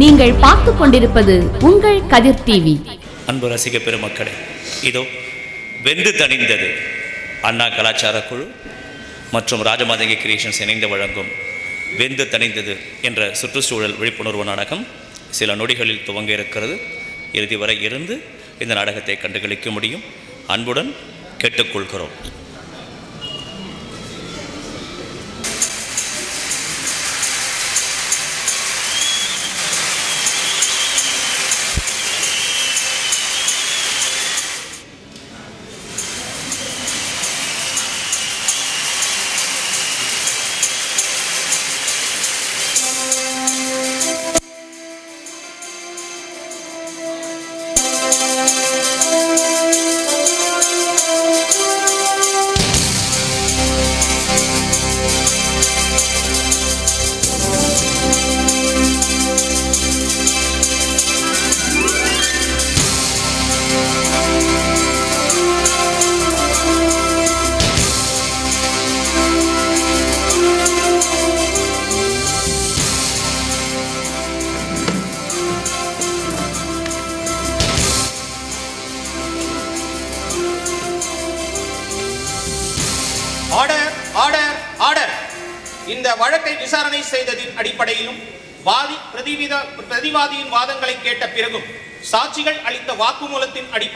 நீங்கள் பார்த்து கொண்டிருப்பது உங்கள் கதிர் டிவி அன்பு ரசிக பெருமக்களே இதோ வெந்து தணிந்தது. அண்ணா கலாச்சார குழு மற்றும் ராஜமாதங்கி கிரியேஷன்ஸ் இணைந்து வழங்கும் வெந்து தணிந்தது என்ற சுற்றுச்சூழல் விழிப்புணர்வு நாடகம் சில நொடிகளில் துவங்க இருக்கிறது. இறுதி வரை இருந்து இந்த நாடகத்தை கண்டுகளிக்க முடியும். அன்புடன் கேட்டுக்கொள்கிறோம்.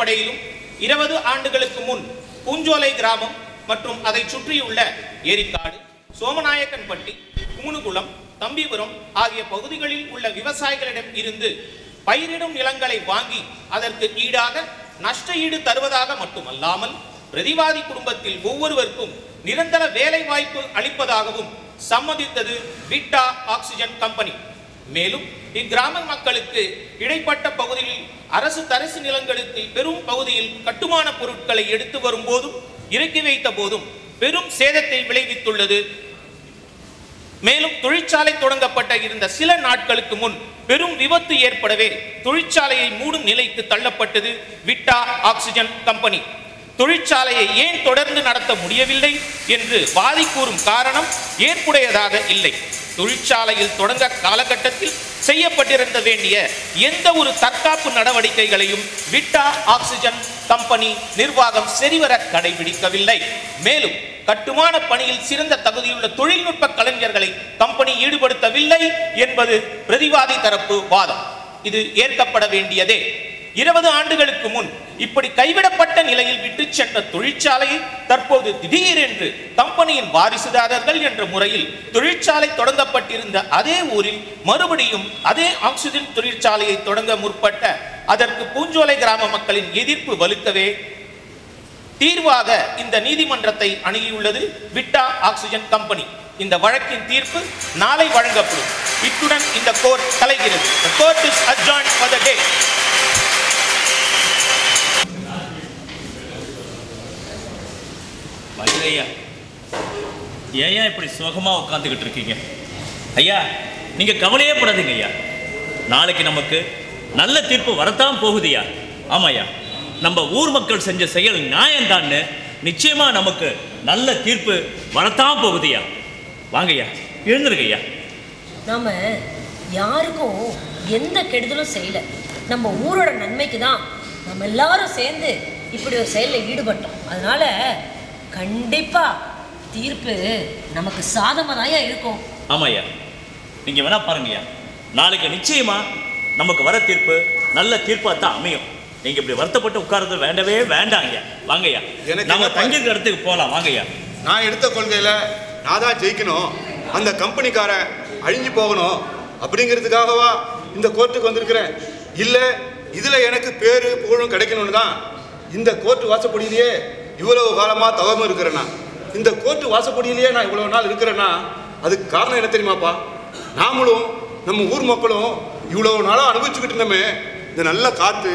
அடிப்படையிலும் இருபது ஆண்டுகளுக்கு முன் பூஞ்சோலை கிராமம் மற்றும் அதை சுற்றியுள்ள ஏரிக்காடு சோமநாயக்கன்பட்டி குமுனுகுளம் தம்பிபுரம் ஆகிய பகுதிகளில் உள்ள விவசாயிகளிடம் இருந்து பயிரிடும் நிலங்களை வாங்கி அதற்கு ஈடாக நஷ்ட ஈடு தருவதாக மட்டுமல்லாமல் பிரதிவாதி குடும்பத்தில் ஒவ்வொருவருக்கும் நிரந்தர வேலை வாய்ப்பு அளிப்பதாகவும் சம்மதித்தது விட்டா ஆக்சிஜன் கம்பெனி. மேலும் இக்கிராம மக்களுக்கு இடைப்பட்ட பகுதியில் அரசு தரிசு நிலங்களுக்கு பெரும் பகுதியில் கட்டுமான பொருட்களை எடுத்து வரும்போதும் இறக்கி வைத்த போதும் பெரும் சேதத்தை விளைவித்துள்ளது. மேலும் தொழிற்சாலை தொடங்கப்பட்ட இருந்த சில நாட்களுக்கு முன் பெரும் விபத்து ஏற்படவே தொழிற்சாலையை மூடும் நிலைக்கு தள்ளப்பட்டது விட்டா ஆக்சிஜன் கம்பெனி. தொழிற்சாலையை ஏன் தொடர்ந்து நடத்த முடியவில்லை என்று வாதி கூறும் காரணம் ஏற்புடையதாக இல்லை. தொழிற்சாலையில் தொடங்க காலகட்டத்தில் செய்யப்பட்டிருந்த வேண்டிய எந்த ஒரு தற்காப்பு நடவடிக்கைகளையும் விட்டா ஆக்சிஜன் கம்பெனி நிர்வாகம் சரிவர கடைபிடிக்கவில்லை. மேலும் கட்டுமான பணியில் சிறந்த தகுதியுள்ள தொழில்நுட்ப கலைஞர்களை கம்பெனி ஈடுபடுத்தவில்லை என்பது பிரதிவாதி தரப்பு வாதம். இது ஏற்கப்பட வேண்டியதே. இருபது ஆண்டுகளுக்கு முன் இப்படி கைவிடப்பட்ட நிலையில் விட்டு சென்ற தொழிற்சாலையை தற்போது திடீரென்று கம்பெனியின் வாரிசுதாரர்கள் என்ற முறையில் தொழிற்சாலை தொடங்கப்பட்டிருந்த அதே ஊரில் மறுபடியும் அதே ஆக்சிஜன் தொழிற்சாலையை தொடங்க முற்பட்ட அதற்கு பூஞ்சோலை கிராம மக்களின் எதிர்ப்பு வலுக்கவே தீர்வாக இந்த நீதிமன்றத்தை அணுகியுள்ளது விட்டா ஆக்சிஜன் கம்பெனி. இந்த வழக்கின் தீர்ப்பு நாளை வழங்கப்படும். இத்துடன் இந்த கோர்ட் கலைகிறது கோர்ட் இஸ் is ஐயா ஏன் இப்படி சோகமாக உட்காந்துக்கிட்டு இருக்கீங்க? ஐயா நீங்கள் கவலையே படாதீங்க ஐயா. நாளைக்கு நமக்கு நல்ல தீர்ப்பு வரத்தான் போகுதுயா ஆமாயா நம்ம ஊர் மக்கள் செஞ்ச செயல் நியாயம்தான்னு நிச்சயமாக நமக்கு நல்ல தீர்ப்பு வரத்தான் போகுதுயா வாங்கய்யா எழுந்திருங்க ஐயா. நாம யாருக்கும் எந்த கெடுதலும் செய்யலை. நம்ம ஊரோட நன்மைக்கு தான் நம்ம எல்லாரும் சேர்ந்து இப்படி ஒரு செயலில் ஈடுபட்டோம். அதனால கண்டிப்பா தீர்ப்பு நமக்கு சாதமாக தான் இருக்கும். ஆமாய்யா. நீங்கள் வேணா பாருங்கய்யா. நாளைக்கு நிச்சயமா நமக்கு வர தீர்ப்பு நல்ல தீர்ப்பாக தான் அமையும். நீங்கள் இப்படி வருத்தப்பட்டு உட்கார்றது வேண்டவே வேண்டாங்க வாங்கய்யா. எனக்கு நம்ம தங்கியிருக்க இடத்துக்கு போகலாம் வாங்கய்யா. நான் எடுத்த கொள்கையில் நான் தான் ஜெயிக்கணும். அந்த கம்பெனிக்காரன் அழிஞ்சு போகணும். அப்படிங்கிறதுக்காகவா இந்த கோர்ட்டுக்கு வந்திருக்கிறேன். இல்லை இதில் எனக்கு பேரு புகழும் கிடைக்கணும்னு தான் இந்த கோர்ட்டு வாசப்படியிலேயே இவ்வளவு காலமாக தவம் இருக்கிறேன்னா இந்த கோர்ட்டு வாசப்படியிலேயே நான் இவ்வளவு நாள் இருக்கிறேன்னா அதுக்கு காரணம் என்ன தெரியுமாப்பா? நாமளும் நம்ம ஊர் மக்களும் இவ்வளவு நாளாக அனுபவிச்சுக்கிட்டு இருந்தோமே இந்த நல்ல காற்று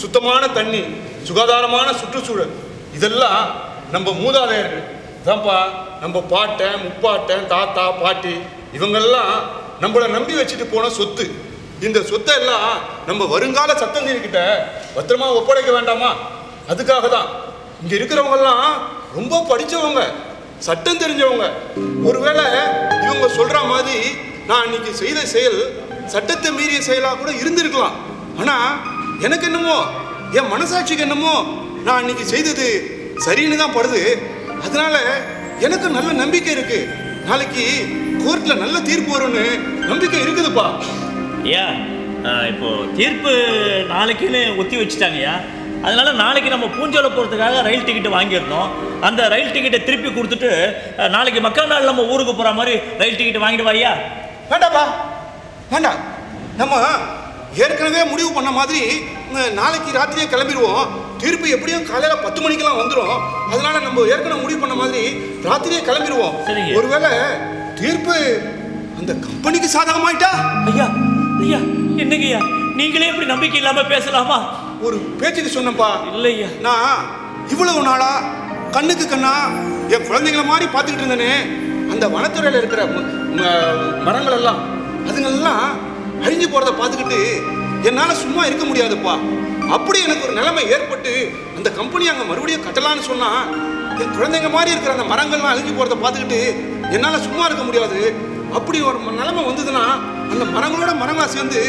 சுத்தமான தண்ணி சுகாதாரமான சுற்றுச்சூழல் இதெல்லாம் நம்ம மூதாதையர்கள் தான்ப்பா நம்ம பாட்டன் முப்பாட்டன் தாத்தா பாட்டி இவங்கெல்லாம் நம்மளை நம்பி வச்சுட்டு போன சொத்து. இந்த சொத்தை எல்லாம் நம்ம வருங்கால சத்தந்திரிக்கிட்ட பத்திரமா ஒப்படைக்க வேண்டாமா? அதுக்காக தான் இங்க இருக்கிறவங்கெல்லாம் ரொம்ப படிச்சவங்க சட்டம் தெரிஞ்சவங்க. ஒருவேளை இவங்க சொல்ற மாதிரி நான் இன்னைக்கு செய்த செயல் சட்டத்தை மீறிய செயலாக கூட இருந்திருக்கலாம். ஆனா எனக்கு என்னமோ என் மனசாட்சிக்கு என்னமோ நான் இன்னைக்கு செய்தது சரின்னு தான் படுது. அதனால எனக்கு நல்ல நம்பிக்கை இருக்கு. நாளைக்கு கோர்ட்ல நல்ல தீர்ப்பு வரும்னு நம்பிக்கை இருக்குதுப்பா. ஐயா இப்போ தீர்ப்பு நாளைக்குன்னு ஒத்தி வச்சுட்டாங்கய்யா. அதனால நாளைக்கு நம்ம பூஞ்சோலை போகிறதுக்காக ரயில் டிக்கெட் வாங்கியிருந்தோம். அந்த ரயில் டிக்கெட்டை திருப்பி கொடுத்துட்டு நாளைக்கு மக்கள் நாள் நம்ம ஊருக்கு போகிற மாதிரி ரயில் டிக்கெட் வாங்கிட்டு வாய்யா வேண்டாப்பா. வேண்டாம். நம்ம ஏற்கனவே முடிவு பண்ண மாதிரி நாளைக்கு ராத்திரியே கிளம்பிடுவோம். தீர்ப்பு எப்படியும் காலையில பத்து மணிக்கெல்லாம் வந்துடும் அதனால நம்ம ஏற்கனவே முடிவு பண்ண மாதிரி ராத்திரியே கிளம்பிடுவோம். ஒருவேளை தீர்ப்பு அந்த கம்பெனிக்கு சாதகமாயிட்டா? ஐயா ஐயா என்னங்கய்யா நீங்களே இப்படி நம்பிக்கை இல்லாமல் பேசலாமா? ஒரு பேச்சுக்கு சொன்னப்பா இல்லையா நான் இவ்வளவு நாளா கண்ணுக்கு கண்ணா என் குழந்தைங்கள மாதிரி பார்த்துக்கிட்டு இருந்தேனே. அந்த வனத்துறையில் இருக்கிற மரங்கள் எல்லாம் அதுங்கெல்லாம் அழிஞ்சு போறத பார்த்துக்கிட்டு என்னால சும்மா இருக்க முடியாதுப்பா. அப்படி எனக்கு ஒரு நிலைமை ஏற்பட்டு அந்த கம்பெனி அங்க மறுபடியும் கட்டலான்னு சொன்னா என் குழந்தைங்க மாதிரி இருக்கிற அந்த மரங்கள்லாம் அழிஞ்சு போறத பார்த்துக்கிட்டு என்னால சும்மா இருக்க முடியாது. அப்படி ஒரு நிலைமை வந்ததுன்னா அந்த மரங்களோட மரங்களா சேர்ந்து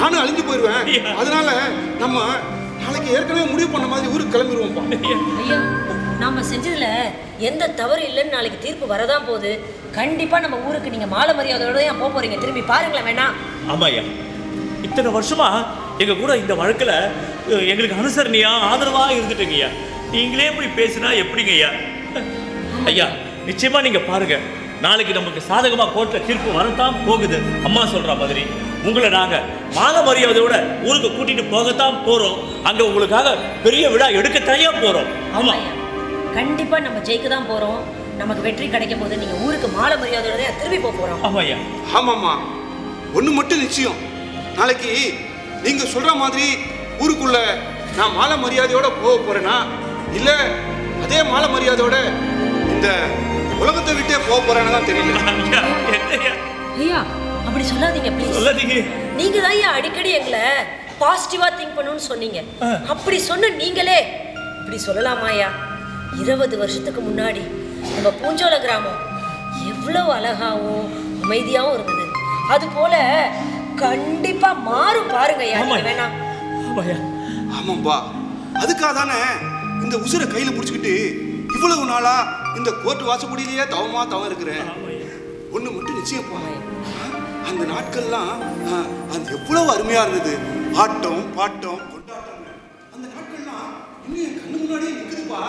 நானும் அழிஞ்சு போயிடுவேன். அதனால நம்ம நாளைக்கு ஏற்கனவே முடிவு பண்ண மாதிரி ஊருக்கு கிளம்பிடுவோம்ப்பா ஐயா நாம செஞ்சதுல எந்த தவறு இல்லைன்னு நாளைக்கு தீர்ப்பு வரதான் போகுது. கண்டிப்பா நம்ம ஊருக்கு நீங்க மாலை மரியாதையோட தான் போக போறீங்க. திரும்பி பாருங்களேன் வேணா. ஆமாய்யா. இத்தனை வருஷமா எங்க கூட இந்த வழக்குல எங்களுக்கு அனுசரணையா ஆதரவா இருந்துட்டுங்கய்யா. நீங்களே இப்படி பேசினா எப்படிங்க ஐயா ஐயா நிச்சயமா நீங்க பாருங்க. நாளைக்கு நமக்கு சாதகமா கோர்ட்ல தீர்ப்பு வரத்தான் போகுது. அம்மா சொல்ற மாதிரி. உங்களை நாங்க மான மரியாதையோட ஊருக்கு கூட்டிட்டு போகத்தான் போறோம். அங்க உங்களுக்காக பெரிய விழா எடுக்கத்தாயா போறோம். ஆமா. ஐயா கண்டிப்பா நம்ம ஜெயிக்க தான் போறோம். நமக்கு வெற்றி கிடைக்கும் போது நீங்க ஊருக்கு மாலை மரியாதையோட திரும்பி போக போறோம். ஆமா ஐயா ஆமாம்மா. ஒன்று மட்டும் நிச்சயம். நாளைக்கு நீங்க சொல்ற மாதிரி ஊருக்குள்ள நான் மாலை மரியாதையோட போக போறேனா? இல்ல அதே மாலை மரியாதையோட இந்த உலகத்தை விட்டே போக போறேன்னு தான் தெரியல. ஐயா, அப்படி சொல்லாதீங்க ப்ளீஸ் சொல்லாதீங்க. நீங்க தான் ஐயா அடிக்கடி எங்களை பாசிட்டிவா திங்க் பண்ணணும்னு சொன்னீங்க. அப்படி சொன்ன நீங்களே இப்படி சொல்லலாமா ஐயா? இருபது வருஷத்துக்கு முன்னாடி நம்ம பூஞ்சோல கிராமம் எவ்வளவு அழகாவும் அமைதியாவும் இருந்தது. அது போல கண்டிப்பா மாறும் பாருங்க ஐயா வேணாம். ஆமாம்பா. அதுக்காக தானே இந்த உசுரை கையில பிடிச்சிக்கிட்டு இவ்வளவு நாளா இந்த கோர்ட் வாசப்படியிலேயே தவமா தவம் இருக்கிறேன். ஒன்று ஒண்ணு மட்டும் நிச்சயப்பா அந்த நாட்கள்லாம் ஆ, அது எவ்வளவு அருமையா இருந்தது. ஆட்டம் பாட்டம் கொண்டாட்டம். அந்த நாட்கள்லாம் இன்னும் என் கண்ணு முன்னாடியே நிற்குதுப்பா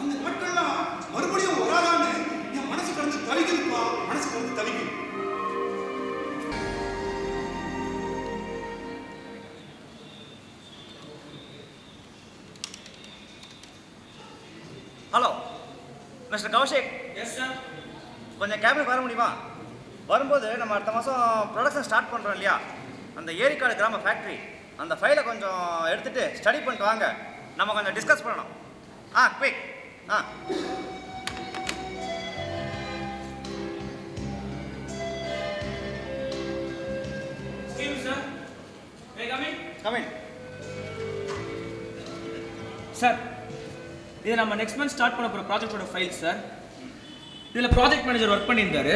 அந்த நாட்கள்லாம் மறுபடியும் வராதான்னு என் மனசு கடந்து தவிக்குதுப்பா. மனசு கடந்து தவிக்குது. Hello. Mister Kaushik. Yes sir கொஞ்சம் கேபினுக்கு வர முடியுமா? வரும்போது நம்ம அடுத்த மாதம் ப்ரொடக்ஷன் ஸ்டார்ட் பண்ணுறோம் இல்லையா? அந்த ஏரிக்காடு கிராம ஃபேக்ட்ரி அந்த ஃபைலை கொஞ்சம் எடுத்துட்டு ஸ்டடி பண்ணிட்டு வாங்க. நம்ம கொஞ்சம் டிஸ்கஸ் பண்ணணும். ஆ குயிக் ஆ. இது நம்ம நெக்ஸ்ட் மந்த் ஸ்டார்ட் பண்ண போகிற ப்ராஜெக்டோட ஃபைல் சார் இதில் ப்ராஜெக்ட் மேனேஜர் ஒர்க் பண்ணியிருந்தாரு.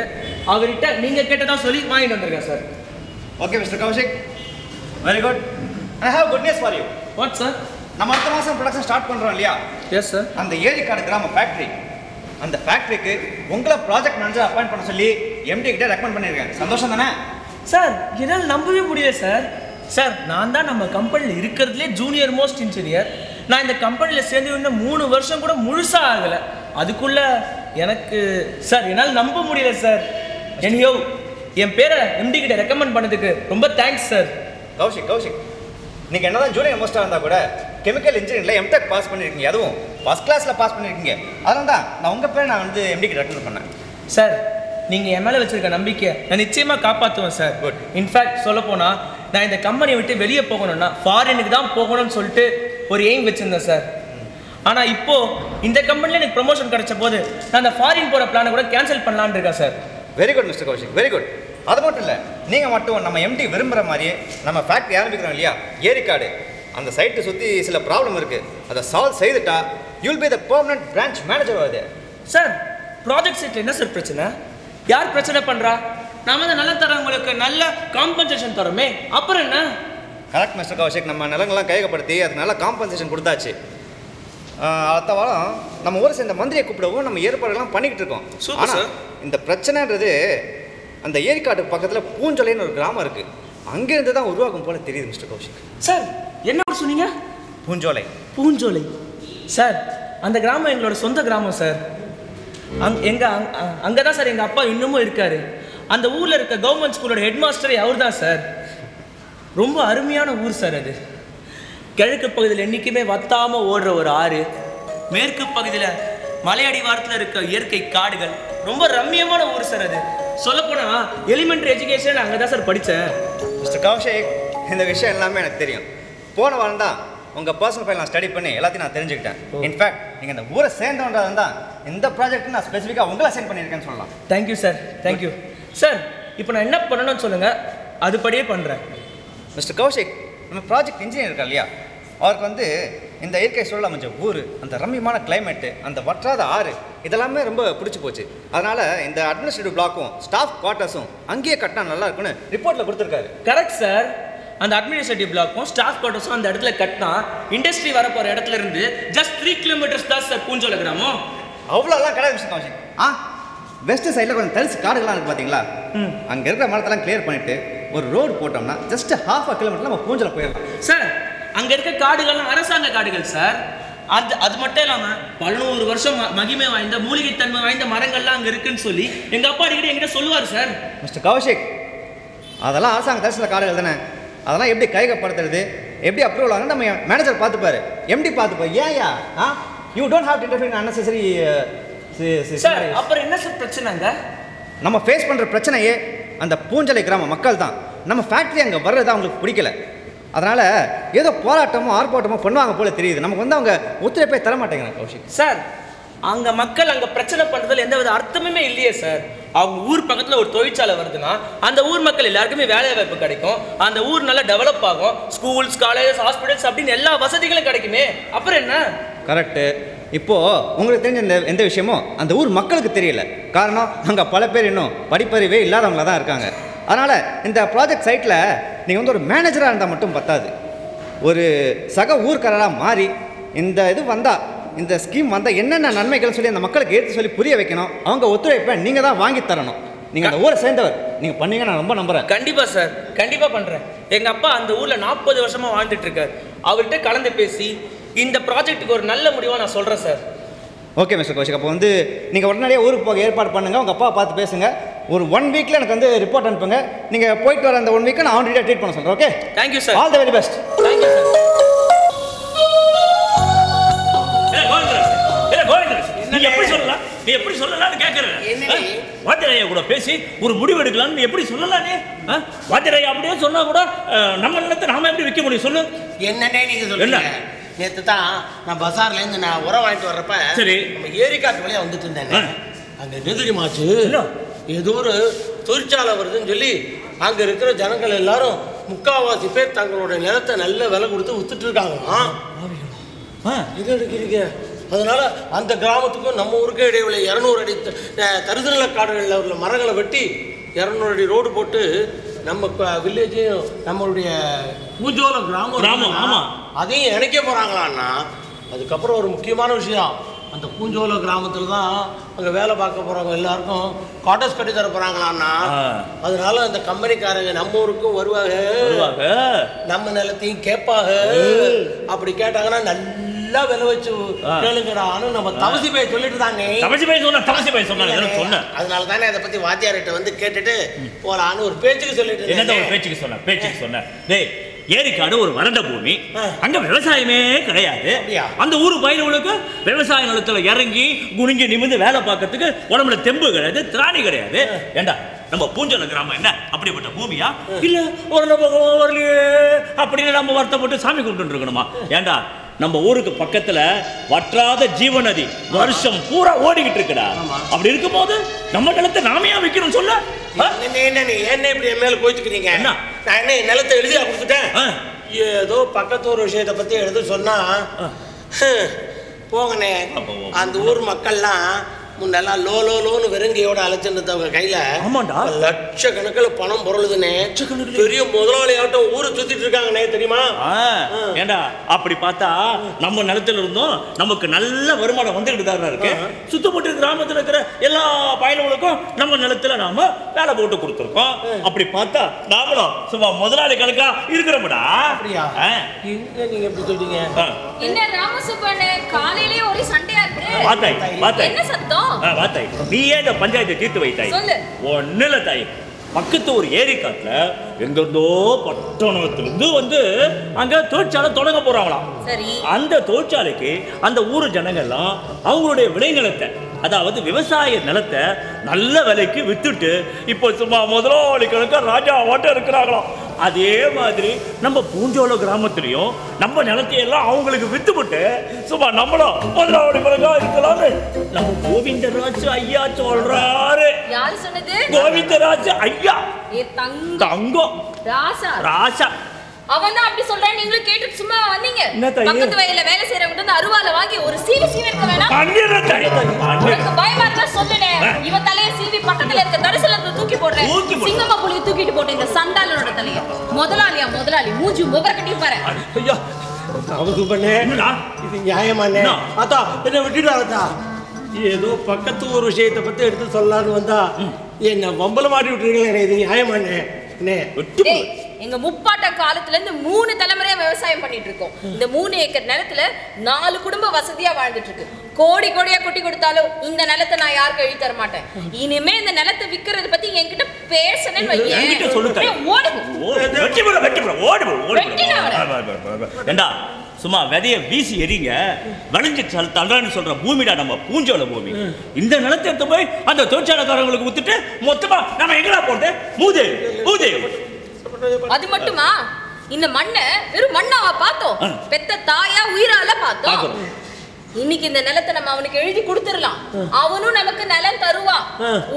அவர்கிட்ட நீங்கள் கேட்டதா சொல்லி வாங்கிட்டு வந்திருக்கேன் sir okay mister Kaushik very good I have good news for you what sir நம்ம அடுத்த மாதம் ப்ரொடக்ஷன் ஸ்டார்ட் பண்ணுறோம் இல்லையா? எஸ் சார் அந்த ஏரிக்காடு கிராம ஃபேக்ட்ரி அந்த ஃபேக்ட்ரிக்கு உங்களை ப்ராஜெக்ட் மேனேஜர் அப்பாயிண்ட் பண்ண சொல்லி எம்டி கிட்ட ரெக்கமெண்ட் பண்ணியிருக்கேன். சந்தோஷம் தானே? சார் என்னால் நம்பவே முடியல சார் சார் நான் தான் நம்ம கம்பெனியில் இருக்கிறதுலே ஜூனியர் மோஸ்ட் இன்ஜினியர் நான் இந்த கம்பெனியில் சேர்ந்து இன்னும் மூணு வருஷம் கூட முழுசாக ஆகலை. அதுக்குள்ள எனக்கு சார் என்னால் நம்ப முடியல சார் எனியோ என் பேரை எம்டி கிட்ட ரெக்கமெண்ட் பண்ணதுக்கு ரொம்ப தேங்க்ஸ் சார் கௌஷிக் கௌஷிக் நீங்கள் என்னதான் ஜூனியர் மோஸ்ட்டாக இருந்தால் கூட கெமிக்கல் இன்ஜினியரிங்ல எம்டெக் பாஸ் பண்ணியிருக்கீங்க அதுவும் ஃபர்ஸ்ட் கிளாஸில் பாஸ் பண்ணியிருக்கீங்க அதனால தான் நான் உங்கள் பேரை நான் வந்து எம்டிக்கு ரெக்கமெண்ட் பண்ணேன். சார் நீங்கள் என் மேலே வச்சிருக்க நம்பிக்கை நான் நிச்சயமாக காப்பாற்றுவேன் சார் Good. இன்ஃபேக்ட் சொல்லப்போனால் நான் இந்த கம்பெனியை விட்டு வெளியே போகணும்னா ஃபாரினுக்கு தான் போகணும்னு சொல்லிட்டு ஒரு எய்ம் வச்சுருந்தேன் சார் ஆனால் இப்போ இந்த கம்பெனியில் எனக்கு ப்ரொமோஷன் கிடைச்ச போது நான் அந்த ஃபாரின் போகிற பிளானை கூட கேன்சல் பண்ணலான்னு இருக்கேன் sir very good mister Kaushik very good அது மட்டும் இல்லை நீங்கள் மட்டும் நம்ம எம்டி விரும்புகிற மாதிரியே நம்ம ஃபேக்ட்ரி ஆரம்பிக்கிறோம் இல்லையா? ஏரிக்காடு அந்த சைட்டை சுற்றி சில ப்ராப்ளம் இருக்குது அதை solve செய்துட்டா you'll be the permanent branch manager வருது சார் ப்ராஜெக்ட் சைட்டில் என்ன சார் பிரச்சனை? யார் பிரச்சனை பண்ணுறா நாம தான் நல்லா தரவங்களுக்கு நல்ல காம்பன்சேஷன் தரோமே. அப்புறம் என்ன? கரெக்ட் மிஸ்டர் கௌஷிக் நம்ம நிலங்கள்லாம் கையகப்படுத்தி அது நல்ல காம்பன்சேஷன் கொடுத்தாச்சு அடுத்த வாரம் நம்ம ஊரை சேர்ந்த மந்திரியை கூப்பிடவும் நம்ம ஏற்பாடுகள்லாம் பண்ணிக்கிட்டு இருக்கோம். Super, ஆனா, sir. இந்த பிரச்சனைன்றது அந்த ஏரிக்காட்டுக்கு பக்கத்தில் பூஞ்சொலைன்னு ஒரு கிராமம் இருக்கு. அங்கேருந்து தான் உருவாகும் போல தெரியுது மிஸ்டர் கௌஷிக் சார் என்ன சொன்னீங்க? பூஞ்சோலை பூஞ்சோலை சார் அந்த கிராமம் எங்களோட சொந்த கிராமம் சார். அங் எங்க அங்- அ- அங்கதான் சார் எங்க அப்பா இன்னமும் இருக்காரு. அந்த ஊர்ல இருக்க கவர்மெண்ட் ஸ்கூலோட ஹெட் மாஸ்டரே அவர் தான் சார் ரொம்ப அருமையான ஊர் சார் அது. கிழக்கு பகுதியில் என்றைக்குமே வத்தாம ஓடுற ஒரு ஆறு. மேற்கு பகுதியில் மலையடிவாரத்தில் இருக்க இயற்கை காடுகள். ரொம்ப ரம்மியமான ஊர் சார் அது. சொல்லப்போனா எலிமெண்ட்ரி எஜுகேஷன் அங்கே தான் சார் படித்தேன் மிஸ்டர் கௌஷிக் இந்த விஷயம் எல்லாமே எனக்கு தெரியும். போன வாரம் தான் உங்கள் பர்சனல் ஃபைல் நான் ஸ்டடி பண்ணி எல்லாத்தையும் நான் தெரிஞ்சுக்கிட்டேன். இன்ஃபேக்ட் நீங்கள் இந்த ஊரை சேர்ந்தோன்றது தான் இந்த ப்ராஜெக்ட் நான் ஸ்பெசிஃபிக்காக உங்களை சென்ட் பண்ணியிருக்கேன்னு சொல்லலாம். தேங்க்யூ சார் தேங்க்யூ சார் இப்போ நான் என்ன பண்ணணும்னு சொல்லுங்கள் அதுபடியே பண்ணுறேன் மிஸ்டர் கௌஷிக் நம்ம ப்ராஜெக்ட் இன்ஜினியர் இருக்கா இல்லையா? அவருக்கு வந்து இந்த இயற்கை சூழல் அமைஞ்ச ஊர் அந்த ரம்மியமான கிளைமேட்டு அந்த வற்றாத ஆறு இதெல்லாமே ரொம்ப பிடிச்சி போச்சு. அதனால் இந்த அட்மினிஸ்ட்ரேட்டிவ் பிளாக்கும் ஸ்டாஃப் குவார்ட்டர்ஸும் அங்கேயே கட்டினா நல்லா இருக்கும்னு ரிப்போர்ட்டில் கொடுத்துருக்காரு. கரெக்ட் சார் அந்த அட்மினிஸ்ட்ரேட்டிவ் பிளாக்கும் ஸ்டாஃப் குவார்ட்டர்ஸும் அந்த இடத்துல கட்டினா இண்டஸ்ட்ரி வரப்போகிற இடத்துல இருந்து ஜஸ்ட் த்ரீ கிலோமீட்டர்ஸ் தான் சார் பூஞ்சோல கிராமம் அவ்வளோலாம் கிடையாது மிஸ்டர் கௌஷிக் ஆ? வெஸ்ட் சைடில் கொஞ்சம் தரிசு காடுகள்லாம் இருக்குது பார்த்தீங்களா அங்கே இருக்கிற மரத்தெல்லாம் கிளியர் பண்ணிட்டு ஒரு ரோடு போட்டோம்னா ஜஸ்ட் ஹாஃப் அ கிலோமீட்டர் நம்ம பூஞ்சல போயிடலாம். சார் அங்கே இருக்க காடுகள்லாம் அரசாங்க காடுகள் சார் அது அது மட்டும் இல்லாமல் பல்நூறு வருஷம் மகிமை வாய்ந்த மூலிகைத்தன்மை வாய்ந்த மரங்கள்லாம் அங்கே இருக்குன்னு சொல்லி எங்கள் அப்பா அடிக்கடி என்கிட்ட சொல்லுவார் சார் மிஸ்டர் கௌஷிக் அதெல்லாம் அரசாங்க தரிசன காடுகள் தானே. அதெல்லாம் எப்படி கைகப்படுத்துறது எப்படி அப்ரூவல் ஆகுது நம்ம மேனேஜர் பார்த்துப்பாரு. எம்டி பார்த்துப்பாரு. ஏயா ஆ you don't have to interfere unnecessary sir அப்புறம் என்ன சார் பிரச்சனைங்க நம்ம ஃபேஸ் பண்ணுற பிரச்சனையே அந்த பூஞ்சலை கிராம மக்கள் தான். நம்ம ஃபேக்ட்ரி அங்கே வர்றது அவங்களுக்கு பிடிக்கல. அதனால் ஏதோ போராட்டமோ ஆர்ப்பாட்டமோ பண்ணுவாங்க போல தெரியுது. நமக்கு வந்து அவங்க ஒத்துழைப்பே தர மாட்டேங்கிறாங்க கௌஷிக். சார் அங்க மக்கள் அங்க பிரச்சனை பண்றதுல எந்த வித அர்த்தமுமே இல்லையே சார். அவங்க ஊர் பக்கத்துல ஒரு தொழிற்சாலை வருதுன்னா அந்த ஊர் மக்கள் எல்லாருக்குமே வேலை வாய்ப்பு கிடைக்கும். அந்த ஊர் நல்லா டெவலப் ஆகும். ஸ்கூல்ஸ் காலேஜஸ் ஹாஸ்பிட்டல்ஸ் அப்படின்னு எல்லா வசதிகளும் கிடைக்குமே. அப்புறம் என்ன? கரெக்டு இப்போது உங்களுக்கு தெரிஞ்ச இந்த எந்த விஷயமும் அந்த ஊர் மக்களுக்கு தெரியல. காரணம் அங்கே பல பேர் இன்னும் படிப்பறிவே இல்லாதவங்கள தான் இருக்காங்க. அதனால் இந்த ப்ராஜெக்ட் சைட்டில் நீங்கள் வந்து ஒரு மேனேஜராக இருந்தால் மட்டும் பத்தாது. ஒரு சக ஊர்க்காரராக மாறி இந்த இது வந்தால் இந்த ஸ்கீம் வந்தால் என்னென்ன நன்மைகள் சொல்லி அந்த மக்களுக்கு எடுத்து சொல்லி புரிய வைக்கணும். அவங்க ஒத்துழைப்பை நீங்கள் தான் வாங்கி தரணும். நீங்கள் அந்த ஊரை சேர்ந்தவர். நீங்கள் பண்ணீங்க நான் ரொம்ப நம்புகிறேன் கண்டிப்பாக சார். கண்டிப்பாக பண்ணுறேன் எங்கள் அப்பா அந்த ஊரில் நாற்பது வருஷமாக வாழ்ந்துட்டு இருக்கார். அவர்கிட்ட கலந்து பேசி இந்த ப்ராஜெக்ட்டுக்கு ஒரு நல்ல முடிவா நான் சொல்றேன் சார் ஓகே மிஸ்டர் கௌஷிக் அப்போ வந்து நீங்கள் உடனடியே ஊருக்கு போக ஏற்பாடு பண்ணுங்கள் உங்கள் அப்பா பார்த்து பேசுங்க. ஒரு ஒன் வீக்கில் எனக்கு வந்து ரிப்போர்ட் அனுப்புங்க. நீங்கள் போயிட்டு வர அந்த ஒன் வீக்கை நான் ஆன் ட்ரீட் பண்ண சொல்கிறேன் okay thank you sir all the very best thank you sir எப்படி சொல்லலாம்? நீ எப்படி சொல்லலாம்னு கேட்கறேன் வாத்திரையா கூட பேசி ஒரு முடிவு எடுக்கலாம்னு நீ எப்படி சொல்லலாம் நீ? வாத்திரையா அப்படியே சொன்னா கூட நம்ம நிலத்தை நாம எப்படி விற்க முடியும்? சொல்லு. என்னன்னே நீங்க சொல்லுங்க நேத்து தான் நான் பஜார்ல இருந்து நான் உரம் வாங்கிட்டு வர்றப்ப சரி. நம்ம ஏரிக்காட்டு வழியா வந்துட்டு இருந்தேன். அங்க நெகிழிமாச்சு என்ன? ஏதோ ஒரு தொழிற்சாலை வருதுன்னு சொல்லி அங்க இருக்கிற ஜனங்கள் எல்லாரும் முக்காவாசி பேர் தங்களோட நிலத்தை நல்ல விலை கொடுத்து வித்துட்டு இருக்காங்களாம் ஆ, எங்க எடுக்கிறீங்க அதனால அந்த கிராமத்துக்கும் நம்ம ஊருக்கும் இடையில இரநூறு அடி த- அஹ் தருதநில காடுகளில் உள்ள மரங்களை வெட்டி இரநூறு அடி ரோடு போட்டு நம்ம வில்லேஜையும் நம்மளுடைய பூஜோல கிராமம் கிராமம், இருக்குன்னா, ஆமா. அதையும் இணைக்க போறாங்களான்னா அதுக்கப்புறம் ஒரு முக்கியமான விஷயம். அந்த பூஞ்சோல கிராமத்தில் தான் அங்கே வேலை பார்க்க போகிறவங்க எல்லாருக்கும் குவார்டர்ஸ் கட்டி தர போகிறாங்களான்னா. அதனால அந்த கம்பெனிக்காரங்க நம்ம ஊருக்கும் வருவாங்க. வருவாங்க. நம்ம நிலத்தையும் கேட்பாங்க. அப்படி கேட்டாங்கன்னா நல்லா விலை வச்சு. கேளுங்கடான்னு நம்ம தவசி போய் சொல்லிட்டு தாங்க தமசி பை சொன்ன தமசி பை சொன்ன சொன்ன அதனால தானே அதை பத்தி வாத்தியார்கிட்ட வந்து கேட்டுட்டு போலான்னு ஒரு பேச்சுக்கு சொல்லிட்டு என்னதான் ஒரு பேச்சுக்கு சொன்ன பேச்சுக்கு சொன்ன டேய் ஏரிக்காடு ஒரு வறண்ட பூமி. அங்க விவசாயமே கிடையாது? அந்த ஊர் பயிர்களுக்கு விவசாய நிலத்துல இறங்கி குனிஞ்சு நிமிந்து வேலை பார்க்கறதுக்கு உடம்புல தெம்பு கிடையாது திராணி கிடையாது. ஏண்டா நம்ம பூஞ்சல கிராமம் என்ன? அப்படிப்பட்ட பூமியா? இல்ல ஒரு பக்கம் வரலையே அப்படின்னு நம்ம வருத்தப்பட்டு சாமி கும்பிட்டு இருக்கணுமா? ஏண்டா நம்ம ஊருக்கு பக்கத்துல வற்றாத ஜீவ நதி வருஷம் பூரா ஓடிக்கிட்டு இருக்குடா. அப்படி இருக்கும்போது நம்ம நிலத்தை நாம ஏன் விற்கணும் சொல்ல? என்ன இப்படி என் மேல என்ன? நான் என்ன என் நிலத்தை எழுதியா கொடுத்துட்டேன். ஏதோ பக்கத்து ஒரு விஷயத்தை பத்தி எழுத சொன்னா போங்கண்ணே. அந்த ஊர் மக்கள்லாம் முன்னெல்லாம் லோ லோ லோன்னு வெறுங்கையோட அலைச்சிருந்தவங்க கையில ஆமாண்டா. லட்சக்கணக்கில் பணம் பொருளுதுனே. பெரிய முதலாளி ஆட்டம் ஊரை சுத்திட்டு இருக்காங்கண்ணே தெரியுமா? ஏண்டா அப்படி பார்த்தா நம்ம நிலத்துல இருந்தும் நமக்கு நல்ல வருமானம் வந்துகிட்டு தான் இருக்கு. சுத்தப்பட்டு கிராமத்துல இருக்கிற எல்லா பயணங்களுக்கும் நம்ம நிலத்துல நாம வேலை போட்டு கொடுத்துருக்கோம். அப்படி பார்த்தா நாமளும் சும்மா முதலாளிகளுக்கா இருக்கிறோம்டா. அப்படியா? நீங்க எப்படி சொல்றீங்க. என்ன ராமசுப்பண்ணு காலையிலேயே ஒரே சண்டையா இருக்கு. வாத்தாய் வாத்தாய். என்ன சத்தம்? வாத்தாய். நீ ஏன் இந்த பஞ்சாயத்தை தீர்த்து. ஒன்னும் இல்ல தாய் பக்கத்து ஒரு ஏரி காட்டுல எங்கிருந்தோ பட்டணத்திலிருந்து வந்து அங்க தொழிற்சாலை தொடங்க போறாங்களாம். அந்த தொழிற்சாலைக்கு அந்த ஊர் ஜனங்கள்லாம் அவங்களுடைய விளைநிலத்தை அதாவது விவசாய நிலத்தை நல்ல விலைக்கு வித்துட்டு இப்போ சும்மா முதலாளிகளுக்கு ராஜா வாட்டம் இருக்கிறாங்களாம். அதே மாதிரி நம்ம பூஞ்சோல கிராமத்துலயும் நம்ம நிலத்தையெல்லாம் அவங்களுக்கு வித்துவிட்டு சும்மா நம்மளும் முதலாளிகளுக்கா இருக்கலாம்னு நம்ம கோவிந்தராஜ் ஐயா சொல்றாரு. கோவிந்தராஜ் ஐயா. தங்கம். ராசா. ராசா. அவன் தான் அப்படி சொல்றான். நீங்களும் கேட்டு சும்மா வந்தீங்க. என்ன? பக்கத்து வயல்ல வேலை செய்யறவங்க வந்து அருவால வாங்கி ஒரு சீவி சீவி இருக்க வேணாம். உனக்கு பயமா இருந்தா சொல்லுனே. இவன் தலைய சீவி பக்கத்துல இருக்க தரிசனத்தை தூக்கி போடுறேன். சிங்கம்மா புலியை தூக்கிட்டு போட்டு இந்த சண்டாளனோட தலைய. முதலாளியா முதலாளி மூஞ்சி முகர கட்டி பாரு. ஐயா. பண்ணே என்னடா? இது நியாயமாண்ணே. என்ன? அத்தா என்ன விட்டுடாதா ஏதோ பக்கத்து ஒரு விஷயத்தை பத்தி எடுத்து சொல்லலான்னு வந்தா என்ன வம்பல மாட்டி விட்டுருக்கீங்களே இது வெட்டு டேய், எங்க முப்பாட்ட காலத்துல இருந்து மூணு தலைமுறையா விவசாயம் பண்ணிட்டு இருக்கோம் இந்த மூணு ஏக்கர் நிலத்துல நாலு குடும்பம் வசதியா வாழ்ந்துட்டு இருக்கு கோடி கோடியா கொட்டி கொடுத்தாலும் இந்த நிலத்தை நான் யாருக்கும் எழுதி தர மாட்டேன் இனிமே இந்த நிலத்தை விக்கிறத பத்தி என்கிட்ட பேசணும்னு வையேன். என்கிட்ட சொல்லு தாய். ஏய், ஓடு ஓடு, வெட்டி போடு, வெட்டி போடு, ஓடு போடு, ஓடு போடு. வெட்டினா அவனை. ஆ, வா, வா, வா, வா. ஏண்டா சும்மா விதைய வீசி எறிங்க விளைஞ்சு தள்- தள்ளுறான்னு சொல்ற பூமிடா நம்ம பூஞ்சோல பூமி இந்த நிலத்தை எடுத்து போய் அந்த தொழிற்சாலைக்காரங்களுக்கு வித்துட்டு மொத்தமா நம்ம எங்கடா போட்டு மூதே மூதே அது மட்டுமா? இந்த மண்ணை வெறும் மண்ணாவா பார்த்தோம். பெத்த தாயா உயிரால பார்த்தோம். இன்னைக்கு இந்த நிலத்தை நம்ம அவனுக்கு எழுதி கொடுத்துடலாம். அவனும் நமக்கு நிலம் தருவான்.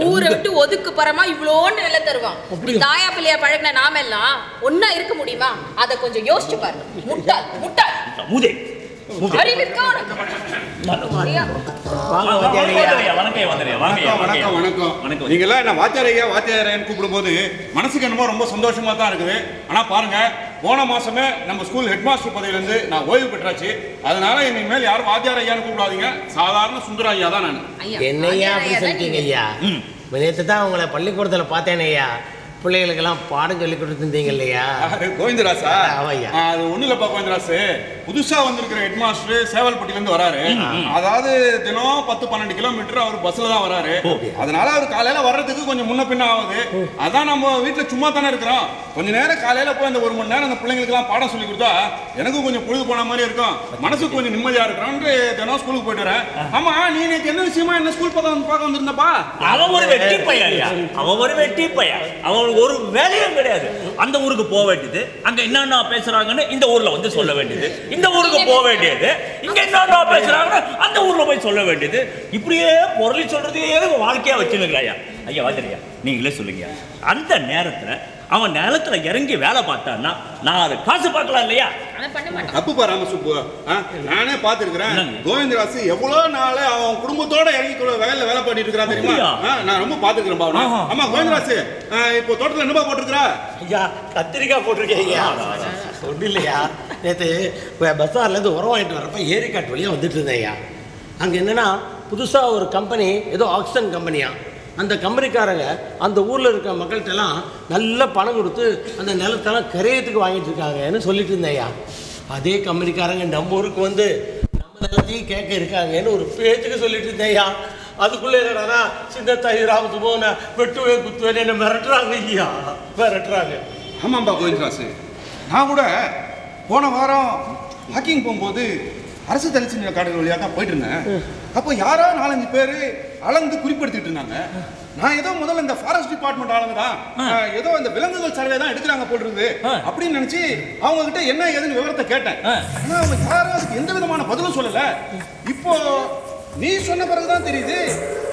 ஊரை விட்டு ஒதுக்கு பரமா இவ்வளோன்னு நிலம் தருவான். தாயா பிள்ளையா பழகின நாம எல்லாம் ஒன்னா இருக்க முடியுமா? அதை கொஞ்சம் யோசிச்சு பாரு. முட்டாள் முட்டாள். கூப்பிடும்போது மனசுக்கு என்னமோ ரொம்ப சந்தோஷமா தான் இருக்குது. ஆனா பாருங்க போன மாசமே நம்ம ஸ்கூல் ஹெட் மாஸ்டர் பதவியிலேருந்து நான் ஓய்வு பெற்றாச்சு. அதனால இனிமேல் யாரும் வாத்தியார் ஐயான்னு கூப்பிடாதீங்க. சாதாரண சுந்தர ஐயா தான் நான். ஐயா, என்னையா அப்படி ஐயா, சொல்லிட்டீங்க ஐயா? நேற்று தான் உங்களை பள்ளிக்கூடத்தில் பார்த்தேனே ஐயா. பிள்ளைகளுக்கெல்லாம் பாடம் சொல்லி கொடுத்துருந்தீங்க இல்லையா? கோவிந்தராசா ஆமாய்யா. ஆ, அது ஒண்ணு இல்லப்பா கோவிந்தராசு புதுசா வந்திருக்கிற ஹெட் மாஸ்டர் சேவல்பட்டில இருந்து வராரு அதாவது தினம் பத்து பன்னெண்டு கிலோமீட்டர் அவர் பஸ்ல தான் வராரு. அதனால அவர் காலையில வர்றதுக்கு கொஞ்சம் முன்ன பின்ன ஆகுது. அதான் நம்ம வீட்டுல சும்மா தானே இருக்கிறோம். கொஞ்ச நேரம் காலையில போய் அந்த ஒரு மணி நேரம் அந்த பிள்ளைங்களுக்கு எல்லாம் பாடம் சொல்லி கொடுத்தா எனக்கும் கொஞ்சம் பொழுது போன மாதிரி இருக்கும். மனசுக்கு கொஞ்சம் நிம்மதியா இருக்கிறோம்னு தினம் ஸ்கூலுக்கு போயிட்டு வரேன். ஆமா நீ நேற்று என்ன விஷயமா என்ன ஸ்கூல் பக்கம் பார்க்க வந்திருந்தப்பா? அவன் ஒரு வெட்டி பையன். அவன் ஒரு வெட்டி பையன். அவனுக்கு ஒரு வேலையும் கிடையாது. அந்த ஊருக்கு போக வேண்டியது. அங்க என்னென்ன பேசுறாங்கன்னு இந்த ஊர்ல வந்து சொல்ல வேண்டியது. இந்த ஊருக்கு போக வேண்டியது. இங்க என்னென்ன பேசுறாங்கன்னு அந்த ஊர்ல போய் சொல்ல வேண்டியது. இப்படியே பொருளை சொல்றதையே வாழ்க்கையா வச்சுருக்கிறாயா ஐயா வாத்திரியா நீங்களே சொல்லுங்க. அந்த நேரத்துல அவன் நிலத்துல இறங்கி வேலை பார்த்தான்னா நாலு காசு பார்க்கலாம் இல்லையா? அவன் பண்ண மாட்டான். தப்புப்பா ராமசுப்பு ஆ, நானே பார்த்துருக்கிறேன்? கோவிந்தராசு எவ்வளோ நாள் அவன் குடும்பத்தோட இறங்கி வயல்ல வேலை பண்ணிட்டு இருக்கிறான் தெரியுமா? நான் ரொம்ப பார்த்துருக்கிறேன் பாவனா. ஆமா கோவிந்தராசு இப்போ தோட்டத்தில் என்னப்பா போட்டிருக்கிறா? ஐயா கத்திரிக்காய் போட்டிருக்கேன் ஐயா ஒன்றும் இல்லையா? நேற்று பஸ்ஸார்லேருந்து உரம் வாங்கிட்டு வரப்ப ஏரிக்காட்டு வழியாக வந்துட்டு இருந்தேன் ஐயா. அங்கே என்னன்னா புதுசாக ஒரு கம்பெனி ஏதோ ஆக்சிஜன் கம்பெனியா அந்த கம்பெனிக்காரங்க அந்த ஊரில் இருக்க மக்கள்கிட்ட எல்லாம் நல்ல பணம் கொடுத்து அந்த நிலத்தெல்லாம் கரையத்துக்கு வாங்கிட்டு இருக்காங்கன்னு சொல்லிட்டு இருந்தேன் ஐயா அதே கம்பெனிக்காரங்க நம்ம ஊருக்கு வந்து நம்ம நிலத்தையும் கேட்க இருக்காங்கன்னு ஒரு பேச்சுக்கு சொல்லிட்டு இருந்தேன் ஐயா அதுக்குள்ளே என்னடா சின்ன தாய் ராமசுபோன வெட்டுவேன் குத்துவேன் என்ன மிரட்டுறாங்க ஐயா. மிரட்டுறாங்க. ஆமாம்பா கோவிந்தராசு நான் கூட போன வாரம் வாக்கிங் போகும்போது அரசு தரிசன காடுகள் வழியாக தான் போயிட்டு இருந்தேன். அப்போ யாரோ நாலஞ்சு பேர் அளந்து குறிப்பெடுத்துட்டு இருந்தாங்க. நான் ஏதோ முதல்ல இந்த ஃபாரஸ்ட் டிபார்ட்மெண்ட் ஆளுங்க தான். ஏதோ இந்த விலங்குகள் சர்வே தான் எடுக்கிறாங்க போல் இருந்து. அப்படின்னு நினைச்சு அவங்க கிட்ட என்ன ஏதுன்னு விவரத்தை கேட்டேன். ஆனா அவங்க யாரும் அதுக்கு எந்த விதமான பதிலும் சொல்லல. இப்போ நீ சொன்ன பிறகுதான் தெரியுது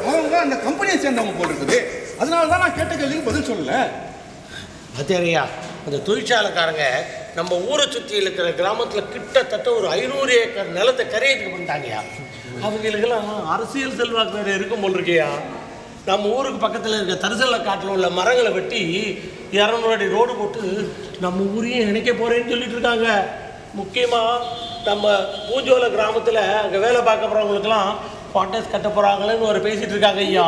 அவங்க அந்த கம்பெனியை சேர்ந்தவங்க போல் இருக்குது. அதனால தான் நான் கேட்ட கேள்விக்கு பதில் சொல்லல. பாத்தியாரையா அந்த தொழிற்சாலைக்காரங்க நம்ம ஊரை சுற்றி இருக்கிற கிராமத்தில் கிட்டத்தட்ட ஒரு ஐநூறு ஏக்கர் நிலத்தை கரையத்துக்கு பண்ணிட்டாங்கய்யா அவங்களுக்கெல்லாம் அரசியல் செல்வாக்கு வேறு இருக்கும் போல் இருக்கையா நம்ம ஊருக்கு பக்கத்தில் இருக்க தரிசல காட்டில் உள்ள மரங்களை வெட்டி இரநூறு அடி ரோடு போட்டு நம்ம ஊரையும் இணைக்க போகிறேன்னு சொல்லிட்டு இருக்காங்க. முக்கியமாக நம்ம பூஞ்சோல கிராமத்தில் அங்கே வேலை பார்க்க போகிறவங்களுக்கெல்லாம் குவார்டர்ஸ் கட்ட போகிறாங்களேன்னு ஒரு பேசிகிட்டு இருக்காங்க ஐயா.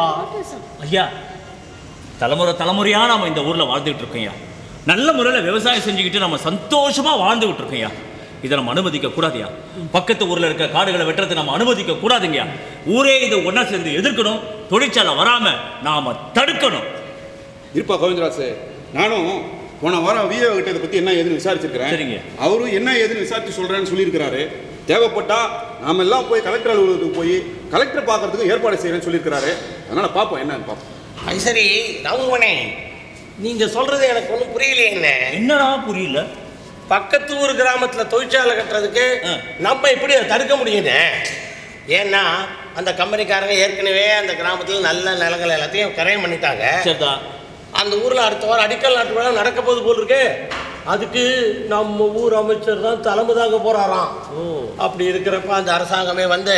ஐயா தலைமுறை தலைமுறையாக நம்ம இந்த ஊரில் வாழ்ந்துக்கிட்டு இருக்கோம் இருக்கோம்யா நல்ல முறையில் விவசாயம் செஞ்சுக்கிட்டு நம்ம சந்தோஷமாக வாழ்ந்துக்கிட்டு இருக்கோம் இருக்கோம்யா இதை நம்ம அனுமதிக்க கூடாதுயா? பக்கத்து ஊர்ல இருக்க காடுகளை வெட்டுறதை நம்ம அனுமதிக்க கூடாதுங்கய்யா ஊரே இது ஒண்ணா சேர்ந்து எதிர்க்கணும் தொழிற்சாலை வராம நாம தடுக்கணும். இருப்பா கோவிந்தராஜ் நானும் போன வாரம் விஏ கிட்ட இதை பத்தி என்ன ஏதுன்னு விசாரிச்சிருக்கிறேன். சரிங்க. அவரும் என்ன ஏதுன்னு விசாரிச்சு சொல்றேன்னு சொல்லியிருக்கிறாரு. தேவைப்பட்டா நாம எல்லாம் போய் கலெக்டர் அலுவலகத்துக்கு போய் கலெக்டர் பார்க்கறதுக்கு ஏற்பாடு செய்யறேன்னு சொல்லியிருக்கிறாரு. அதனால பார்ப்போம் என்னன்னு பார்ப்போம். அது சரி ராமுவனே நீங்கள் சொல்கிறது எனக்கு ஒன்றும் புரியலையே என்னடா புரியல? பக்கத்து ஊர் கிராமத்தில் தொழிற்சாலை கட்டுறதுக்கு. நம்ம எப்படி அதை தடுக்க முடியுது ஏன்னா அந்த கம்பெனிக்காரங்க ஏற்கனவே அந்த கிராமத்தில் நல்ல நிலங்கள் எல்லாத்தையும் கரையம் பண்ணிட்டாங்க. சரிதான் அந்த ஊரில் அடுத்த வாரம் அடிக்கல் நாட்டு விழா நடக்க போகுது போல் இருக்கு. அதுக்கு நம்ம ஊர் அமைச்சர் தான் தலைமை தாங்க போறாராம். அப்படி இருக்கிறப்ப அந்த அரசாங்கமே வந்து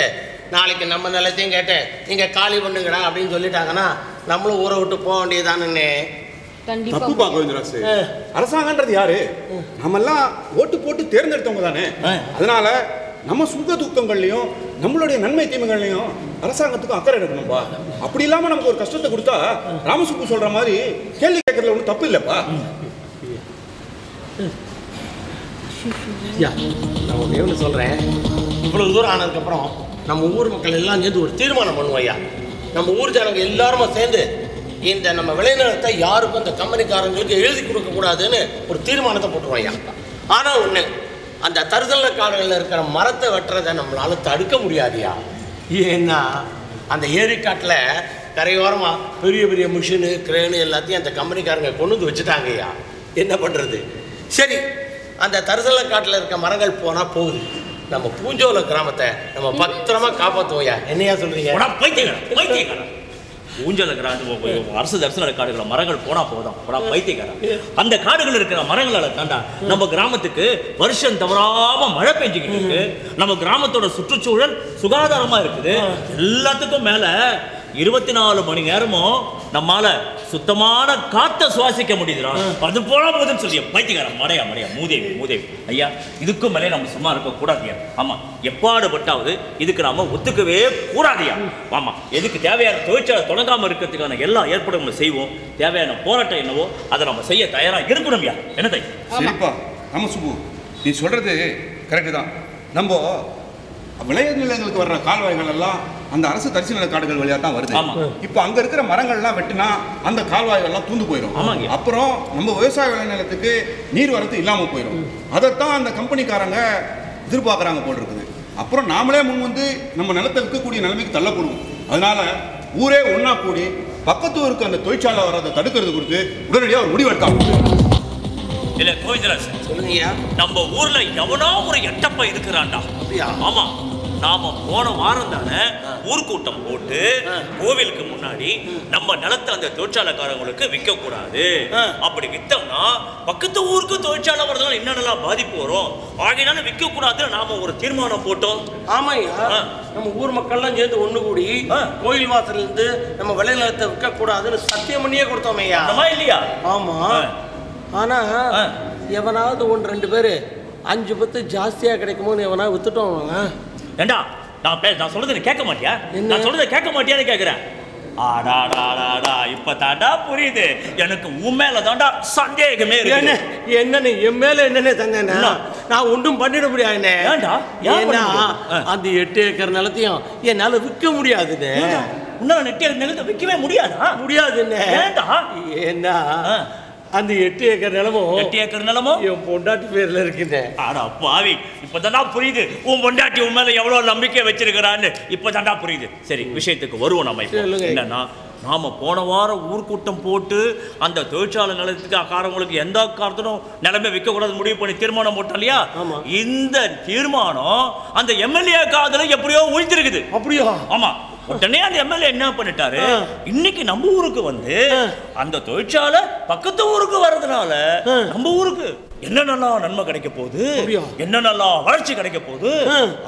நாளைக்கு நம்ம நிலத்தையும் கேட்டு நீங்கள் காலி பண்ணுங்கடா அப்படின்னு சொல்லிட்டாங்கன்னா நம்மளும் ஊரை விட்டு போக வேண்டியதானுன்னே தப்புப்பா கோவிந்தராஜ் அரசாங்கன்றது யாரு? நம்மெல்லாம் ஓட்டு போட்டு தேர்ந்தெடுத்தவங்க தானே. அதனால நம்ம சுக துக்கங்கள்லையும் நம்மளுடைய நன்மை தீமைகள்லையும் அரசாங்கத்துக்கும் அக்கறை எடுக்கணும்பா. அப்படி இல்லாம நமக்கு ஒரு கஷ்டத்தை கொடுத்தா ராமசுப்பு சொல்ற மாதிரி கேள்வி கேட்கறதுல ஒன்றும் தப்பு இல்லப்பா. ஐயா நான் ஒன்றே ஒன்று சொல்கிறேன் இவ்வளவு தூரம் ஆனதுக்கப்புறம் நம்ம ஊர் மக்கள் எல்லாம் சேர்ந்து ஒரு தீர்மானம் பண்ணுவோம் ஐயா. நம்ம ஊர் ஜனங்க எல்லாருமா சேர்ந்து இந்த நம்ம விளைநிலத்தை யாருக்கும் இந்த கம்பெனிக்காரங்களுக்கு எழுதி கொடுக்கக்கூடாதுன்னு ஒரு தீர்மானத்தை போட்டுருவோம் ஐயா ஆனால் ஒன்று அந்த தருதல காடுகளில் இருக்கிற மரத்தை வெட்டுறதை நம்மளால தடுக்க முடியாதியா? ஏன்னா அந்த ஏரிக்காட்டில் கரையோரமாக பெரிய பெரிய மிஷினு கிரேனு எல்லாத்தையும் அந்த கம்பெனிக்காரங்க கொண்டு வந்து வச்சுட்டாங்கய்யா. என்ன பண்ணுறது சரி அந்த தருதலக்காட்டில் காட்டில் இருக்க மரங்கள் போனால் போகுது. நம்ம பூஞ்சோல கிராமத்தை நம்ம பத்திரமா காப்பாற்றுவோம்யா என்னையா சொல்கிறீங்க ஊஞ்சல கிராண்டு அரசு தரிசன காடுகள மரங்கள் போனா போதும். போடா பைத்தியக்காரன். அந்த காடுகள் இருக்கிற மரங்களால தாண்டா நம்ம கிராமத்துக்கு வருஷம் தவறாம மழை பெஞ்சுக்கிட்டு இருக்கு. நம்ம கிராமத்தோட சுற்றுச்சூழல் சுகாதாரமா இருக்குது. எல்லாத்துக்கும் மேல இருபத்தி நாலு மணி நேரமும் நம்மால சுத்தமான காத்த சுவாசிக்க முடியுதுடா. அது போனா போதுன்னு சொல்லி பைத்தியக்காரன் மடையா மடையா மூதேவி மூதேவி. ஐயா இதுக்கும் மேலே நம்ம சும்மா இருக்க கூடாதுயா ஆமா எப்பாடுபட்டாவது இதுக்கு நாம ஒத்துக்கவே கூடாதுயா ஆமா எதுக்கு தேவையான தொழிற்சாலை தொடங்காம இருக்கிறதுக்கான எல்லா ஏற்பாடுகளும் செய்வோம். தேவையான போராட்டம் என்னவோ அதை நம்ம செய்ய தயாரா இருக்கணும்யா என்னதை சரிப்பா. ஆமா சுப்பு. நீ சொல்றது கரெக்டு தான். நம்ம விளையாட்டு நிலையங்களுக்கு வர்ற கால்வாய்கள் எல்லாம் அந்த அரசு தரிசு நில காடுகள் வழியா தான் வருது. இப்போ அங்க இருக்கிற மரங்கள்லாம் வெட்டினா அந்த கால்வாய்கள் எல்லாம் தூந்து போயிடும். அப்புறம் நம்ம விவசாய விளைநிலத்துக்கு நீர் வரத்து இல்லாம போயிடும் அதைத்தான் அந்த கம்பெனிக்காரங்க எதிர்பார்க்கறாங்க போல் இருக்குது. அப்புறம் நாமளே முன் வந்து நம்ம நிலத்தை விற்கக்கூடிய நிலைமைக்கு தள்ளப்படுவோம். அதனால ஊரே ஒண்ணா கூடி பக்கத்து ஊருக்கு அந்த தொழிற்சாலை வர்றதை தடுக்கிறது குறித்து உடனடியாக ஒரு முடிவு எடுத்தாங்க இல்ல கோவிந்தராஜ். சொல்லுங்கய்யா. நம்ம ஊர்ல எவனோ ஒரு எட்டப்ப இருக்கிறான்டா. அப்படியா? ஆமா. நாம போன வாரம் தானே ஊர்க்கூட்டம் போட்டு கோவிலுக்கு முன்னாடி நம்ம நிலத்தை அந்த தொழிற்சாலைக்காரங்களுக்கு விற்க கூடாது அப்படி வித்தோம்னா பக்கத்து ஊருக்கு தொழிற்சாலை வரதுனால என்னென்னலாம் பாதிப்பு வரும்? ஆகையினால விற்க கூடாதுன்னு நாம ஒரு தீர்மானம் போட்டோம். ஆமாய்யா. ஆ. நம்ம ஊர் மக்கள்லாம் சேர்ந்து ஒண்ணு கூடி. கோயில் வாசல்ல இருந்து நம்ம விளைநிலத்தை விற்க கூடாதுன்னு சத்தியம் பண்ணியே அந்த மாதிரி இல்லையா? ஆமா. ஆனா. எவனாவது ஒன்று ரெண்டு பேர் அஞ்சு பத்து ஜாஸ்தியா கிடைக்குமோன்னு எவனா வித்துட்டோம் ஏண்டா நான் பே- நான் சொல்றதை நீ கேட்க மாட்டியா? நான் சொல்றதை கேட்க மாட்டியான்னு கேக்குறேன். ஆடாடாடாடா இப்ப தாண்டா புரியுது. எனக்கு உன் மேல தாண்டா சந்தேகமே இருக்கு என்னன்னு என் மேல என்னன்னு தந்தேன்னா? நான் ஒன்றும் பண்ணிட முடியாதுண்ணே பண்ண ஏன்னா. அந்த எட்டு ஏக்கர் நிலத்தையும் என்னால விற்க முடியாதுண்ணே உன்னால நெட்டி நிலத்தை விற்கவே முடியாதா? முடியாதுண்ணே ஏன்டா? ஏன்னா. அந்த எட்டு ஏக்கர் நிலமும் எட்டு ஏக்கர் நிலமோ என் பொண்டாட்டி பேர்ல இருக்குண்ணே ஆடா பாவி இப்பதான்டா புரியுது. உன் பொண்டாட்டி உன் மேல எவ்வளவு நம்பிக்கை வச்சிருக்கிறான்னு இப்பதான்டா புரியுது. சரி விஷயத்துக்கு வருவோம் நம்ம. என்னன்னா நாம போன வாரம் ஊர்க்கூட்டம் போட்டு அந்த தொழிற்சாலை நிலத்துக்கு அக்காரங்களுக்கு எந்த காரணத்திலும் நிலைமை விற்க கூடாது முடிவு பண்ணி தீர்மானம் போட்டோம் இல்லையா. இந்த தீர்மானம் அந்த எம்எல்ஏ காதுல எப்படியோ உழிஞ்சிருக்குது அப்படியா? ஆமா. உடனே அந்த எம்எல்ஏ என்ன பண்ணிட்டாரு. இன்னைக்கு நம்ம ஊருக்கு வந்து. அந்த தொழிற்சாலை பக்கத்து ஊருக்கு வர்றதுனால நம்ம ஊருக்கு என்னென்னலாம் நன்மை கிடைக்க போகுது? என்னென்னலாம் வளர்ச்சி கிடைக்க போகுது.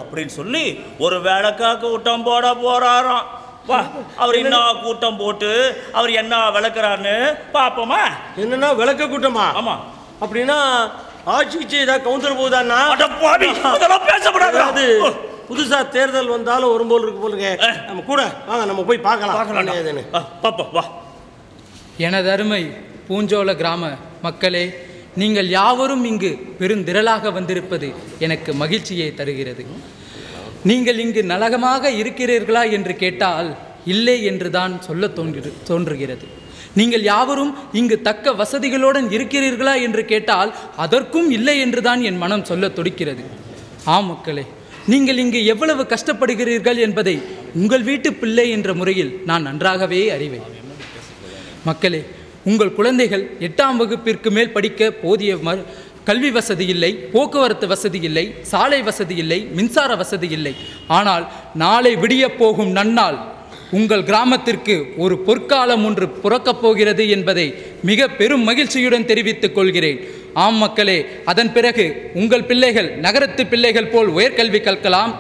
அப்படின்னு சொல்லி ஒரு வேலைக்கா கூட்டம் போட போறாராம். வா அவர் என்ன கூட்டம் போட்டு அவர் என்ன விளக்குறாருன்னு பாப்போமா? என்னன்னா விளக்க கூட்டமா? ஆமா. அப்படின்னா ஆட்சிக்கு ஏதாவது கவுண்டர் போகுதாண்ணா அட பாவி, அதெல்லாம் பேசக்கூடாதுடா. அதாவது புதுசா தேர்தல் வந்தாலும் வரும் போல் இருக்கு போலுங்க நம்ம கூட வாங்க நம்ம போய் பார்க்கலாம் பார்க்கலாம்டா. என்ன ஏதுன்னு. ஆ, பாப்போம் வா எனது அருமை பூஞ்சோல கிராம மக்களே நீங்கள் யாவரும் இங்கு பெருந்திரளாக வந்திருப்பது எனக்கு மகிழ்ச்சியை தருகிறது நீங்கள் இங்கு நலகமாக இருக்கிறீர்களா என்று கேட்டால் இல்லை என்றுதான் சொல்ல தோன்று தோன்றுகிறது நீங்கள் யாவரும் இங்கு தக்க வசதிகளுடன் இருக்கிறீர்களா என்று கேட்டால் அதற்கும் இல்லை என்றுதான் என் மனம் சொல்ல துடிக்கிறது ஆம் மக்களே நீங்கள் இங்கு எவ்வளவு கஷ்டப்படுகிறீர்கள் என்பதை உங்கள் வீட்டு பிள்ளை என்ற முறையில் நான் நன்றாகவே அறிவேன். மக்களே உங்கள் குழந்தைகள் எட்டாம் வகுப்பிற்கு மேல் படிக்க போதிய ம கல்வி வசதி இல்லை போக்குவரத்து வசதி இல்லை சாலை வசதி இல்லை மின்சார வசதி இல்லை. ஆனால் நாளை விடிய போகும் நன்னால் உங்கள் கிராமத்திற்கு ஒரு பொற்காலம் ஒன்று புறக்கப் போகிறது என்பதை மிக பெரும் மகிழ்ச்சியுடன் தெரிவித்துக் கொள்கிறேன். ஆம் மக்களே அதன் பிறகு உங்கள் பிள்ளைகள் நகரத்து பிள்ளைகள் போல் உயர்கல்வி கற்கலாம்.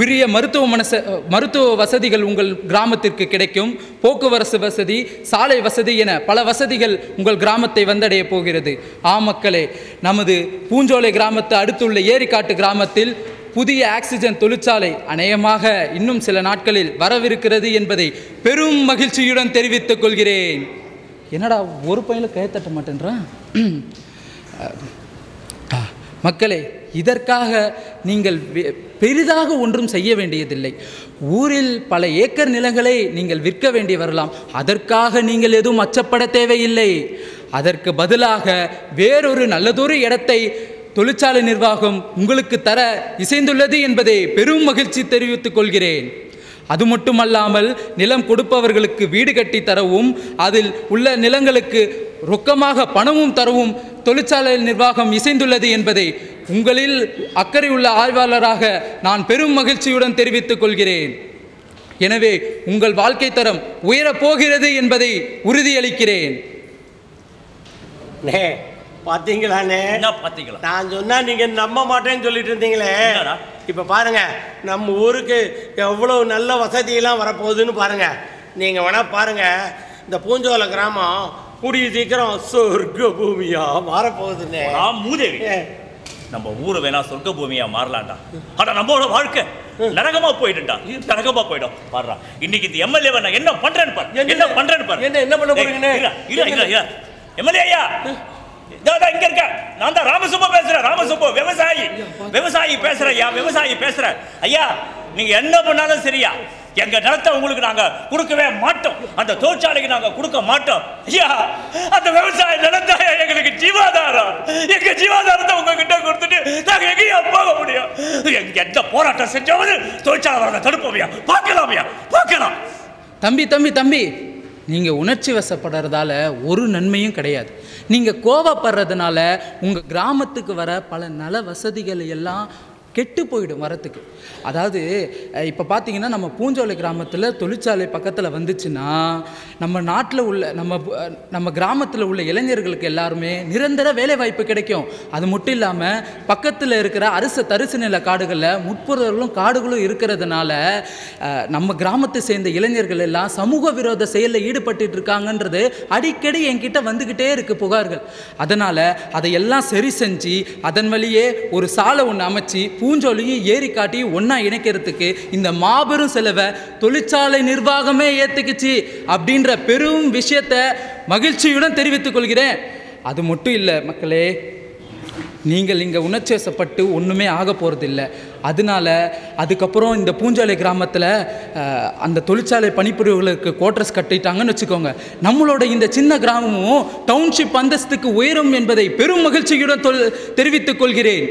உரிய மருத்துவ மனச மருத்துவ வசதிகள் உங்கள் கிராமத்திற்கு கிடைக்கும். போக்குவரத்து வசதி சாலை வசதி என பல வசதிகள் உங்கள் கிராமத்தை வந்தடைய போகிறது. ஆ மக்களே நமது பூஞ்சோலை கிராமத்து அடுத்துள்ள ஏரிக்காட்டு கிராமத்தில் புதிய ஆக்சிஜன் தொழிற்சாலை அநேகமாக இன்னும் சில நாட்களில் வரவிருக்கிறது என்பதை பெரும் மகிழ்ச்சியுடன் தெரிவித்துக் கொள்கிறேன். என்னடா ஒரு பையல கை தட்ட மாட்டேன்றான் மக்களே இதற்காக நீங்கள் பெரிதாக ஒன்றும் செய்ய வேண்டியதில்லை. ஊரில் பல ஏக்கர் நிலங்களை நீங்கள் விற்க வேண்டி வரலாம். அதற்காக நீங்கள் எதுவும் அச்சப்பட தேவையில்லை. அதற்கு பதிலாக வேறொரு நல்லதொரு இடத்தை தொழிற்சாலை நிர்வாகம் உங்களுக்கு தர இசைந்துள்ளது என்பதை பெரும் மகிழ்ச்சி தெரிவித்துக் கொள்கிறேன். அது மட்டுமல்லாமல் நிலம் கொடுப்பவர்களுக்கு வீடு கட்டி தரவும் அதில் உள்ள நிலங்களுக்கு ரொக்கமாக பணமும் தரவும் தொழிற்சாலை நிர்வாகம் இசைந்துள்ளது என்பதை உங்களில் அக்கறை உள்ள ஆய்வாளராக நான் பெரும் மகிழ்ச்சியுடன் தெரிவித்துக் கொள்கிறேன். எனவே உங்கள் வாழ்க்கை தரம் உயரப் போகிறது என்பதை உறுதியளிக்கிறேன். பாத்தீங்களாண்ணே என்ன பாத்தீங்களா? நான் சொன்னா நீங்க நம்ப மாட்டேன்னு சொல்லிட்டு இருந்தீங்களே? இப்ப பாருங்க நம்ம ஊருக்கு எவ்வளவு நல்ல வசதியெல்லாம் வரப்போகுதுன்னு பாருங்க. நீங்க வேணா பாருங்க இந்த பூஞ்சோல கிராமம் கூடிய சீக்கிரம் சொர்க்க பூமியா மாறப்போகுதுண்ணே நான் மூதேவி நம்ம ஊரு வேணா சொர்க்க பூமியா மாறலாம்டா. ஆனா நம்மளோட வாழ்க்கை நரகமா போயிடும்டா. நரகமா போயிடும். பாருடா இன்னைக்கு இந்த எம்எல்ஏ நான் என்ன பண்றேன்னு பாரு. என்ன- பண்றேன்னு பாரு. என்ன- என்ன பண்ண போறீங்கண்ணே? எம்எல்ஏ ஐயா இதோ, இதோ இங்க இருக்க. நான் தான் ராமசுப்பு பேசுறேன் ராமசுப்பு. விவசாயி. விவசாயி பேசுறேன் ஐயா விவசாயி பேசுறேன். ஐயா நீங்க என்ன பண்ணாலும் சரியா. எங்க நிலத்தை உங்களுக்கு நாங்க கொடுக்கவே மாட்டோம். அந்த தொழிற்சாலைக்கு நாங்க கொடுக்க மாட்டோம். ஐயா அந்த விவசாய நிலத்தை எங்களுக்கு ஜீவாதாரம். எங்க ஜீவாதாரத்தை உங்ககிட்ட கொடுத்துட்டு நாங்க எங்கேயா போக முடியும். எங்க எந்த போராட்டம் செஞ்சாவது தொழிற்சாலை வரதை தடுப்போமையா பார்க்கலாமையா பார்க்கலாம் தம்பி தம்பி தம்பி. நீங்கள் உணர்ச்சி வசப்படுறதால ஒரு நன்மையும் கிடையாது. நீங்கள் கோவப்படுறதுனால உங்கள் கிராமத்துக்கு வர பல நல வசதிகள் எல்லாம் கெட்டு போயிடும் வரத்துக்கு. அதாவது இப்போ பார்த்தீங்கன்னா நம்ம பூஞ்சோலை கிராமத்தில் தொழிற்சாலை பக்கத்தில் வந்துச்சுன்னா நம்ம நாட்டில் உள்ள நம்ம நம்ம கிராமத்தில் உள்ள இளைஞர்களுக்கு எல்லாருமே நிரந்தர வேலை வாய்ப்பு கிடைக்கும். அது மட்டும் இல்லாமல் பக்கத்தில் இருக்கிற அரசு தரிசு நில காடுகளில் முட்புறங்களும் காடுகளும் இருக்கிறதுனால நம்ம கிராமத்தை சேர்ந்த இளைஞர்கள் எல்லாம் சமூக விரோத செயலில் ஈடுபட்டு இருக்காங்கன்றது அடிக்கடி என்கிட்ட வந்துக்கிட்டே இருக்கு புகார்கள். அதனால் அதையெல்லாம் சரி செஞ்சு அதன் வழியே ஒரு சாலை ஒன்று அமைச்சு பூஞ்சோலியும் ஏரி ஒன்றா இணைக்கிறதுக்கு இந்த மாபெரும் செலவை தொழிற்சாலை நிர்வாகமே ஏற்றுக்குச்சு அப்படின்ற பெரும் விஷயத்தை மகிழ்ச்சியுடன் தெரிவித்துக் கொள்கிறேன். அது மட்டும் இல்லை மக்களே நீங்கள் இங்கே உணர்ச்சிவசப்பட்டு ஒன்றுமே ஆக போகிறதில்ல அதனால அதுக்கப்புறம் இந்த பூஞ்சாலை கிராமத்தில் அந்த தொழிற்சாலை பணிப்புரிவுகளுக்கு கோட்ரஸ் கட்டிட்டாங்கன்னு வச்சுக்கோங்க. நம்மளோட இந்த சின்ன கிராமமும் டவுன்ஷிப் அந்தஸ்துக்கு உயரும் என்பதை பெரும் மகிழ்ச்சியுடன் தொல் தெரிவித்துக் கொள்கிறேன்.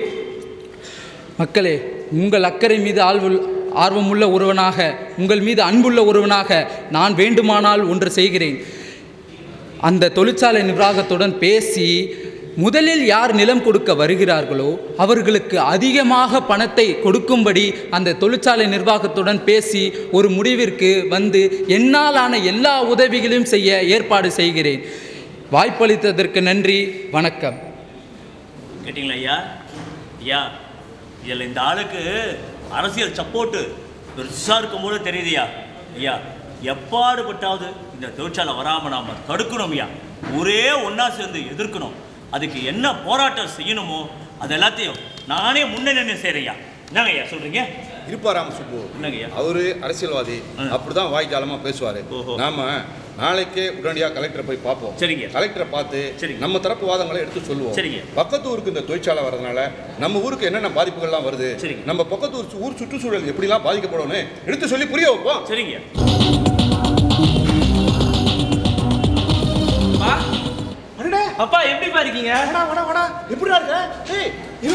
மக்களே உங்கள் அக்கறை மீது ஆழ்வுள் ஆர்வமுள்ள ஒருவனாக உங்கள் மீது அன்புள்ள ஒருவனாக நான் வேண்டுமானால் ஒன்று செய்கிறேன். அந்த தொழிற்சாலை நிர்வாகத்துடன் பேசி முதலில் யார் நிலம் கொடுக்க வருகிறார்களோ அவர்களுக்கு அதிகமாக பணத்தை கொடுக்கும்படி அந்த தொழிற்சாலை நிர்வாகத்துடன் பேசி ஒரு முடிவிற்கு வந்து என்னாலான எல்லா உதவிகளையும் செய்ய ஏற்பாடு செய்கிறேன். வாய்ப்பளித்ததற்கு நன்றி வணக்கம். கேட்டிங்களா ஐயா? ஐயா இதில் இந்த ஆளுக்கு அரசியல் சப்போர்ட்டு பெருசாக இருக்கும் போது தெரியுதுயா ஐயா எப்பாடுபட்டாவது இந்த தொழிற்சாலை வராமல் நாம் தடுக்கணும் ஐயா ஒரே ஒன்றா சேர்ந்து எதிர்க்கணும். அதுக்கு என்ன போராட்டம் செய்யணுமோ அது எல்லாத்தையும் நானே முன்னே நின்று செய்கிறேயா என்னங்க ஐயா சொல்கிறீங்க இருப்பா ராம சுப்பு என்னங்கய்யா? அவரு அரசியல்வாதி. அப்படிதான் வாய் ஜாலமா பேசுவாரு நாம நாளைக்கே உடனடியாக கலெக்டரை போய் பார்ப்போம். சரிங்க. கலெக்டரை பார்த்து நம்ம தரப்பு வாதங்களை எடுத்து சொல்லுவோம். சரிங்க. பக்கத்து ஊருக்கு இந்த தொழிற்சாலை வரதுனால நம்ம ஊருக்கு என்னென்ன பாதிப்புகள்லாம் வருது நம்ம பக்கத்து ஊர் ஊர் சுற்றுச்சூழல் எப்படிலாம் பாதிக்கப்படும்னு எடுத்து சொல்லி புரிய வைப்போம். சரிங்க. அப்பா எப்படிப்பா இருக்கீங்க? வாடா வாடா வாடா. எப்படிடா இருக்க?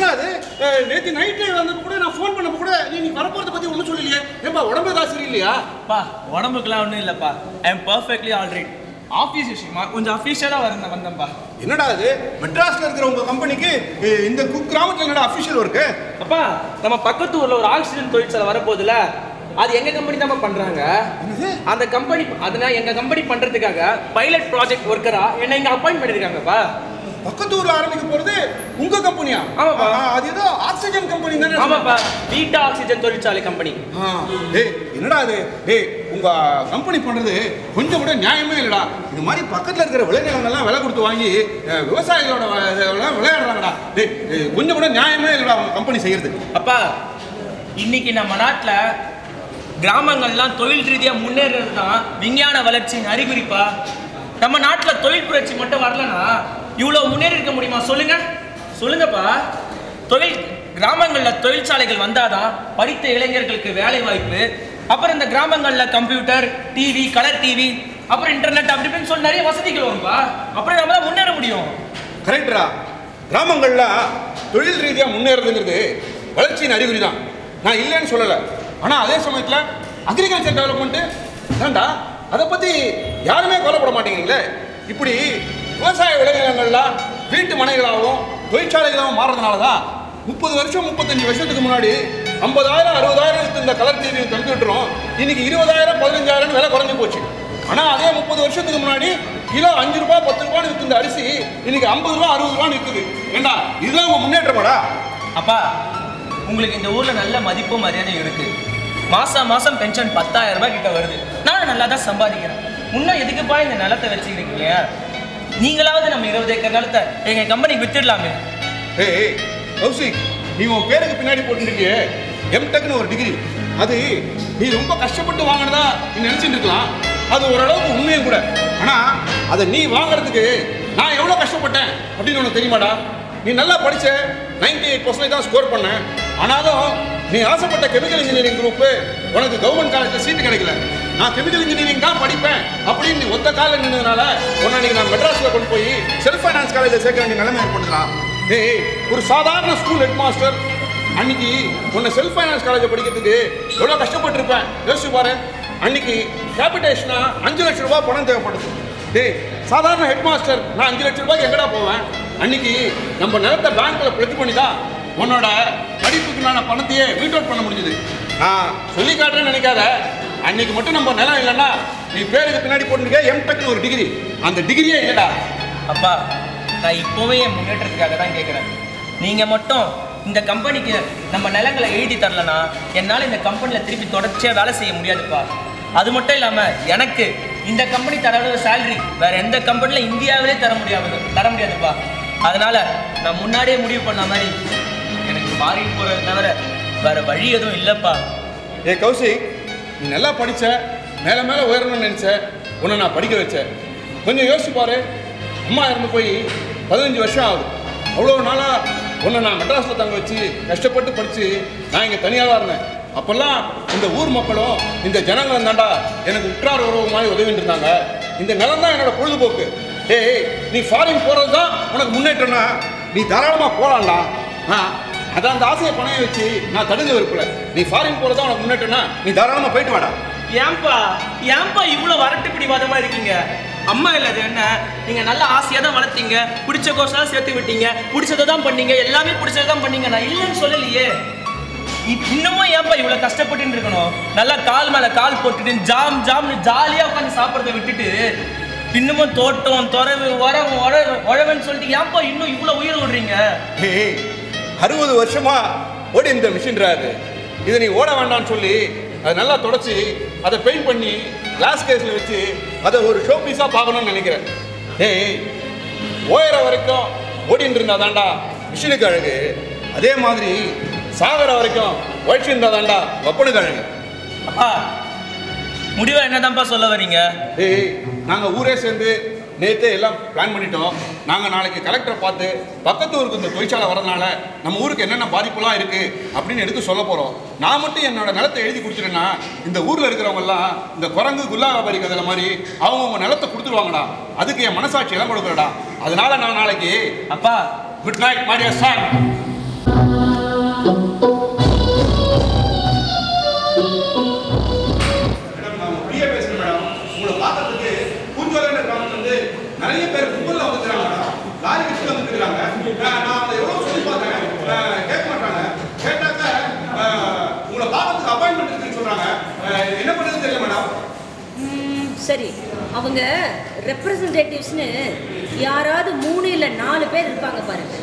அது அஹ், நேத்து நைட்டு வந்தப்ப கூட நான் ஃபோன் பண்ணப்ப கூட நீ நீ வரப்போறத பத்தி ஒன்றும் சொல்லலையே. ஏப்பா உடம்பு ஏதாவது சரியில்லையா? பா உடம்புக்குலாம் ஒன்றும் இல்லைப்பா. I am perfectly alright office விஷயமா? கொஞ்சம் அஃபீஷியலாக வரேன் வந்தேன்ப்பா என்னடா இது மெட்ராஸ்ல இருக்கிற உங்க கம்பெனிக்கு இந்த குக் கிராமத்துல என்னடா அஃபிஷியல் ஒர்க்கு அப்பா நம்ம பக்கத்து ஊர்ல ஒரு ஆக்சிஜன் தொழிற்சாலை வரப்போகுதுல. அது எங்க கம்பெனி தான் பண்றாங்க. அந்த கம்பெனி அதனால எங்க கம்பெனி பண்றதுக்காக பைலட் ப்ராஜெக்ட் ஒர்க்கரா என்ன இங்க அப்பாயிண்ட் பண்ணிருக்காங்கப்பா பக்கத்து ஊர்ல ஆரம்பிக்க போறது உங்க கம்பெனியா ஆமாப்பா. அது ஏதோ ஆக்சிஜன் கம்பெனி தானே ஆமாப்பா. வீட்டா ஆக்சிஜன் தொழிற்சாலை கம்பெனி டேய் என்னடா இது? டேய் உங்க கம்பெனி பண்றது கொஞ்சம் கூட நியாயமே இல்லடா. இது மாதிரி பக்கத்துல இருக்கிற விளைநிலங்கள்லாம் விலை கொடுத்து வாங்கி விவசாயிகளோட விளையாடுறாங்கடா. டேய் கொஞ்சம் கூட நியாயமே இல்லடா உங்க கம்பெனி செய்யறது. அப்பா இன்னைக்கு நம்ம நாட்டுல கிராமங்கள்லாம் தொழில் ரீதியா முன்னேறது தான் விஞ்ஞான வளர்ச்சியின் அறிகுறிப்பா. நம்ம நாட்டுல தொழில் புரட்சி மட்டும் வரலனா இவ்வளவு முன்னேறி இருக்க முடியுமா? சொல்லுங்க. சொல்லுங்கப்பா. தொழில் கிராமங்களில் தொழிற்சாலைகள் வந்தாதான் படித்த இளைஞர்களுக்கு வேலை வாய்ப்பு அப்புறம் இந்த கிராமங்களில் கம்ப்யூட்டர் டிவி கலர் டிவி அப்புறம் இன்டர்நெட் அப்படி இப்படின்னு சொல்லி நிறைய வசதிகள் வரும்பா. அப்புறம் நம்ம தான் முன்னேற முடியும். கரெக்டா கிராமங்களில் தொழில் ரீதியாக முன்னேறதுங்கிறது வளர்ச்சியின் அறிகுறி தான் நான் இல்லைன்னு சொல்லலை. ஆனால் அதே சமயத்தில் அக்ரிகல்ச்சர் டெவலப்மெண்ட்டு ஏண்டா அதை பற்றி யாருமே கவலைப்பட மாட்டேங்கிறீங்களே? இப்படி விவசாய விளைநிலங்கள்லாம் வீட்டு மனைகளாகவும் தொழிற்சாலைகளாகவும் மாறுறதுனால தான் முப்பது வருஷம் முப்பத்தஞ்சு வருஷத்துக்கு முன்னாடி ஐம்பதாயிரம் அறுபதாயிரம் இந்த கலர் டிவி கம்ப்யூட்டரும் இன்னைக்கு இருபதாயிரம் பதினஞ்சாயிரம் விலை குறைஞ்சி போச்சு. ஆனால் அதே முப்பது வருஷத்துக்கு முன்னாடி கிலோ அஞ்சு ரூபாய் பத்து ரூபான்னு விற்று இந்த அரிசி இன்னைக்கு ஐம்பது ரூபா அறுபது ரூபான்னு விற்குது. ஏண்டா? இதுதான் உங்க முன்னேற்றமாடா? அப்பா உங்களுக்கு இந்த ஊர்ல நல்ல மதிப்பும் மரியாதையும் இருக்கு. மாசம் மாசம் பென்ஷன் பத்தாயிரம் ரூபாய் கிட்ட வருது. நான் நல்லா தான் சம்பாதிக்கிறேன். இன்னும் எதுக்குப்பா இந்த நிலத்தை வச்சுக்கிறீங்க நீங்களாவது நம்ம இருபது ஏக்கர் நிலத்தை எங்க கம்பெனிக்கு வித்துடலாமே. ஏய் கௌசிக் நீ உன் பேருக்கு பின்னாடி போட்டுருக்கியே. எம்டெக்னு ஒரு டிகிரி அது நீ ரொம்ப கஷ்டப்பட்டு வாங்கினதா நீ நினைச்சிட்டு இருக்கலாம். அது ஓரளவுக்கு உண்மையும் கூட. ஆனா அதை நீ வாங்குறதுக்கு நான் எவ்வளவு கஷ்டப்பட்டேன் அப்படின்னு உனக்கு தெரியுமாடா? நீ நல்லா படிச்ச 98% எயிட் பர்சன்டேஜ் தான் ஸ்கோர் பண்ண. ஆனாலும் நீ ஆசைப்பட்ட கெமிக்கல் இன்ஜினியரிங் குரூப் உனக்கு கவர்மெண்ட் காலேஜில் சீட்டு கிடைக்கல. நான் கெமிக்கல் இன்ஜினியரிங் தான் படிப்பேன் அப்படின்னு நீ ஒத்த காலில் நின்றதுனால உன்னை நீங்க நான் மெட்ராஸில் கொண்டு போய் செல்ஃப் ஃபைனான்ஸ் காலேஜில் சேர்க்க வேண்டிய நிலைமை ஏற்படுத்தலாம் ஏய் ஒரு சாதாரண ஸ்கூல் ஹெட் மாஸ்டர் அன்னைக்கு உன்னை செல்ஃப் ஃபைனான்ஸ் காலேஜ் படிக்கிறதுக்கு எவ்வளோ கஷ்டப்பட்டிருப்பேன். யோசிச்சு பாரு. அன்னைக்கு கேபிடேஷனா அஞ்சு லட்ச ரூபா பணம் தேவைப்படுது டேய் சாதாரண ஹெட் மாஸ்டர் நான் அஞ்சு லட்ச ரூபாய்க்கு எங்கடா போவேன்? அன்னைக்கு நம்ம நிலத்தை பேங்க்ல பிளட் பண்ணி தான் உன்னோட படிப்புக்குண்டான பணத்தையே வீட் அவுட் பண்ண முடிஞ்சது. நான் சொல்லி காட்டுறேன்னு நினைக்காத. அன்னைக்கு மட்டும் நம்ம நிலம் இல்லைன்னா நீ பேருக்கு பின்னாடி போட்டுருக்க எம்டெக்னு ஒரு டிகிரி அந்த டிகிரியே இல்லைடா. அப்பா நான் இப்போவே என் முன்னேற்றத்துக்காக தான் கேட்குறேன் நீங்கள் மட்டும் இந்த கம்பெனிக்கு நம்ம நிலங்களை எழுதி தரலனா என்னால் இந்த கம்பெனியில் திருப்பி தொடர்ச்சியாக வேலை செய்ய முடியாதுப்பா. அது மட்டும் இல்லாமல் எனக்கு இந்த கம்பெனி தர சேலரி வேற எந்த கம்பெனியில் இந்தியாவிலே தர முடியாது தர முடியாதுப்பா. அதனால நான் முன்னாடியே முடிவு பண்ண மாதிரி மாறிட்டு மாறி போகிறது தவிர வேற வழி எதுவும் இல்லைப்பா. ஏ கௌசிக் நீ நல்லா படிச்ச மேலே மேலே உயரணும்னு நினச்ச உன்னை நான் படிக்க வச்சேன் கொஞ்சம் யோசிச்சு பாரு. அம்மா இருந்து போய் பதினஞ்சு வருஷம் ஆகுது. அவ்வளோ நாளாக உன்னை நான் மெட்ராஸில் தங்க வச்சு கஷ்டப்பட்டு படித்து நான் இங்கே தனியாக தான் இருந்தேன். அப்போல்லாம் இந்த ஊர் மக்களும் இந்த ஜனங்களும் தாண்டா எனக்கு உற்றார் உறவு மாதிரி உதவிட்டு இருந்தாங்க. இந்த நிலம் தான் என்னோட பொழுதுபோக்கு. ஏய் நீ ஃபாரின் போகிறது தான் உனக்கு முன்னேற்றம்னா நீ தாராளமாக போகலாம்டா ஆ அதான் அந்த ஆசையை பணைய வச்சு நான் தடுங்க விருப்பல. நீ ஃபாரின் போறதா உனக்கு முன்னேற்றம்னா நீ தாராளமா போயிட்டு வாடா. ஏன்பா ஏன்பா இவ்வளோ வரட்டு பிடிவாதமா இருக்கீங்க? அம்மா இல்லாத என்ன? நீங்க நல்ல ஆசையா தான் வளர்த்தீங்க. பிடிச்ச கோர்ஸ்லாம் சேர்த்து விட்டீங்க. பிடிச்சதை தான் பண்ணீங்க. எல்லாமே பிடிச்சதை தான் பண்ணீங்க. நான் இல்லைன்னு சொல்லலையே. இன்னமும் ஏன்பா இவ்வளவு கஷ்டப்பட்டு இருக்கணும்? நல்லா கால் மேல கால் போட்டுட்டு ஜாம் ஜாம்னு ஜாலியா உட்காந்து சாப்பிட்றத விட்டுட்டு இன்னமும் தோட்டம் துறவு உழவு உழவுன்னு சொல்லிட்டு ஏன்பா இன்னும் இவ்வளோ உயிர் விடுறீங்க அறுபது வருஷமா ஓடி இந்த மிஷின்றாரு. இதை நீ ஓட வேண்டாம்னு சொல்லி அதை நல்லா தொடச்சி அதை பெயிண்ட் பண்ணி கிளாஸ் கேஸில் வச்சு அதை ஒரு ஷோ பீஸாக பார்க்கணும்னு நினைக்கிறேன். ஏய் ஓயிற வரைக்கும் ஓடிட்டு இருந்தா தாண்டா மிஷினுக்கு அழகு. அதே மாதிரி சாகர வரைக்கும் உழைச்சி இருந்தா தாண்டா ஒப்பனுக்கு அழகு. அப்பா முடிவா என்னதான்ப்பா சொல்ல வரீங்க ஏய் நாங்கள் ஊரே சேர்ந்து நேற்றே எல்லாம் பிளான் பண்ணிட்டோம். நாங்கள் நாளைக்கு கலெக்டரை பார்த்து பக்கத்து ஊருக்கு இந்த தொழிற்சாலை வரதுனால நம்ம ஊருக்கு என்னென்ன பாதிப்புலாம் இருக்குது அப்படின்னு எடுத்து சொல்ல போகிறோம் நான் மட்டும் என்னோட நிலத்தை எழுதி கொடுத்துட்டேன்னா இந்த ஊரில் இருக்கிறவங்கெல்லாம் இந்த குரங்கு குல்லா வியாபாரி கதையில மாதிரி அவங்கவுங்க நிலத்தை கொடுத்துருவாங்கடா. அதுக்கு என் மனசாட்சி எல்லாம் கொடுக்குறடா அதனால நான் நாளைக்கு அப்பா குட் நைட் மாரியா சார் வந்துருக்காங்க நான் அதை எவ்வளவு சொல்லி பார்த்தேன்? கேட்க மாட்டாங்க. கேட்டாக்க உங்களை பார்க்கறதுக்கு அப்பாயின்மெண்ட் இருக்குன்னு சொல்றாங்க அஹ், என்ன பண்ணுறதுன்னு தெரியல மேடம் ம், சரி. அவங்க ரெப்ரசன்டேட்டிவ்ஸ்னு யாராவது மூணு இல்லை நாலு பேர் இருப்பாங்க பாருங்க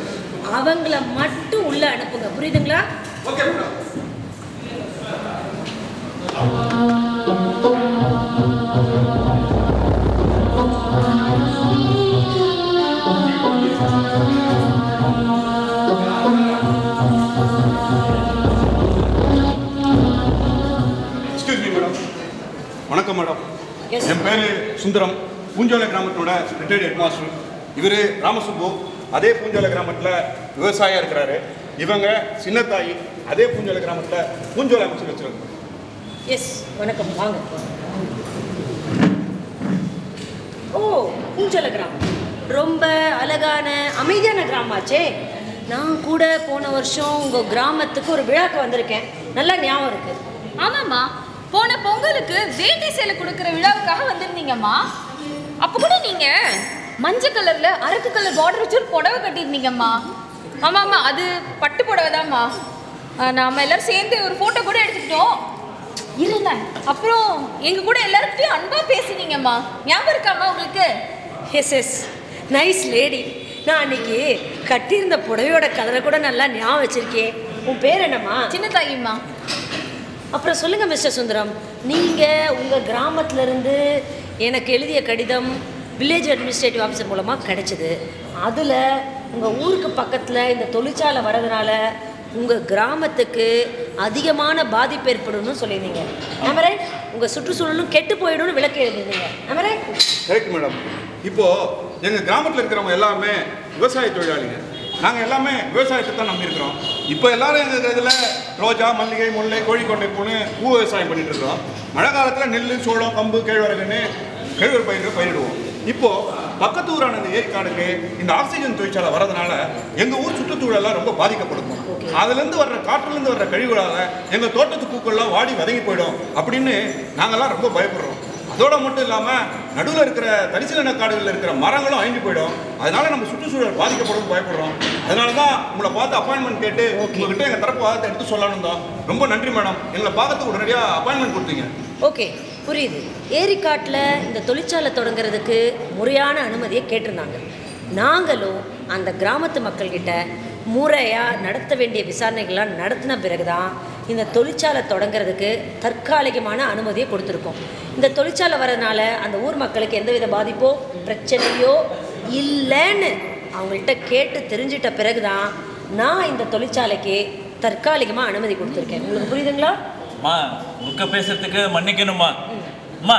அவங்கள மட்டும் உள்ள அனுப்புங்க. புரியுதுங்களா? ஓகே மேடம் வணக்கம் மேடம். Yes. என் பேர் சுந்தரம். பூஞ்சோலை கிராமத்தோட ரிட்டையர்ட் ஹெட் மாஸ்டர் இவர் ராமசுப்பு. அதே பூஞ்சோலை கிராமத்தில் விவசாயியாக இருக்கிறாரு. இவங்க சின்னத்தாயி அதே பூஞ்சோலை கிராமத்தில் பூஞ்சோலை அமைச்சு வச்சிருக்காங்க. எஸ் வணக்கம். வாங்க. ஓ பூஞ்சல கிராமம். ரொம்ப அழகான அமைதியான கிராமாச்சே நான் கூட போன வருஷம் உங்கள் கிராமத்துக்கு ஒரு விழாக்கு வந்திருக்கேன். நல்லா ஞாபகம் இருக்கு. ஆமாம்மா. போன பொங்கலுக்கு வேட்டி சேலை கொடுக்குற விழாவுக்காக வந்திருந்தீங்கம்மா. அப்போ கூட நீங்க மஞ்சள் கலர்ல அரக்கு கலர் பார்டர் வச்சு ஒரு புடவை கட்டியிருந்தீங்கம்மா. ஆமாம்மா அது பட்டு புடவை தான்மா. நாம எல்லாரும் சேர்ந்து ஒரு போட்டோ கூட எடுத்துக்கிட்டோம். இருங்க அப்புறம் எங்க கூட எல்லாருக்கிட்டையும் அன்பா பேசினீங்கம்மா. ஞாபகம் இருக்காம்மா உங்களுக்கு? எஸ் எஸ் நைஸ் லேடி நான் அன்னைக்கு கட்டியிருந்த புடவையோட கலரை கூட நல்லா ஞாபகம் வச்சிருக்கேன். உன் பேர் என்னம்மா? சின்ன தாயிம்மா அப்புறம் சொல்லுங்கள் மிஸ்டர் சுந்தரம். நீங்கள் உங்கள் கிராமத்துலேருந்து எனக்கு எழுதிய கடிதம் வில்லேஜ் அட்மினிஸ்ட்ரேட்டிவ் ஆஃபீஸர் மூலமாக கிடைச்சிது. அதில் உங்கள் ஊருக்கு பக்கத்தில் இந்த தொழிற்சாலை வரதுனால உங்கள் கிராமத்துக்கு அதிகமான பாதிப்பு ஏற்படும்னு சொல்லியிருந்தீங்க. ஆமரே உங்கள் சுற்றுச்சூழலும் கெட்டு போயிடும்னு விளக்கு எழுதிருந்தீங்க ஆமரே கரெக்ட் மேடம் இப்போது எங்கள் கிராமத்தில் இருக்கிறவங்க எல்லாமே விவசாய தொழிலாளிகள் நாங்கள் எல்லாமே விவசாயத்தை தான் நம்பியிருக்கிறோம். இப்போ எல்லாரும் எங்கள் இதில் ரோஜா மல்லிகை முல்லை கோழிக்கொண்டை பூனு பூ விவசாயம் பண்ணிட்டு இருக்கோம் மழை காலத்தில் நெல் சோளம் கம்பு கேழ்வரகுன்னு கேழ்வரகு பயிர்கள் பயிரிடுவோம். இப்போ பக்கத்து ஊரான இந்த ஏரிக்காடுக்கு இந்த ஆக்சிஜன் தொழிற்சாலை வரதுனால எங்கள் ஊர் சுற்றுச்சூழலாம் ரொம்ப பாதிக்கப்படுது அதுலேருந்து வர்ற காற்றுலேருந்து வர்ற கழிவுகளால் எங்கள் தோட்டத்து பூக்கள்லாம் வாடி வதங்கி போயிடும் அப்படின்னு நாங்கள்லாம் ரொம்ப பயப்படுறோம். அதோட மட்டும் இல்லாமல் நடுவில் இருக்கிற தரிசன காடுகளில் இருக்கிற மரங்களும் அழிஞ்சு போயிடும். அதனால நம்ம சுற்றுச்சூழல் பாதிக்கப்படும் பயப்படுறோம். அதனால தான் உங்களை பார்த்து அப்பாயின்மெண்ட் கேட்டு உங்ககிட்ட எங்கள் தரப்பு வாதத்தை எடுத்து சொல்லணும் தான். ரொம்ப நன்றி மேடம் எங்களை பார்க்கறதுக்கு உடனடியாக அப்பாயின்மெண்ட் கொடுத்தீங்க. ஓகே புரியுது. ஏரிக்காட்டில் இந்த தொழிற்சாலை தொடங்குறதுக்கு முறையான அனுமதியை கேட்டிருந்தாங்க. நாங்களும் அந்த கிராமத்து மக்கள்கிட்ட முறையாக நடத்த வேண்டிய விசாரணைகள்லாம் நடத்தின பிறகு தான் இந்த தொழிற்சாலை தொடங்குறதுக்கு தற்காலிகமான அனுமதியை கொடுத்துருக்கோம். இந்த தொழிற்சாலை வரதுனால அந்த ஊர் மக்களுக்கு எந்தவித பாதிப்போ பிரச்சனையோ இல்லைன்னு அவங்கள்ட்ட கேட்டு தெரிஞ்சிட்ட பிறகு தான் நான் இந்த தொழிற்சாலைக்கு தற்காலிகமாக அனுமதி கொடுத்துருக்கேன். உங்களுக்கு புரியுதுங்களா? அம்மா முக்க பேசுறதுக்கு மன்னிக்கணுமா அம்மா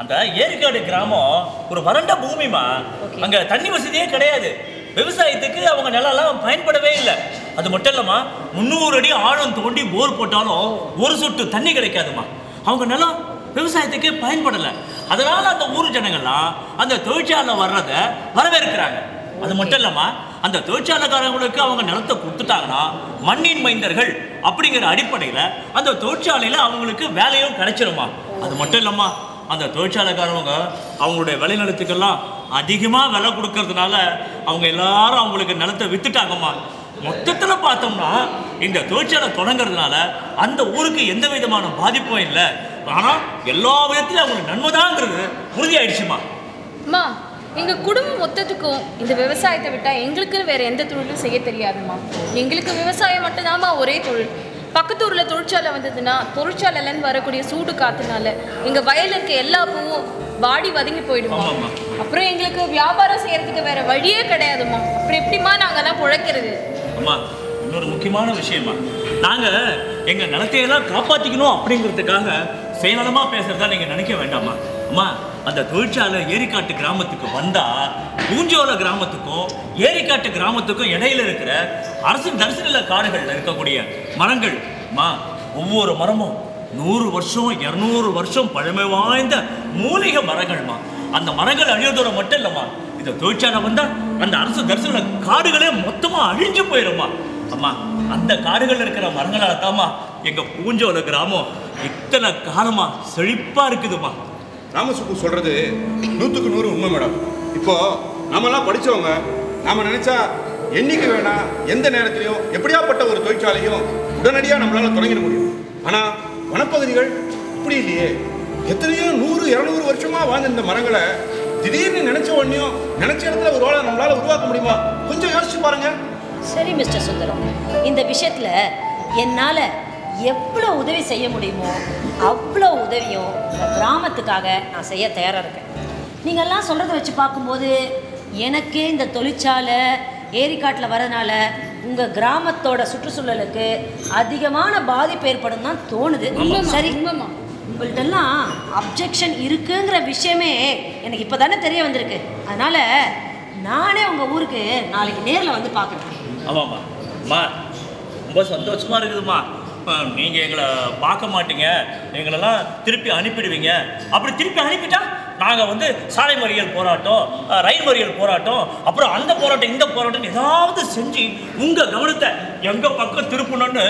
அந்த ஏரிக்காடு கிராமம் ஒரு வறண்ட பூமிமா. அங்க தண்ணி வசதியே கிடையாது. விவசாயத்துக்கு அவங்க நிலம்லாம் பயன்படவே இல்லை. அது மட்டும் இல்லம்மா முந்நூறு அடி ஆழம் தோண்டி போர் போட்டாலும் ஒரு சொட்டு தண்ணி கிடைக்காதுமா அவங்க நிலம் விவசாயத்துக்கு பயன்படலை. அதனால அந்த ஊர் ஜனங்கள்லாம் அந்த தொழிற்சாலை வர்றத வரவேற்கிறாங்க. அது மட்டும் இல்லாமல் அந்த தொழிற்சாலைக்காரங்களுக்கு அவங்க நிலத்தை கொடுத்துட்டாங்கன்னா மண்ணின் மைந்தர்கள் அப்படிங்கிற அடிப்படையில் அந்த தொழிற்சாலையில் அவங்களுக்கு வேலையும் கிடைச்சிருமா அது மட்டும் இல்லாமா அந்த தொழிற்சாலைக்காரவங்க அவங்களுடைய விளைநிலத்துக்கெல்லாம் அதிகமாக விலை கொடுக்கறதுனால அவங்க எல்லாரும் அவங்களுக்கு நிலத்தை வித்துட்டாங்கம்மா. மொத்தத்தில் பார்த்தோம்னா இந்த தொழிற்சாலை தொடங்குறதுனால அந்த ஊருக்கு எந்த விதமான பாதிப்பும் இல்லை. ஆனால் எல்லா விதத்திலும் அவங்களுக்கு நன்மைதாங்கிறது உறுதியாயிடுச்சுமா அம்மா எங்கள் குடும்பம் மொத்தத்துக்கும் இந்த விவசாயத்தை விட்டால் எங்களுக்குன்னு வேறு எந்த தொழிலும் செய்ய தெரியாதும்மா. எங்களுக்கு விவசாயம் மட்டும்தாம்மா ஒரே தொழில். பக்கத்து ஊர்ல தொழிற்சாலை வந்ததுன்னா தொழிற்சாலையிலேருந்து வரக்கூடிய சூடு காத்துனால எங்க வயல்ல இருக்க எல்லா பூவும் வாடி வதங்கி போயிடுமா. அப்புறம் எங்களுக்கு வியாபாரம் செய்யறதுக்கு வேற வழியே கிடையாதும்மா. அப்புறம் எப்படிம்மா நாங்கெல்லாம் பிழைக்கிறது? அம்மா இன்னொரு முக்கியமான விஷயமா நாங்க எங்க நிலத்தையெல்லாம் காப்பாத்திக்கணும் அப்படிங்கிறதுக்காக சுயநலமா பேசுறதா நீங்க நினைக்க வேண்டாமா அம்மா அந்த தொழிற்சாலை ஏரிக்காட்டு கிராமத்துக்கு வந்தா பூஞ்சோல கிராமத்துக்கும் ஏரிக்காட்டு கிராமத்துக்கும் இடையில இருக்கிற அரசு தரிசன காடுகள்ல இருக்கக்கூடிய மரங்கள் அம்மா ஒவ்வொரு மரமும் நூறு வருஷம் இரநூறு வருஷம் பழமை வாய்ந்த மூலிகை மரங்கள்மா அந்த மரங்கள் அழியதோட மட்டும் இல்லம்மா. இந்த தொழிற்சாலை வந்தா அந்த அரசு தரிசன காடுகளே மொத்தமா அழிஞ்சு போயிரும்மா. அம்மா அந்த காடுகள் இருக்கிற மரங்களால தாம்மா எங்க பூஞ்சோல கிராமம் இத்தனை காலமா செழிப்பா இருக்குதுமா ராமசுப்பு சொல்றது நூற்றுக்கு நூறு உண்மை மேடம். இப்போ நாமெல்லாம் படித்தவங்க நாம் நினைச்சா என்னைக்கு வேணா எந்த நேரத்திலையும் எப்படியாப்பட்ட ஒரு தொழிற்சாலையும் உடனடியாக நம்மளால் தொடங்கிட முடியும். ஆனால் வனப்பகுதிகள் இப்படி இல்லையே. எத்தனையோ நூறு இரநூறு வருஷமாக வாழ்ந்த இந்த மரங்களை திடீர்னு நினைச்ச உடனேயும் நினைச்ச இடத்துல ஒரு வேளை நம்மளால் உருவாக்க முடியுமா? கொஞ்சம் யோசிச்சு பாருங்க. சரி மிஸ்டர் சுந்தரம். இந்த விஷயத்தில் என்னால் எவ்வளோ உதவி செய்ய முடியுமோ அவ்வளோ உதவியும் இந்த கிராமத்துக்காக நான் செய்ய தயாரா இருக்கேன். நீங்கெல்லாம் சொல்றத வச்சு பார்க்கும்போது எனக்கே இந்த தொழிற்சாலை ஏரிக்காட்டில் வரதுனால உங்க கிராமத்தோட சுற்றுச்சூழலுக்கு அதிகமான பாதிப்பு ஏற்படும் தான் தோணுது. சரி உண்மைம்மா. உங்கள்ட்டெல்லாம் அப்ஜெக்ஷன் இருக்குங்கிற விஷயமே எனக்கு இப்போ தானே தெரிய வந்திருக்கு. அதனால நானே உங்க ஊருக்கு நாளைக்கு நேரில் வந்து பார்க்குறேன். ஆமாம்மா. அம்மா ரொம்ப சந்தோஷமா இருக்குதும்மா. அஹ், நீங்க எங்களை பார்க்க மாட்டீங்க. எங்களெல்லாம் திருப்பி அனுப்பிடுவீங்க. அப்படி திருப்பி அனுப்பிட்டா நாங்க வந்து சாலை மறியல் போராட்டம் ரயில் மறியல் போராட்டம் அப்புறம் அந்த போராட்டம் இந்த போராட்டம் ஏதாவது செஞ்சு உங்க கவனத்தை எங்க பக்கம் திருப்பணும்னு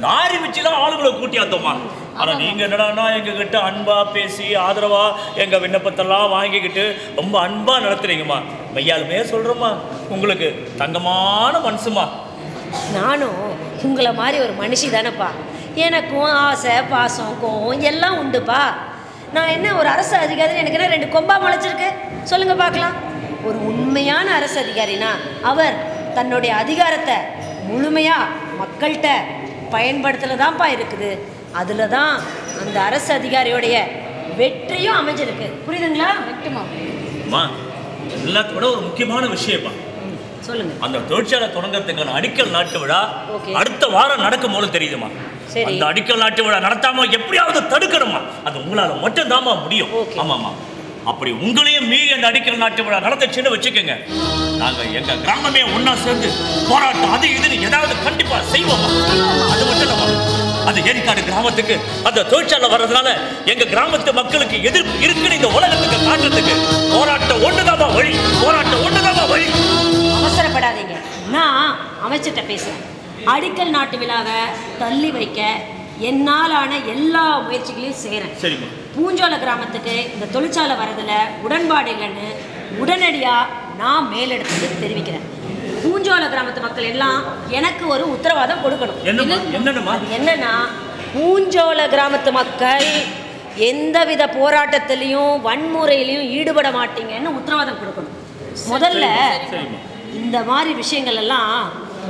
லாரி வச்சுலாம் ஆளுங்களை கூட்டியாத்தோம்மா ஆனா நீங்க என்னடான்னா எங்க கிட்ட அன்பா பேசி ஆதரவா எங்க விண்ணப்பத்தெல்லாம் வாங்கிக்கிட்டு ரொம்ப அன்பா நடத்துறீங்கம்மா. மெய்யாலுமே சொல்றோம்மா. உங்களுக்கு தங்கமான மனசுமா நானும் உங்களை மாதிரி ஒரு மனுஷி தானேப்பா. எனக்கும் ஆசை பாசம் கோவம் எல்லாம் உண்டுப்பா. நான் என்ன ஒரு அரசு அதிகாரி எனக்கு என்ன ரெண்டு கொம்பா முளைச்சிருக்கு? சொல்லுங்க பார்க்கலாம். ஒரு உண்மையான அரசு அதிகாரினா அவர் தன்னுடைய அதிகாரத்தை முழுமையாக மக்கள்கிட்ட பயன்படுத்தல தான்ப்பா இருக்குது. அதில் தான் அந்த அரசு அதிகாரியோடைய வெற்றியும் அமைஞ்சிருக்கு. புரியுதுங்களா? கரெக்டுமா எல்லாத்தோட ஒரு முக்கியமான விஷயம்ப்பா. சொல்லுங்க. அந்த தொழிற்சாலை தொடங்குறதுக்கான அடிக்கல் நாட்டு விழா. அடுத்த வாரம் நடக்கும் போது தெரியுதுமா. அந்த அடிக்கல் நாட்டு விழா நடத்தாம எப்படியாவது தடுக்கணுமா? அது உங்களால மட்டும்தாம்மா முடியும். Okay. ஆமாமா அப்படி உங்களையும் மீறி அந்த அடிக்கல் நாட்டு விழா நடந்துச்சுன்னு வச்சுக்கோங்க. நாங்க எங்க கிராமமே ஒண்ணா சேர்ந்து போராட்டம் அது இதுன்னு ஏதாவது கண்டிப்பா செய்வோம் அது மட்டும் இல்லம்மா அந்த ஏரிக்காடு கிராமத்துக்கு? அந்த தொழிற்சாலை வர்றதுனால எங்க கிராமத்து மக்களுக்கு எதிர்ப்பு இருக்குன்னு இந்த உலகத்துக்கு காட்டுறதுக்கு போராட்டம் ஒண்ணுதாம்மா வழி. போராட்டம் ஒண்ணுதாம்மா வழி. அவசரப்படாதீங்க நான் அமைச்சர்கிட்ட பேசுகிறேன் அடிக்கல் நாட்டு விழாவை தள்ளி வைக்க என்னாலான எல்லா முயற்சிகளையும் செய்கிறேன் சரிம்மா. பூஞ்சோல கிராமத்துக்கு இந்த தொழிற்சாலை வரதுல உடன்பாடு இல்லைன்னு உடனடியாக நான் மேலிடத்துக்கு தெரிவிக்கிறேன். பூஞ்சோல கிராமத்து மக்கள் எல்லாம் எனக்கு ஒரு உத்தரவாதம் கொடுக்கணும். என்னன்னா பூஞ்சோல கிராமத்து மக்கள் எந்தவித போராட்டத்திலையும் வன்முறையிலையும் ஈடுபட மாட்டீங்கன்னு உத்தரவாதம் கொடுக்கணும். முதல்ல இந்த மாதிரி விஷயங்கள் எல்லாம்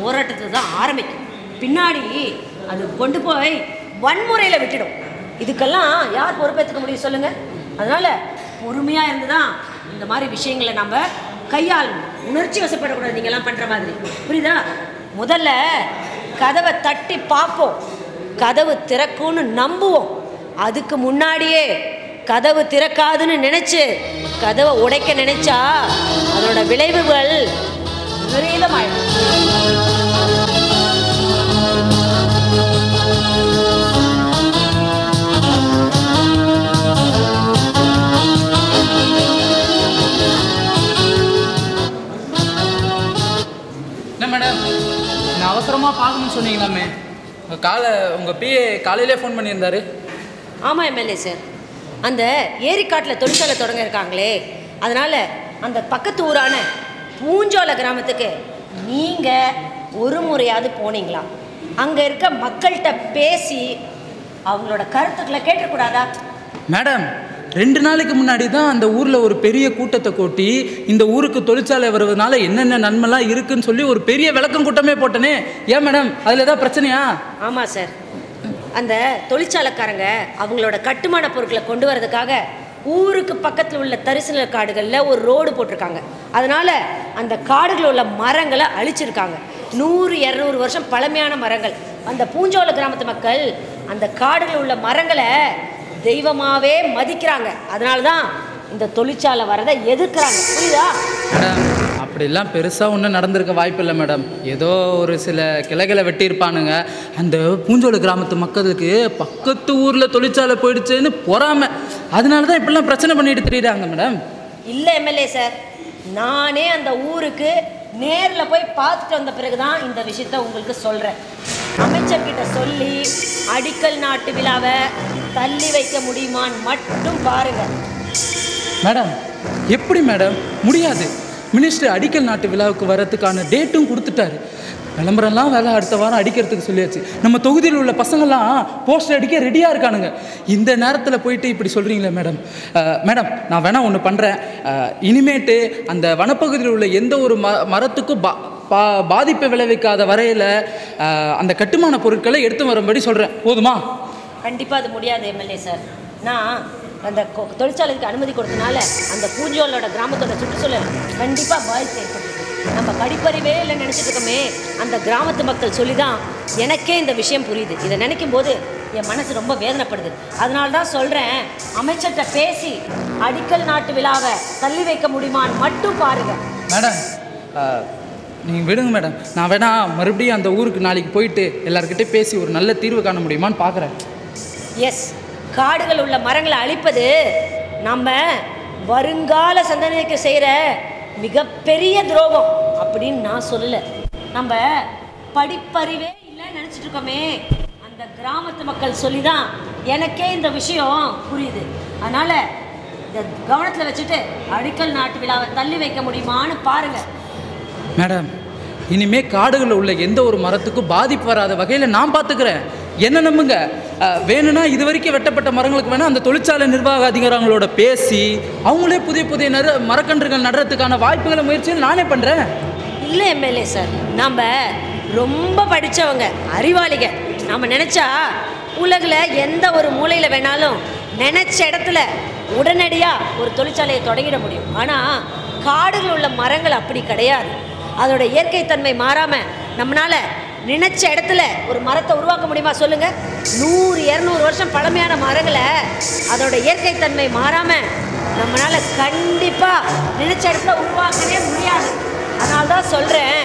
போராட்டத்தில் தான் ஆரம்பிக்கும். பின்னாடி அது கொண்டு போய் வன்முறையில் விட்டுடும். இதுக்கெல்லாம் யார் பொறுப்பேற்றுக்க முடியும் சொல்லுங்க? அதனால பொறுமையாக இருந்து தான் இந்த மாதிரி விஷயங்களை நம்ம கையாளணும். உணர்ச்சி வசப்படக்கூடாது நீங்கள்லாம் பண்ணுற மாதிரி. புரியுதா? முதல்ல கதவை தட்டி பார்ப்போம். கதவு திறக்கும்னு நம்புவோம். அதுக்கு முன்னாடியே கதவு திறக்காதுன்னு நினச்சி கதவை உடைக்க நினைச்சா அதோட விளைவுகள் மேடம் நான் அவசரமாக பார்க்கணும்னு சொன்னீங்களாமே? உங்கள் காலை உங்கள் பிஏ காலையிலே ஃபோன் பண்ணியிருந்தாரு. ஆமாம் எம்எல்ஏ சார் அந்த ஏரிக்காட்டில் தொழிற்சாலை தொடங்க இருக்காங்களே அதனால் அந்த பக்கத்து ஊரான பூஞ்சோல கிராமத்துக்கு நீங்கள் ஒரு முறையாவது போனீங்களா? அங்கே இருக்க மக்கள்கிட்ட பேசி அவங்களோட கருத்துக்களை கேட்டக்கூடாதா மேடம் ரெண்டு நாளைக்கு முன்னாடி தான் அந்த ஊரில் ஒரு பெரிய கூட்டத்தை கூட்டி இந்த ஊருக்கு தொழிற்சாலை வருவதனால என்னென்ன நன்மைலாம் இருக்குன்னு சொல்லி ஒரு பெரிய விளக்கம் கூட்டமே போட்டனே. ஏன் மேடம்? அதில் ஏதாவது பிரச்சனையா? ஆமாம் சார். அந்த தொழிற்சாலைக்காரங்க அவங்களோட கட்டுமான பொருட்களை கொண்டு வரதுக்காக ஊருக்கு பக்கத்தில் உள்ள தரிசன காடுகளில் ஒரு ரோடு போட்டிருக்காங்க. அதனால் அந்த காடுகளில் உள்ள மரங்களை அழிச்சிருக்காங்க. நூறு இரநூறு வருஷம் பழமையான மரங்கள். அந்த பூஞ்சோல கிராமத்து மக்கள் அந்த காடுகளில் உள்ள மரங்களை தெய்வமாகவே மதிக்கிறாங்க. அதனால தான் இந்த தொழிற்சாலை வரதை எதிர்க்கிறாங்க. புரியுதா? அப்படிலாம் பெருசாக ஒன்றும் நடந்திருக்க வாய்ப்பு இல்லை மேடம். ஏதோ ஒரு சில கிளைகளை வெட்டியிருப்பானுங்க. அந்த பூஞ்சோடு கிராமத்து மக்களுக்கு பக்கத்து ஊரில் தொழிற்சாலை போயிடுச்சுன்னு பொறாம. அதனால தான் இப்படிலாம் பிரச்சனை பண்ணிட்டு தெரியுறாங்க மேடம். இல்லை எம்எல்ஏ சார். நானே அந்த ஊருக்கு நேரில் போய் பார்த்துட்டு வந்த பிறகு தான் இந்த விஷயத்த உங்களுக்கு சொல்கிறேன் அமைச்சர்கிட்ட சொல்லி அடிக்கல் நாட்டு விழாவை தள்ளி வைக்க முடியுமான்னு மட்டும் பாருங்க. மேடம் எப்படி மேடம்? முடியாது. மினிஸ்டர் அடிக்கல் நாட்டு விழாவுக்கு வரதுக்கான டேட்டும் கொடுத்துட்டாரு. விளம்பரம்லாம் வேலை அடுத்த வாரம் அடிக்கிறதுக்கு சொல்லியாச்சு. நம்ம தொகுதியில் உள்ள பசங்கள்லாம் போஸ்டர் அடிக்க ரெடியாக இருக்கானுங்க. இந்த நேரத்தில் போயிட்டு இப்படி சொல்கிறீங்களே மேடம் மேடம் நான் வேணா ஒன்று பண்ணுறேன் இனிமேட்டு அந்த வனப்பகுதியில் உள்ள எந்த ஒரு ம மரத்துக்கும் பா பா பாதிப்பை விளைவிக்காத வரையில் அந்த கட்டுமான பொருட்களை எடுத்து வரும்படி சொல்கிறேன் போதுமா? கண்டிப்பாக அது முடியாது எம்எல்ஏ சார். நான் அந்த தொழிற்சாலைக்கு அனுமதி கொடுத்தனால அந்த பூஞ்சோலோட கிராமத்தோட சுற்றுச்சூழல் கண்டிப்பாக பாதிப்பு ஏற்பட்டிருக்கு நம்ம படிப்பறிவே இல்லை நினச்சிட்டு இருக்கோமே அந்த கிராமத்து மக்கள் சொல்லி தான் எனக்கே இந்த விஷயம் புரியுது. இதை நினைக்கும் போது என் மனசு ரொம்ப வேதனைப்படுது. அதனால தான் சொல்கிறேன் அமைச்சர்கிட்ட பேசி அடிக்கல் நாட்டு விழாவை தள்ளி வைக்க முடியுமான்னு மட்டும் பாருங்க. மேடம் நீங்கள் விடுங்க மேடம். நான் வேணா மறுபடியும் அந்த ஊருக்கு நாளைக்கு போயிட்டு எல்லார்கிட்ட பேசி ஒரு நல்ல தீர்வு காண முடியுமான்னு பார்க்குறேன் எஸ் காடுகள் உள்ள மரங்களை அழிப்பது நம்ம வருங்கால சந்ததிக்கு செய்கிற மிகப்பெரிய துரோகம் அப்படின்னு நான் சொல்லலை. நம்ம படிப்பறிவே இல்லைன்னு நினச்சிட்டு இருக்கோமே. அந்த கிராமத்து மக்கள் சொல்லி தான் எனக்கே இந்த விஷயம் புரியுது. அதனால் இந்த கவனத்தில் வச்சுட்டு அடிக்கல் நாட்டு விழாவை தள்ளி வைக்க முடியுமான்னு பாருங்கள் மேடம் இனிமே காடுகளில் உள்ள எந்த ஒரு மரத்துக்கும் பாதிப்பு வராத வகையில் நான் பார்த்துக்கிறேன். என்ன நம்புங்க? வேணும்னா இது வரைக்கும் வெட்டப்பட்ட மரங்களுக்கு வேணால் அந்த தொழிற்சாலை நிர்வாக அதிகாரங்களோட பேசி அவங்களே புதிய புதிய நட மரக்கன்றுகள் நடுறதுக்கான வாய்ப்புகளை முயற்சிகள் நானே பண்ணுறேன் இல்லை எம்எல்ஏ சார் நம்ம ரொம்ப படித்தவங்க அறிவாளிக. நாம் நினச்சா உலகில் எந்த ஒரு மூலையில் வேணாலும் நினச்ச இடத்துல உடனடியாக ஒரு தொழிற்சாலையை தொடங்கிட முடியும். ஆனால் காடுகள் உள்ள மரங்கள் அப்படி கிடையாது. அதோட இயற்கை தன்மை மாறாமல் நம்மளால நினைச்ச இடத்துல ஒரு மரத்தை உருவாக்க முடியுமா சொல்லுங்க? நூறு இரநூறு வருஷம் பழமையான மரங்களை அதோட இயற்கை தன்மை மாறாம நம்மளால கண்டிப்பா நினைச்ச இடத்துல உருவாக்கவே முடியாது. அதனால தான் சொல்றேன்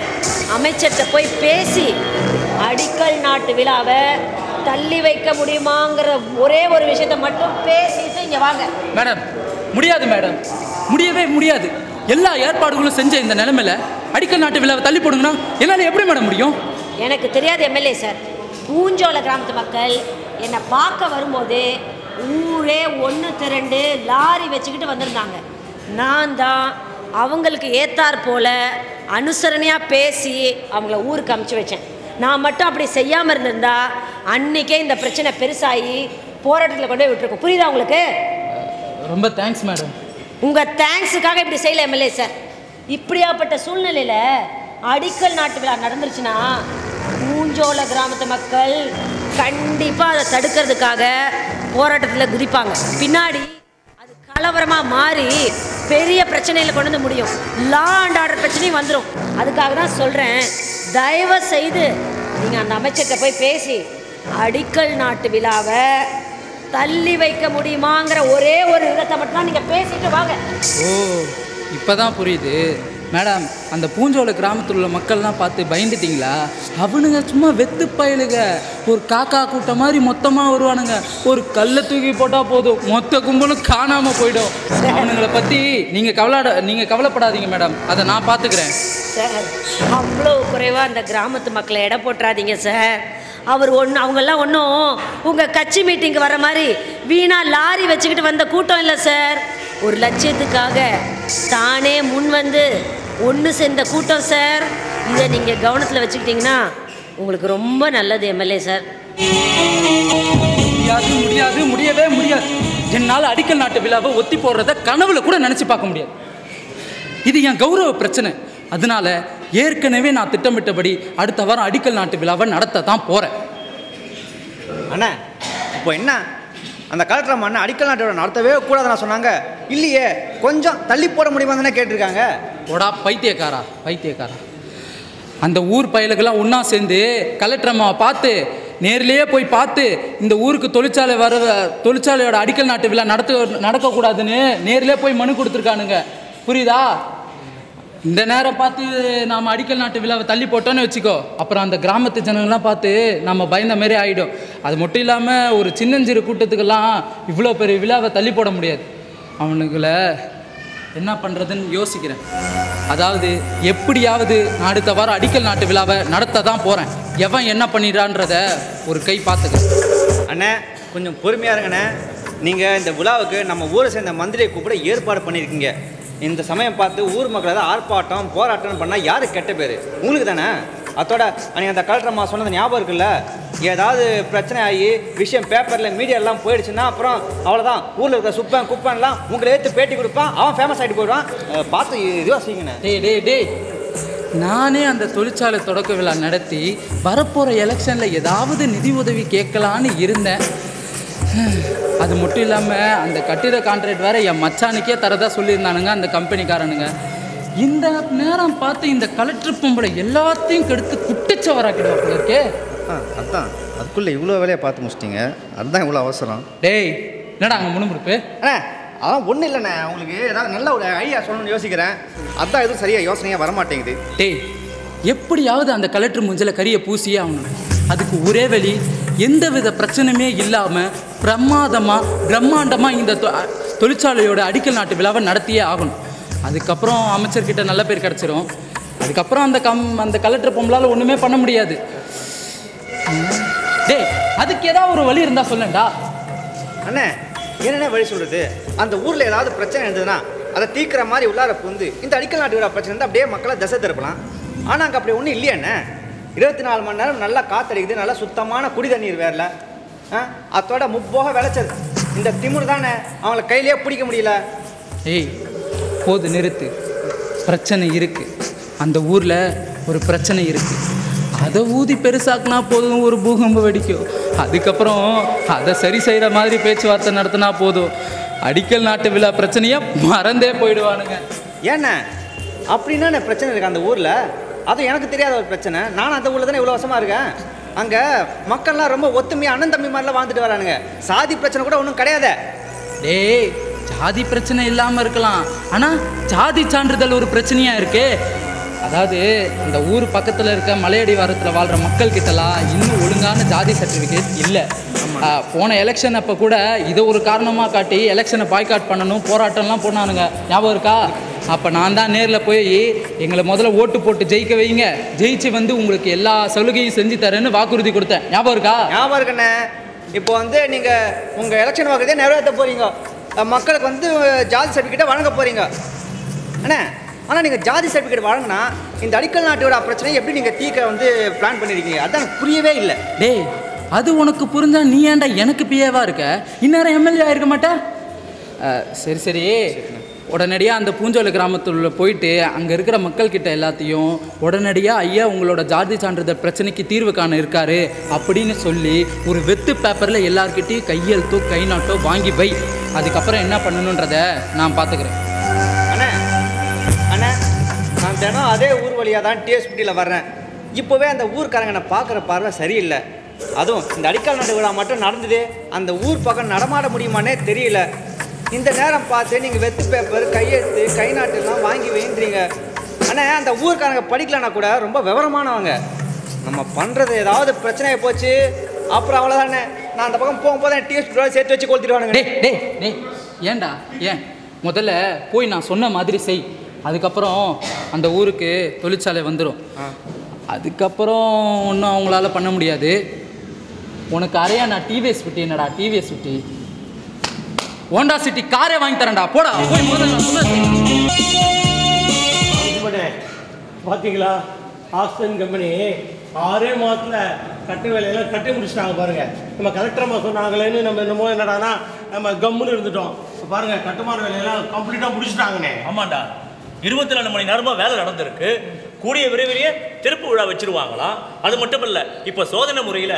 அமைச்சர்கிட்ட போய் பேசி அடிக்கல் நாட்டு விழாவை தள்ளி வைக்க முடியுமாங்கிற ஒரே ஒரு விஷயத்த மட்டும் பேசிட்டு இங்க வாங்க. மேடம் முடியாது மேடம். முடியவே முடியாது. எல்லா ஏற்பாடுகளும் செஞ்ச இந்த நிலைமையில அடிக்கல் நாட்டு விழாவை தள்ளி போடுங்கன்னா என்னால் எப்படி மேடம் முடியும்? எனக்கு தெரியாது எம்எல்ஏ சார். பூஞ்சோல கிராமத்து மக்கள் என்னை பார்க்க வரும்போது ஊரே ஒன்று திரண்டு லாரி வச்சுக்கிட்டு வந்திருந்தாங்க. நான் தான் அவங்களுக்கு ஏத்தார் போல அனுசரணையாக பேசி அவங்கள ஊருக்கு அமுச்சு வச்சேன். நான் மட்டும் அப்படி செய்யாமல் இருந்திருந்தா அன்னைக்கே இந்த பிரச்சனை பெருசாகி போராட்டத்தில் கொண்டு போய் விட்டுருக்கோம். புரியுதா உங்களுக்கு? ரொம்ப தேங்க்ஸ் மேடம் உங்கள் தேங்க்ஸுக்காக இப்படி செய்யல எம்எல்ஏ சார். இப்படியாப்பட்ட சூழ்நிலையில் அடிக்கல் நாட்டு விழா நடந்துருச்சுன்னா மூஞ்சோல கிராமத்து மக்கள் கண்டிப்பாக அதை தடுக்கிறதுக்காக போராட்டத்தில் குதிப்பாங்க. பின்னாடி அது கலவரமாக மாறி பெரிய பிரச்சனையில் கொண்டு வந்து முடியும். லா அண்ட் ஆர்டர் பிரச்சனையும் வந்துடும் அதுக்காக தான் சொல்கிறேன் தயவு செய்து நீங்கள் அந்த அமைச்சர்கிட்ட போய் பேசி அடிக்கல் நாட்டு விழாவை தள்ளி வைக்க முடியுமாங்கிற ஒரே ஒரு விதத்தை மட்டும் தான் நீங்கள் பேசிட்டு வாங்க. ஓ இப்போ தான் புரியுது. மேடம் அந்த பூஞ்சோல கிராமத்தில் உள்ள மக்கள்லாம் பார்த்து பயந்துட்டீங்களா? அவனுங்க சும்மா வெத்து பயலுங்க ஒரு காக்கா கூட்டம் மாதிரி மொத்தமாக வருவானுங்க. ஒரு கல்லை தூக்கி போட்டால் போதும். மொத்த கும்பலும் காணாமல் போயிடும். அவனுங்களை பற்றி நீங்கள் கவலாட நீங்கள் கவலைப்படாதீங்க மேடம். அதை நான் பார்த்துக்கிறேன் சார் அவ்வளோ குறைவாக அந்த கிராமத்து மக்களை எடை போட்டுறாதீங்க சார். அவர் ஒன்று அவங்கெல்லாம் ஒன்றும் உங்கள் கட்சி மீட்டிங்க்கு வர மாதிரி வீணாக லாரி வச்சுக்கிட்டு வந்த கூட்டம் இல்லை சார். ஒரு லட்சியத்துக்காக தானே முன் வந்து ஒன்று சேர்ந்த கூட்டம் சார் இதை நீங்கள் கவனத்தில் வச்சுக்கிட்டிங்கன்னா உங்களுக்கு ரொம்ப நல்லது எம்எல்ஏ சார் முடியாது முடியாது முடியவே முடியாது. என்னால் அடிக்கல் நாட்டு விழாவை ஒத்தி போடுறத கனவுல கூட நினச்சி பார்க்க முடியாது. இது என் கௌரவ பிரச்சனை. அதனால ஏற்கனவே நான் திட்டமிட்டபடி அடுத்த வாரம் அடிக்கல் நாட்டு விழாவை நடத்த தான் போகிறேன் அண்ணா இப்போ என்ன? அந்த கலெக்டர் மண்ணை அடிக்கல் நாட்டோட நடத்தவே கூடாதுன்னு சொன்னாங்க. இல்லையே கொஞ்சம் தள்ளி போட முடியுமா தானே கேட்டிருக்காங்க. போடா பைத்தியக்காரா பைத்தியக்காரா. அந்த ஊர் பயலுக்கெல்லாம் ஒன்றா சேர்ந்து கலெக்டர் அம்மாவை பார்த்து நேர்லேயே போய் பார்த்து இந்த ஊருக்கு தொழிற்சாலை வர தொழிற்சாலையோட அடிக்கல் நாட்டு விழா நடத்த நடக்கக்கூடாதுன்னு நேர்லேயே போய் மனு கொடுத்துருக்கானுங்க. புரியுதா? இந்த நேரம் பார்த்து நாம் அடிக்கல் நாட்டு விழாவை தள்ளி போட்டோன்னு வச்சுக்கோ. அப்புறம் அந்த கிராமத்து ஜனங்கள்லாம் பார்த்து நம்ம பயந்த மாதிரி ஆகிடும் அது மட்டும் இல்லாமல் ஒரு சின்னஞ்சிறு கூட்டத்துக்கெல்லாம் இவ்வளோ பெரிய விழாவை தள்ளி போட முடியாது. அவனுக்குள்ள என்ன பண்ணுறதுன்னு யோசிக்கிறேன். அதாவது எப்படியாவது நான் அடுத்த வாரம் அடிக்கல் நாட்டு விழாவை நடத்த தான் போகிறேன் எவன் என்ன பண்ணிடுறான்றத ஒரு கை பார்த்துக்க. அண்ணே கொஞ்சம் பொறுமையாக இருங்கண்ணே. நீங்கள் இந்த விழாவுக்கு நம்ம ஊரை சேர்ந்த மந்திரியை கூப்பிட ஏற்பாடு பண்ணியிருக்கீங்க. இந்த சமயம் பார்த்து ஊர் மக்கள் ஏதாவது ஆர்ப்பாட்டம் போராட்டம் பண்ணால் யார் கெட்ட பேர்? உங்களுக்கு தானே? அதோட நீங்கள் அந்த கலெக்டர் மா சொன்னது ஞாபகம் இருக்குல்ல? ஏதாவது பிரச்சனை ஆகி விஷயம் பேப்பரில் மீடியாலாம் போயிடுச்சுன்னா அப்புறம் அவ்வளோதான் ஊரில் இருக்கிற சுப்பன் குப்பன்லாம் உங்களை ஏற்று பேட்டி கொடுப்பான் அவன் ஃபேமஸ் ஆகிட்டு போயிடுவான். பார்த்து இதுவாக செய்யுங்கண்ணே. டேய் டேய் டேய். நானே அந்த தொழிற்சாலை தொடக்க விழா நடத்தி வரப்போகிற எலெக்ஷனில் ஏதாவது நிதி உதவி கேட்கலான்னு இருந்தேன். அது மட்டும் இல்லாமல் அந்த கட்டிட கான்ட்ராக்ட் வேற என் மச்சானுக்கே தரதா சொல்லியிருந்தானுங்க அந்த கம்பெனிக்காரனுங்க. இந்த நேரம் பார்த்து இந்த கலெக்டர் பொம்பளை எல்லாத்தையும் கெடுத்து குட்டிச்சவராக்கிடுவாங்க இருக்கே ஆ அதான். அதுக்குள்ளே இவ்வளோ வேலையை பார்த்து முடிச்சிட்டிங்க. அதுதான் இவ்வளோ அவசரம். டேய் என்னடா அங்கே முணுமுணுப்பு? அண்ணே அதான் ஒன்றும் இல்லைண்ணே. உங்களுக்கு ஏதாவது நல்ல ஒரு ஐடியா சொல்லணும்னு யோசிக்கிறேன். அதான் எதுவும் சரியாக யோசனையாக வரமாட்டேங்குது. டேய் எப்படியாவது அந்த கலெக்டர் முஞ்சில கரியை பூசியே ஆகணும் அதுக்கு ஒரே வழி எந்தவித பிரச்சனையுமே இல்லாமல் பிரமாதமாக பிரம்மாண்டமாக இந்த தொ- தொழிற்சாலையோட அடிக்கல் நாட்டு விழாவை நடத்தியே ஆகணும். அதுக்கப்புறம் அமைச்சர்கிட்ட நல்ல பேர் கிடச்சிரும். அதுக்கப்புறம் அந்த கம் அந்த கலெக்டர் பொம்பளால் ஒன்றுமே பண்ண முடியாது. டே அதுக்கு ஏதாவது ஒரு வழி இருந்தால் சொல்லுண்டா. அண்ணே என்னென்ன வழி சொல்கிறது அந்த ஊரில் ஏதாவது பிரச்சனை இருந்ததுன்னா அதை தீக்கிற மாதிரி உள்ளார புந்து இந்த அடிக்கல் நாட்டு விழா பிரச்சனை இருந்தால் அப்படியே மக்களை திசை திருப்பலாம். ஆனால் அங்கே அப்படி ஒன்றும் இல்லையாண்ணே இருபத்தி நாலு மணி நேரம் நல்லா காத்தடிக்குது நல்லா சுத்தமான குடி தண்ணீர் வேறல ஆ அதோட முப்போக விளைச்சல். இந்த திமிர் தானே? அவங்கள கையிலேயே பிடிக்க முடியல. ஏய் போது நிறுத்து. பிரச்சனை இருக்கு. அந்த ஊரில் ஒரு பிரச்சனை இருக்கு. அதை ஊதி பெருசாக்குனா போதும் ஒரு பூகம்பம் வெடிக்கும். அதுக்கப்புறம் அதை சரி செய்கிற மாதிரி பேச்சுவார்த்தை நடத்தினா போதும். அடிக்கல் நாட்டு விழா பிரச்சனையை மறந்தே போயிடுவானுங்க. ஏண்ணே அப்படின்னா என்ன பிரச்சனை இருக்கு அந்த ஊரில்? அது எனக்கு தெரியாத ஒரு பிரச்சனை. நானும் அந்த ஊரில் தானே இவ்வளோ வருஷமாக இருக்கேன். அங்கே மக்கள்லாம் ரொம்ப ஒத்துமையாக அண்ணன் தம்பி மாதிரிலாம் வாழ்ந்துட்டு வரானுங்க. சாதி பிரச்சனை கூட ஒன்றும் கிடையாது. டேய் ஜாதி பிரச்சனை இல்லாமல் இருக்கலாம். ஆனால் ஜாதி சான்றிதழ் ஒரு பிரச்சனையாக இருக்குது அதாவது இந்த ஊர் பக்கத்தில் இருக்க மலையடிவாரத்தில் வாழ்கிற மக்கள் கிட்டலாம் இன்னும் ஒழுங்கான ஜாதி சர்டிஃபிகேட் இல்லை. போன எலெக்ஷன் அப்போ கூட இதை ஒரு காரணமாக காட்டி எலெக்ஷனை பாய்காட் பண்ணணும் போராட்டம்லாம் போனானுங்க. ஞாபகம் இருக்கா? அப்போ நான் தான் நேரில் போய் எங்களை முதல்ல ஓட்டு போட்டு ஜெயிக்க வைங்க. ஜெயிச்சு வந்து உங்களுக்கு எல்லா சலுகையும் செஞ்சு தரேன்னு வாக்குறுதி கொடுத்தேன். ஞாபகம் இருக்கா? ஞாபகம் இருக்குண்ணே. இப்போ வந்து நீங்கள் உங்கள் எலெக்ஷன் வாக்குறதே நிறைவேற்ற போகிறீங்க மக்களுக்கு வந்து ஜாதி சர்டிஃபிகேட்டை வழங்க போகிறீங்க அண்ணே ஆனால் நீங்கள் ஜாதி சர்டிஃபிகேட் வழங்கினா இந்த அடிக்கல் நாட்டோட பிரச்சனையை எப்படி நீங்கள் தீக்க வந்து பிளான் பண்ணியிருக்கீங்க அதான் புரியவே இல்லை. டேய் அது உனக்கு புரிஞ்சா நீ ஏன்டா எனக்கு பிஏவாக இருக்க? இந்நேரம் எம்எல்ஏ ஆயிருக்க மாட்டா? சரி சரி. உடனடியாக அந்த பூஞ்சோலை கிராமத்தில் போயிட்டு அங்கே இருக்கிற மக்கள்கிட்ட எல்லாத்தையும் உடனடியாக ஐயா உங்களோட ஜாதி சான்றிதழ் பிரச்சனைக்கு தீர்வு காண இருக்காரு அப்படின்னு சொல்லி ஒரு வெத்து பேப்பரில் எல்லார்கிட்டையும் கையெழுத்தோ கை நாட்டோ வாங்கி வை. அதுக்கப்புறம் என்ன பண்ணணுன்றதை நான் பார்த்துக்கிறேன் தினம் அதே ஊர் வழியாக தான் டிஎஸ்பிடியில் வர்றேன். இப்போவே அந்த ஊர்க்காரங்க பார்க்குற பார்வை சரியில்லை. அதுவும் இந்த அடிக்கால் நடு விழா மட்டும் நடந்தது அந்த ஊர் பக்கம் நடமாட முடியுமானே தெரியல. இந்த நேரம் பார்த்து நீங்கள் வெத்து பேப்பர் கையெழுத்து கை நாட்டுலாம் வாங்கி வைந்துறீங்க அண்ணே அந்த ஊர்க்காரங்க படிக்கலனா கூட ரொம்ப விவரமானவங்க. நம்ம பண்ணுறது ஏதாவது பிரச்சனையை போச்சு. அப்புறம் அவ்வளோதானே நான் அந்த பக்கம் போகும்போது டிஎஸ்பி சேர்த்து வச்சு கொளுத்திடுவானுங்க. டே டேய் டேய் ஏன்டா ஏன்? முதல்ல போய் நான் சொன்ன மாதிரி செய். அதுக்கப்புறம் அந்த ஊருக்கு தொழிற்சாலை வந்துடும் அதுக்கப்புறம் ஒன்றும் அவங்களால பண்ண முடியாது. உனக்கு அறையா நான் டிவிஎஸ் விட்டி என்னடா டிவிஎஸ் விட்டி? ஹோண்டா சிட்டி காரே வாங்கி தரேன்டா போடா போய் பார்த்தீங்களா ஆக்சன் கம்பெனி ஆறே மாதத்துல கட்டு வேலையெல்லாம் கட்டி முடிச்சிட்டாங்க பாருங்க. நம்ம கலெக்டர் அம்மா சொன்னாங்களேன்னு நம்ம என்னமோ என்னடானா நம்ம கம்முன்னு இருந்துட்டோம். பாருங்க கட்டுமான வேலையெல்லாம் கம்ப்ளீட்டாக முடிச்சிட்டாங்கண்ணே. ஆமாண்டா. இருபத்தி நாலு மணி நேரமா வேலை நடந்திருக்கு. கூடிய விரைவிலேயே திருப்பு விழா வச்சிருவாங்களாம் அது மட்டும் இல்ல இப்ப சோதனை முறையில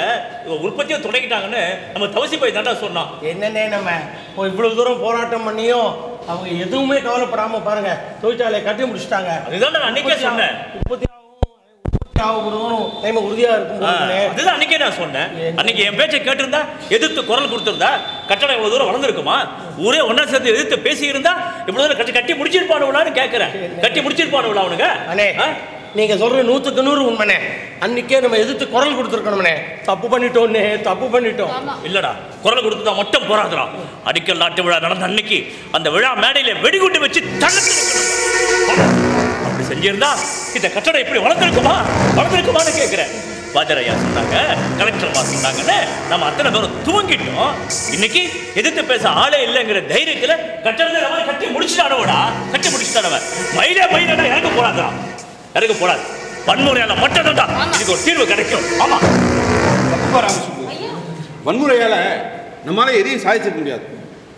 உற்பத்தியை தொடங்கிட்டாங்கன்னு நம்ம தவசி போய் தாண்டா சொன்னான். என்னண்ணே நம்ம இப்போ இவ்வளவு தூரம் போராட்டம் பண்ணியும் அவங்க எதுவுமே கவலைப்படாம பாருங்க தொழிற்சாலையை கட்டி முடிச்சிட்டாங்க. அதுதான் நான் அன்னைக்கே சொன்னேன். உறுதியா இருக்கும். அதுதான் அன்னைக்கே நான் சொன்னேன். அன்னைக்கு என் பேச்சை கேட்டிருந்தா எதிர்த்து குரல் கொடுத்திருந்தா கட்டடம் இவ்வளவு தூரம் வளர்ந்துருக்குமா? ஊரே ஒண்ணா சேர்ந்து எதிர்த்து பேசி இருந்தா இவ்வளவு தூரம் கட்டி கட்டி முடிச்சிருப்பானுவலான்னு கேட்கிறேன் கட்டி முடிச்சிருப்பானுவலா அவனுங்க? நீங்க சொல்ற நூத்துக்கு நூறு உண்மைண்ணே. அன்னைக்கே நம்ம எதிர்த்து குரல் கொடுத்துருக்கணும்ண்ணே. தப்பு பண்ணிட்டோம்னே தப்பு பண்ணிட்டோம். இல்லடா குரல் கொடுத்ததா மட்டும் போராதுடா. அடிக்கல் நாட்டு விழா நடந்த அன்னைக்கு அந்த விழா மேடையில வெடிகுண்டு வச்சு தகர்த்து செஞ்சிருந்தா இந்த கட்டடம் இப்படி வளர்ந்துருக்குமா? வளர்ந்துருக்குமான்னு கேட்கிறேன். பாஜரையா சொன்னாங்க கலெக்டர் அம்மா சொன்னாங்கன்னு நம்ம அத்தனை பேரும் துவங்கிட்டோம் இன்னைக்கு எதிர்த்து பேச ஆளே இல்லைங்கிற தைரியத்துல கட்டடத்தை நம்ம கட்டி முடிச்சுட்டானவடா கட்டி முடிச்சுட்டானவன் மயிலே மயிலடா இறங்க போறாதா இறங்க போறாது வன்முறையால மட்டும் இதுக்கு ஒரு தீர்வு கிடைக்கும். ஆமா. வன்முறையால நம்மளால எதையும் சாதிச்சிருக்க முடியாது.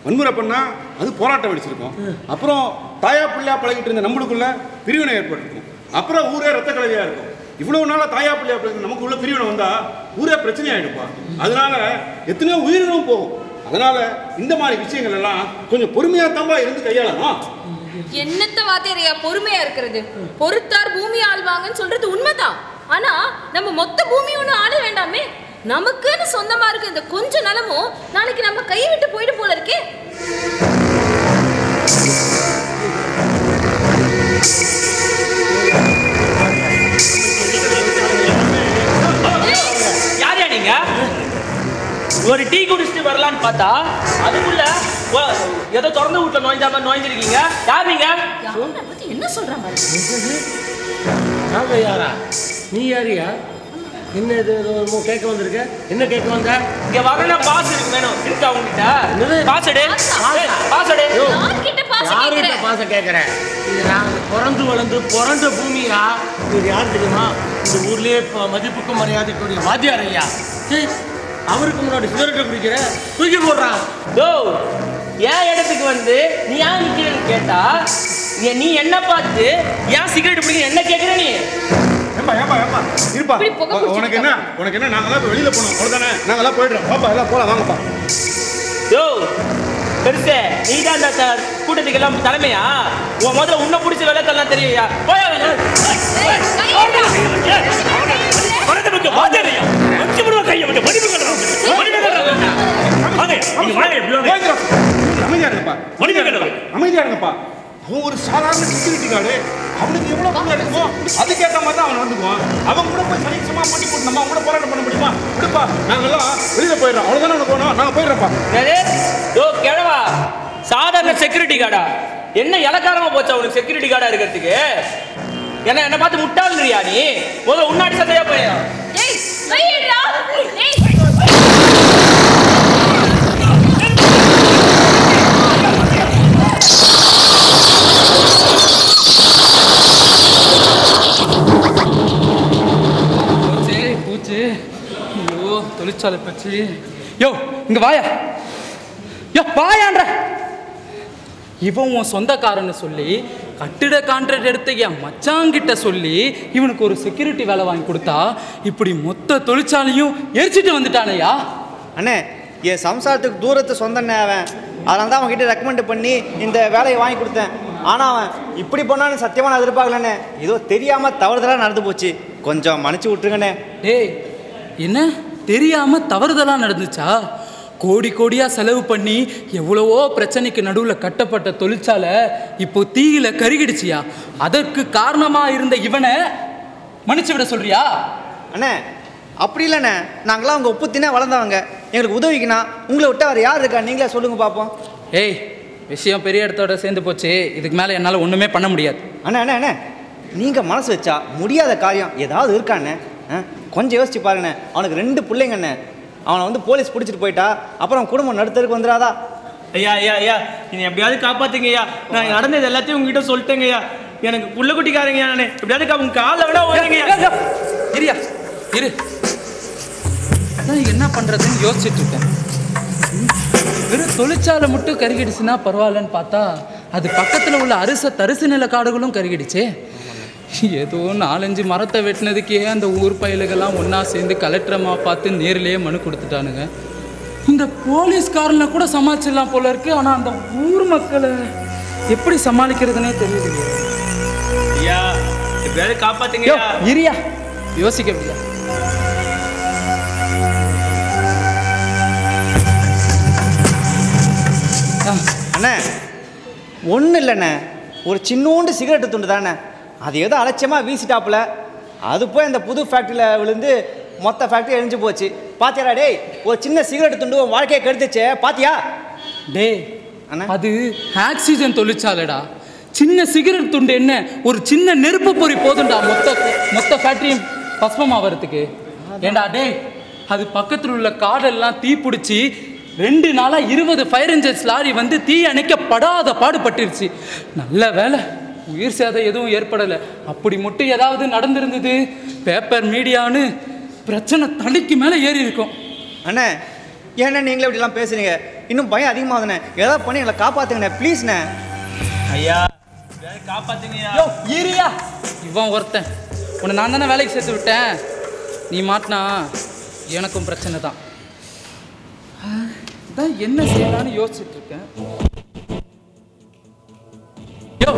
வன்முறை பண்ணா அது போராட்டம் வெடிச்சிருக்கும் அப்புறம் தாயா பிள்ளையா பழகிட்டு இருந்த நம்மளுக்குள்ள பிரிவினை ஏற்பட்டிருக்கும். அப்புறம் ஊரே ரத்த கலவையா இருக்கும். இவ்வளவு நாளா தாயா பிள்ளையா பழகி நமக்குள்ள பிரிவினை வந்தா ஊரே பிரச்சனை ஆயிடுப்பா அதனால எத்தனையோ உயிரினும் போகும். அதனால இந்த மாதிரி விஷயங்கள் எல்லாம் கொஞ்சம் பொறுமையா தான்பா இருந்து கையாளணும். என்னத்த வாத்தியாரையா பொறுமையா இருக்கிறது? பொறுத்தார் பூமி ஆள்வாங்கன்னு சொல்றது உண்மைதான். ஆனா நம்ம மொத்த பூமி ஒண்ணு ஆள வேண்டாமே. நமக்குன்னு சொந்தமா இருக்க இந்த கொஞ்ச நிலமும் நாளைக்கு நம்ம கையை விட்டு போயிட்டு போல இருக்கே. யார் நீங்க? ஒரு டீ குடிச்சிட்டு வரலான்னு பார்த்தா அதுக்குள்ள ஏதோ திறந்த வீட்டுல நோய்ஞ்சா மாதிரி நோய்ஞ்சிருக்கீங்க யார் நீங்க? என்ன சொல்றான் பாரு நாங்க யாரா? நீ யாரியா என்ன இது? என்னமோ கேட்க வந்திருக்க. என்ன கேட்க வந்த? இங்க வரல பாஸ் இருக்கு வேணும். இருக்கா உங்ககிட்ட என்னது? பாஸ் எடு. பாஸ் எடு. யார்கிட்ட பாச யாருகிட்ட கேக்குற பாச கேட்குறேன் இது நாங்கள் பிறந்து வளர்ந்து பிறந்த பூமியா? இது யார் தெரியுமா? இந்த ஊர்லயே இப்போ மதிப்புக்கும் மரியாதைக்குரிய வாத்தியார் ஐயா. சீ, அவருக்கு முன்னாடி சிகரெட்டை குடிக்கிற? தூக்கி போடுறான் டோ என் இடத்துக்கு வந்து நீ ஏன் நிக்கிறேன்னு கேட்டா நீ- நீ என்ன பார்த்து ஏன் சிகரெட் பிடிக்க என்ன கேக்குற நீ? ஏப்பா ஏப்பா ஏப்பா இருப்பா. உனக்கு என்ன? உனக்கு என்ன? நாங்களாம் இப்போ வெளியில போனோம். அவ்வளோதானே நாங்களாம் போயிடுறோம். பாப்பா எல்லாம் போலாம் வாங்கப்பா. யோ பெருசே நீ தான் இந்த த- கூட்டத்துக்கு எல்லாம் தலைமையா? உன் முதல்ல உன்னை பிடிச்ச வேலைக்கெல்லாம் தெரியுயா போயா. அமைதியா இருங்கப்பா. அமைதியா இருங்கப்பா. அவன் ஒரு சாதாரண செக்யூரிட்டி கார்டு அவனுக்கு எவ்வளவு பங்கு இருக்குமோ அதுக்கேற்ற மாதிரி தான் அவன் நடந்துக்குவான். அவன் கூட போய் சரிசமா போட்டி போட்டு நம்ம கூட போராட்டம் பண்ண முடியுமா? விடுப்பா நாங்கெல்லாம் வெளியில போயிடுறோம். அவ்வளவுதானே உனக்கு போனோம் நாங்க போயிடுறோம்ப்பா. என்னது? யோ கிழவா. சாதாரண செக்யூரிட்டி கார்டா என்ன இலக்காரமா போச்சா உனக்கு செக்யூரிட்டி கார்டா இருக்கிறதுக்கு? என்ன என்ன பார்த்து முட்டாள்றியா நீ? முதல்ல உன்னாடி சந்தையா போயா தொழிற்சாலை போச்சு யோ இங்க வாயா. யோ வாயான்ற. இவன் உன் சொந்தக்காரன்னு சொல்லி கட்டிட கான்ட்ராக்ட் எடுத்த என் மச்சாங்கிட்ட சொல்லி இவனுக்கு ஒரு செக்யூரிட்டி வேலை வாங்கி கொடுத்தா இப்படி மொத்த தொழிற்சாலையும் எரிச்சிட்டு வந்துட்டானையா? அண்ணே என் சம்சாரத்துக்கு தூரத்து சொந்தண்ணே அவன். அதனால தான் அவன்கிட்ட ரெக்கமெண்ட் பண்ணி இந்த வேலையை வாங்கி கொடுத்தேன். ஆனால் அவன் இப்படி பண்ணான்னு சத்தியமாக நான் எதிர்பார்க்கலண்ணே. ஏதோ தெரியாமல் தவறுதலாக நடந்து போச்சு. கொஞ்சம் மன்னிச்சு விட்டுருங்கண்ணே. டேய் என்ன? தெரியாம தவறுதலா நடந்துச்சா? கோடி கோடியா செலவு பண்ணி எவ்வளவோ பிரச்சனைக்கு நடுவில் கட்டப்பட்ட தொழிற்சாலை இப்போ தீயில கருகிடுச்சியா? அதற்கு காரணமா இருந்த இவனை மன்னிச்சு விட சொல்றியா? அண்ணே அப்படி இல்லைண்ணே. நாங்களாம் உங்கள் உப்பு தினே வளர்ந்தவங்க. எங்களுக்கு உதவிக்குண்ணா. உங்களை விட்டு அவர் யார் இருக்கா? நீங்களே சொல்லுங்க பார்ப்போம் ஏய் விஷயம் பெரிய இடத்தோட சேர்ந்து போச்சு. இதுக்கு மேலே என்னால் ஒன்றுமே பண்ண முடியாது. அண்ணே அண்ணே அண்ணே. நீங்கள் மனசு வச்சா முடியாத காரியம் ஏதாவது இருக்காண்ணே. ஆ? கொஞ்சம் யோசிச்சு பாருங்கண்ணே அவனுக்கு ரெண்டு பிள்ளைங்கண்ணே அவனை வந்து போலீஸ் பிடிச்சிட்டு போயிட்டா அப்புறம் குடும்பம் நடுத்தருக்கு வந்துடாதா? ஐயா ஐயா ஐயா நீ எப்படியாவது காப்பாத்துங்க ஐயா. நான் நடந்தது எல்லாத்தையும் உங்ககிட்ட சொல்லிட்டேங்க ஐயா. எனக்கு புள்ள குட்டிக்காரங்க நான். எப்படியாவது கா- உங்க காலில் விட ஓடுங்க இரியா இரு. அதான் என்ன பண்ணுறதுன்னு யோசிச்சுட்டு இருக்கேன். வெறும் தொழிற்சாலை மட்டும் கருகிடுச்சுன்னா பரவாயில்லன்னு பார்த்தா அது பக்கத்தில் உள்ள அரிச தரிசு நில காடுகளும் கருகிடுச்சே. ஏதோ நாலஞ்சு மரத்தை வெட்டினதுக்கே அந்த ஊர் பயலுகெல்லாம் ஒன்றா சேர்ந்து கலெக்டரம்மா பார்த்து நேர்லயே மனு கொடுத்துட்டானுங்க. இந்த போலீஸ்காரனை கூட சமாளிச்சிடலாம் போல இருக்கு. ஆனால் அந்த ஊர் மக்களை எப்படி சமாளிக்கிறதுனே தெரியல ஐயா எப்படியாவது காப்பாத்துங்க இரியா. யோசிக்க முடியாது அண்ணே ஒன்றும் இல்லைண்ணே. ஒரு சின்னோண்டு சிகரெட்டு துண்டு தானே. அது ஏதோ அலட்சியமாக வீசிட்டாப்புல. அது போய் அந்த புது ஃபேக்ட்ரியில் விழுந்து மொத்த ஃபேக்ட்ரி எரிஞ்சு போச்சு. பாத்தியாடா டேய் ஒரு சின்ன சிகரெட் துண்டு உன் வாழ்க்கையை கெடுத்துச்சே பாத்தியா? டேய் அது ஆக்சிஜன் தொழிற்சாலைடா. சின்ன சிகரெட் துண்டு என்ன? ஒரு சின்ன நெருப்பு பொறி போதும்டா மொத்த மொத்த ஃபேக்டரியும் பஸ்மமாகறதுக்கு ஏண்டா டேய் அது பக்கத்தில் உள்ள காடெல்லாம் தீ பிடிச்சி ரெண்டு நாளாக இருபது ஃபயர் இன்ஜின்ஸ் லாரி வந்து தீ அணைக்கப்படாத பாடுபட்டுருச்சு. நல்ல வேலை. உயிர் சேதம் எதுவும் ஏற்படலை. அப்படி மட்டும் ஏதாவது நடந்திருந்தது? பேப்பர் மீடியான்னு பிரச்சனை தலைக்கு மேலே ஏறி இருக்கும். அண்ணே ஏண்ணே நீங்களே இப்படிலாம் பேசுறீங்க. இன்னும் பயம் அதிகமாகுதுண்ணே. ஏதாவது பண்ணி எங்களை காப்பாற்றுங்கண்ணே ப்ளீஸ்ண்ணே ஐயா காப்பாத்துங்கய்யா. யோ ஈரியா இவன் ஒருத்தன். உன்னை நான் தானே வேலைக்கு சேர்த்து விட்டேன். நீ மாட்டினா எனக்கும் பிரச்சனை தான். அதான் என்ன செய்யலாம்னு யோசிச்சுட்டு இருக்கேன். யோ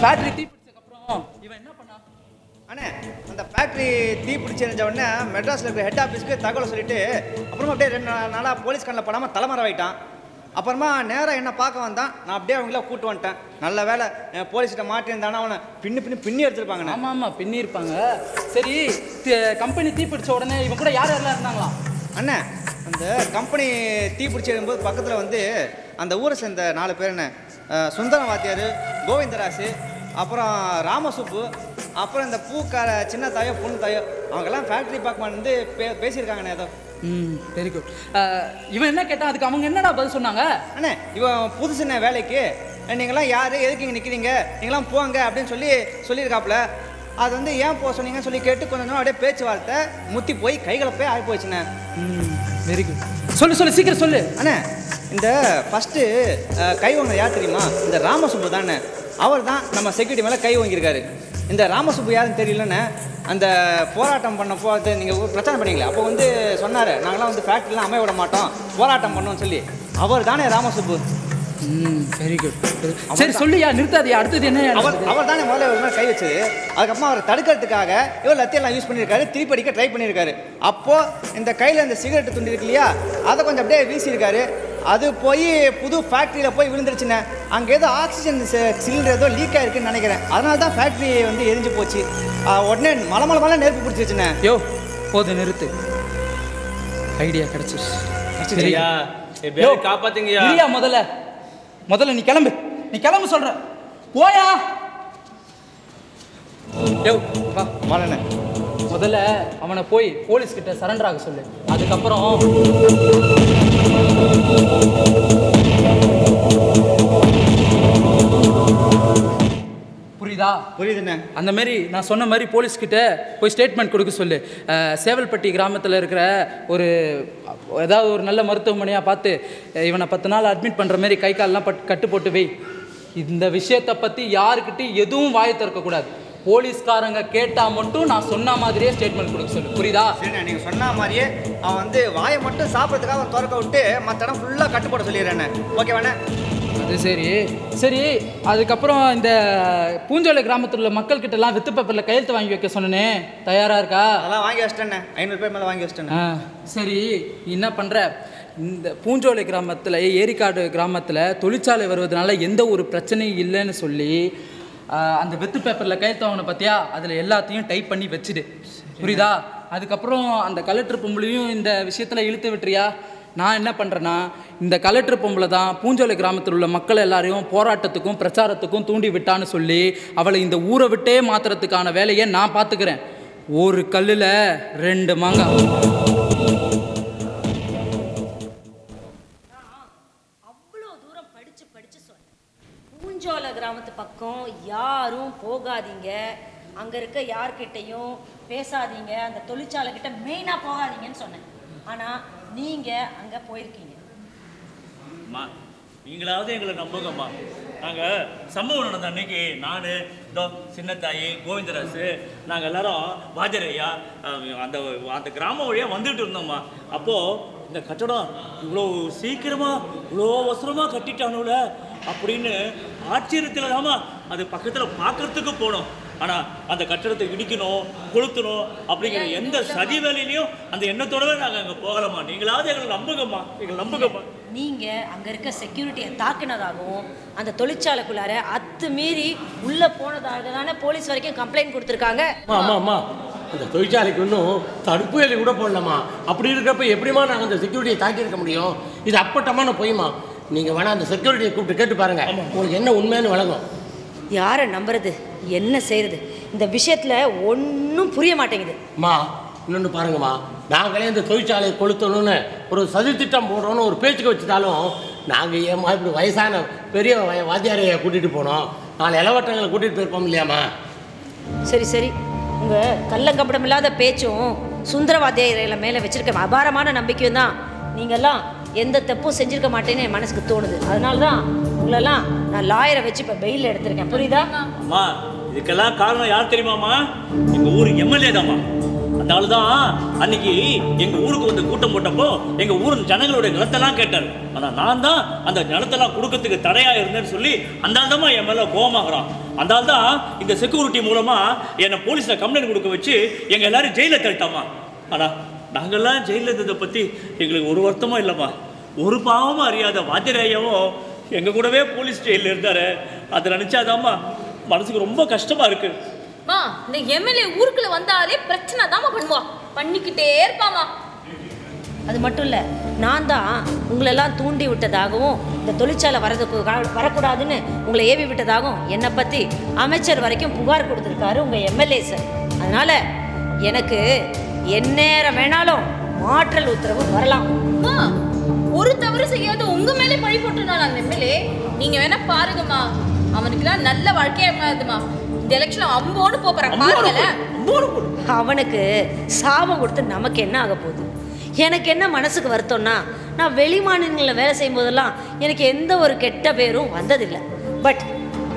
ஃபேக்ட்ரி தீ பிடிச்சதுக்கப்புறம் இவன் என்ன பண்ணா? அண்ணே அந்த ஃபேக்ட்ரி தீ பிடிச்சி எரிஞ்ச உடனே மெட்ராஸில் இருக்கிற ஹெட் ஆஃபீஸ்க்கு தகவல் சொல்லிட்டு அப்புறமா அப்படியே ரெண்டு நாள் நாளாக போலீஸ் கண்ணில் படாமல் தலைமறை ஆயிட்டான் அப்புறமா நேராக என்ன பார்க்க வந்தான்? நான் அப்படியே அவங்கள கூட்டு வந்துட்டேன். நல்ல வேலை போலீஸ்கிட்ட மாட்டியிருந்தானா அவனை பின்னி பின்னி பின்னி எடுத்திருப்பாங்கண்ணே. ஆமாம் ஆமாம் பின்னி இருப்பாங்க. சரி கம்பெனி தீ பிடிச்ச உடனே இவன் கூட யார் யாரெல்லாம் இருந்தாங்களா? அண்ணே அந்த கம்பெனி தீ பிடிச்சி எறும்போது பக்கத்தில் வந்து அந்த ஊரை சேர்ந்த நாலு பேர் என்ன அஹ் சுந்தரம் வாத்தியார் கோவிந்தராசு அப்புறம் ராமசுப்பு அப்புறம் இந்த பூக்கார சின்ன தாயோ பொண்ணு தாயோ அவங்கெல்லாம் ஃபேக்ட்ரி பார்க்கமான் வந்து பே பேசியிருக்காங்கண்ணே ஏதோ. ம் வெரி குட் இவன் என்ன கேட்டான்? அதுக்கு அவங்க என்னடா பதில் சொன்னாங்க? அண்ணே இவன் புதுசுண்ணே வேலைக்கு. நீங்களாம் யார்? எதுக்கு இங்கே நிற்கிறீங்க நீங்களாம் போங்க அப்படின்னு சொல்லி சொல்லியிருக்காப்புல. அது வந்து ஏன் போக சொன்னீங்கன்னு சொல்லி கேட்டு கொஞ்சம் நேரம் அப்படியே பேச்சுவார்த்தை முத்தி போய் கைகலப்பே ஆகி போச்சுண்ணே ம் வெரி குட் சொல்லு சொல்லு சீக்கிரம் சொல்லு. அண்ணே இந்த ஃபஸ்ட்டு கை வாங்க யார் தெரியுமா? இந்த ராமசுப்பு தானே. அவர் தான் நம்ம செக்யூரிட்டி மேலே கை வாங்கியிருக்காரு. இந்த ராமசுப்பு யாருன்னு தெரியலன்னு அந்த போராட்டம் பண்ணப்போ அது நீங்கள் பிரச்சனை பண்ணீங்களே. அப்போ வந்து சொன்னார் நாங்களாம் வந்து ஃபேக்ட்ரிலாம் அமைய விட மாட்டோம். போராட்டம் பண்ணோம்னு சொல்லி. அவர் தானே ராமசுப்பு? குட் சரி சொல்லியா நிறுத்தாதியா அடுத்தது என்ன? அவர் அவர் தானே முதல்ல ஒரு மேலே கை வச்சது அதுக்கப்புறமா அவர் தடுக்கிறதுக்காக இவர் லத்தியெல்லாம் யூஸ் பண்ணியிருக்காரு திருப்பி அடிக்க ட்ரை பண்ணியிருக்காரு. அப்போ இந்த கையில் இந்த சிகரெட் துண்டு இருக்கு இல்லையா அதை கொஞ்சம் அப்படியே வீசியிருக்காரு. அது போய் புது ஃபேக்ட்ரியில் போய் விழுந்துருச்சுண்ணே. அங்கே ஏதோ ஆக்சிஜன் சிலிண்டர் ஏதோ லீக் ஆயிருக்குன்னு நினைக்கிறேன். அதனால தான் ஃபேக்ட்ரி வந்து எரிஞ்சு போச்சு. உடனே மலை மலை மலை நெருப்பு பிடிச்சிருச்சுண்ணே. யோ போது நிறுத்து. ஐடியா கிடைச்சிருச்சு. காப்பாத்துங்கய்யா. முதல்ல. முதல்ல நீ கிளம்பு. நீ கிளம்பு சொல்ற. போயா. யோ வா. மலைண்ணே முதல்ல அவனை போய் போலீஸ் கிட்ட சரண்டர் ஆக சொல்லு. அதுக்கப்புறம் புரியுதா? புரியுதுண்ணே. அந்த மாதிரி நான் சொன்ன மாதிரி போலீஸ் கிட்ட போய் ஸ்டேட்மெண்ட் கொடுக்க சொல்லு. சேவல்பட்டி கிராமத்தில் இருக்கிற ஒரு ஏதாவது ஒரு நல்ல மருத்துவமனையாக பார்த்து இவனை பத்து நாள் அட்மிட் பண்ணுற மாதிரி கை கால்லாம் பட் கட்டு போட்டு வை. இந்த விஷயத்தை பற்றி யாருக்கிட்டையும் எதுவும் வாயை திறக்கக்கூடாது போலீஸ்காரங்க கேட்டால் மட்டும் நான் சொன்ன மாதிரியே ஸ்டேட்மெண்ட் கொடுக்க சொல்லு. புரியுதா? சரிண்ணே நீங்கள் சொன்ன மாதிரியே அவன் வந்து வாயை மட்டும் சாப்பிட்றதுக்காக அவன் திறக்க விட்டு மற்ற இடம் ஃபுல்லாக கட்டு போட சொல்லிடுறேண்ணே. ஓகேவாண்ணே அது சரி. சரி அதுக்கப்புறம் இந்த பூஞ்சோலை கிராமத்தில் உள்ள மக்கள்கிட்டலாம் வித்து பேப்பரில் கையெழுத்து வாங்கி வைக்க சொன்னனே. தயாராக இருக்கா? அதெல்லாம் வாங்கி வச்சிட்டேண்ணே. ஐநூறு பேர் மேலே வாங்கி வச்சிட்டேண்ணே. சரி. நீ என்ன பண்ணுற இந்த பூஞ்சோலை கிராமத்தில் ஏரிக்காடு கிராமத்தில் தொழிற்சாலை வருவதனால எந்த ஒரு பிரச்சனையும் இல்லைன்னு சொல்லி அந்த வெத்து பேப்பரில் கையெழுத்து வாங்கின பார்த்தியா அதில் எல்லாத்தையும் டைப் பண்ணி வச்சுடு. புரியுதா? அதுக்கப்புறம் அந்த கலெக்டர் பொம்பளையும் இந்த விஷயத்தில் இழுத்து விட்டுறியா? நான் என்ன பண்ணுறேன்னா இந்த கலெக்டர் பொம்பளை தான் பூஞ்சோலை கிராமத்தில் உள்ள மக்கள் எல்லாரையும் போராட்டத்துக்கும் பிரச்சாரத்துக்கும் தூண்டி விட்டான்னு சொல்லி அவளை இந்த ஊரை விட்டே மாற்றுறதுக்கான வேலையை நான் பார்த்துக்கிறேன் ஒரு கல்லில் ரெண்டு மாங்காய். கிராமத்து பக்கம் யாரும் போகாதீங்க. அங்கே இருக்க யார்கிட்டையும் பேசாதீங்க. அந்த தொழிற்சாலைக்கிட்ட மெயினாக போகாதீங்கன்னு சொன்னேன். ஆனால் நீங்கள் அங்கே போயிருக்கீங்க. அம்மா நீங்களாவது எங்களை நம்புங்கம்மா. நாங்கள் சம்பவம் நடந்த அன்னைக்கு நான் இதோ சின்னத்தாயி கோவிந்தராசு நாங்கள் எல்லாரும் வாஜரையா அந்த அந்த கிராமம் வழியாக வந்துட்டு இருந்தோம்மா. அப்போது இந்த கட்டடம் இவ்வளோ சீக்கிரமாக இவ்வளோ அவசரமாக கட்டிட்டானுல. அப்படின்னு ஆச்சரியத்தில் தாம்மா அது பக்கத்தில் பார்க்கறதுக்கு போனோம். ஆனால் அந்த கட்டடத்தை இடிக்கணும் கொளுத்தணும் அப்படிங்கிற எந்த சதி வேலையிலையும் அந்த எண்ணத்தோடவே நாங்கள் அங்கே போகலாமா நீங்களாவது எங்களை நம்புங்கம்மா. எங்களை நம்புங்கம்மா. நீங்கள் அங்கே இருக்க செக்யூரிட்டியை தாக்குனதாகவும் அந்த தொழிற்சாலைக்குள்ளார அத்து மீறி உள்ளே போனதாக தானே போலீஸ் வரைக்கும் கம்ப்ளைண்ட் கொடுத்துருக்காங்க. அம்மா அம்மா அந்த தொழிற்சாலைக்கு இன்னும் தடுப்பு வேலி கூட போடலாமா அப்படி இருக்கிறப்ப எப்படிம்மா நாங்கள் அந்த செக்யூரிட்டியை தாக்கியிருக்க முடியும்? இது அப்பட்டமான பொய்மா நீங்கள் வேணா அந்த செக்யூரிட்டியை கூப்பிட்டு கேட்டு பாருங்க. உங்களுக்கு என்ன உண்மைன்னு வழங்கும் யாரை நம்புறது? என்ன செய்யறது இந்த விஷயத்தில் ஒன்றும் புரிய மாட்டேங்குது. அம்மா இன்னொன்று பாருங்கம்மா. நாங்களே இந்த தொழிற்சாலையை கொளுத்தணும்னு ஒரு சதித்திட்டம் போடுறோன்னு ஒரு பேச்சுக்கு வச்சுட்டாலும் நாங்கள் ஏம்மா இப்படி வயசான பெரிய வாத்தியாரையை கூட்டிகிட்டு போனோம். நாலு இளவட்டங்களை கூட்டிகிட்டு போயிருப்போம் இல்லையாம்மா? சரி சரி. உங்கள் கள்ளங்கப்படம் இல்லாத பேச்சும் சுந்தரவாத்தியாரில் மேலே வச்சிருக்க அபாரமான நம்பிக்கையும் தான் நீங்கள்லாம் எந்த தப்பும் செஞ்சிருக்க மாட்டேன்னு என் மனசுக்கு தோணுது. அதனால தான் உங்களெல்லாம் நான் லாயரை வச்சு இப்போ பெயில் எடுத்திருக்கேன். புரியுதா? அம்மா இதுக்கெல்லாம் காரணம் யார் தெரியுமாம்மா? எங்க ஊர் எம்எல்ஏ தாம்மா. அந்த தான் அன்னைக்கு எங்க ஊருக்கு வந்து கூட்டம் போட்டப்போ எங்க ஊர் ஜனங்களுடைய நிலத்தெல்லாம் கேட்டார். ஆனா நான் தான் அந்த நிலத்தெல்லாம் கொடுக்கறதுக்கு தடையா இருந்தேன்னு சொல்லி அந்த ஆள் தான் என் மேல கோபமாகறான். அந்த ஆள் தான் இந்த செக்யூரிட்டி மூலமா என்னை போலீஸ்ல கம்ப்ளைண்ட் கொடுக்க வச்சு எங்க எல்லாரும் ஜெயில தள்ளிட்டாமா ஆனா நாங்கெல்லாம் ஜெயில இருந்ததை பத்தி எங்களுக்கு ஒரு வருத்தமும் இல்லைம்மா. ஒரு பாவமும் அறியாத வாத்தியாரையாவும் எங்க கூடவே போலீஸ் ஜெயிலில் இருந்தாரு. அதை நினைச்சாதாம்மா மனசுக்கு ரொம்ப கஷ்டமா இருக்கு. மா இந்த எம்எல்ஏ ஊருக்குள்ள வந்தாலே பிரச்சனை தாம்மா பண்ணுவா. பண்ணிக்கிட்டே இருப்பாமா அது மட்டும் இல்லை நான் தான் உங்களெல்லாம் தூண்டி விட்டதாகவும் இந்த தொழிற்சாலை வரதுக்கு வரக்கூடாதுன்னு உங்களை ஏவி விட்டதாகவும் என்னை பற்றி அமைச்சர் வரைக்கும் புகார் கொடுத்துருக்காரு உங்கள் எம்எல்ஏ சார். அதனால் எனக்கு எந்நேரம் வேணாலும் மாற்றல் உத்தரவு வரலாம். அம்மா ஒரு தவறு செய்யாத உங்க மேலே பழி போட்டுனால அந்த எம்எல்ஏ? நீங்க வேணா பாருங்கம்மா. அவனுக்குலாம் நல்ல வாழ்க்கையா இருக்காதுமா. இந்த எலெக்ஷன் அம்போன்னு போறான் பாருங்களேன். அவனுக்கு சாபம் கொடுத்து நமக்கு என்ன ஆக போகுது? எனக்கு என்ன மனசுக்கு வருத்தம்னா நான் வெளி மாநிலங்களில் வேலை செய்யும் போதெல்லாம் எனக்கு எந்த ஒரு கெட்ட பேரும் வந்ததில்லை. பட்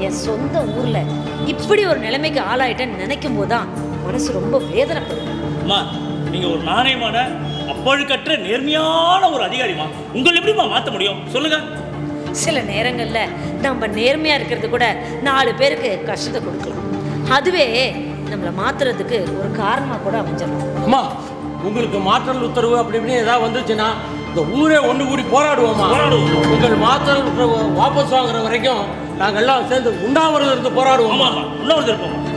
என் சொந்த ஊரில் இப்படி ஒரு நிலைமைக்கு ஆளாயிட்டேன்னு நினைக்கும் போது தான் மனசு ரொம்ப வேதனைப்படுது. அம்மா நீங்க ஒரு நாணயமான அப்பழுக்கற்ற நேர்மையான ஒரு அதிகாரிமா உங்களை எப்படிம்மா மாத்த முடியும்? சொல்லுங்க. சில நேரங்களில் நம்ம நேர்மையாக இருக்கிறது கூட நாலு பேருக்கு கஷ்டத்தை கொடுக்கலாம். அதுவே நம்மளை மாத்துறதுக்கு ஒரு காரணமாக கூட அமைஞ்சிடலாம். அம்மா உங்களுக்கு மாற்றல் உத்தரவு அப்படி இப்படின்னு ஏதாவது வந்துச்சுன்னா இந்த ஊரே ஒன்று கூடி போராடுவோமா போராடுவோம். உங்கள் மாற்றல் உத்தரவு வாபஸ் வாங்குற வரைக்கும் நாங்கள் எல்லாம் சேர்ந்து உண்ணாவிரதம் இருந்து போராடுவோமா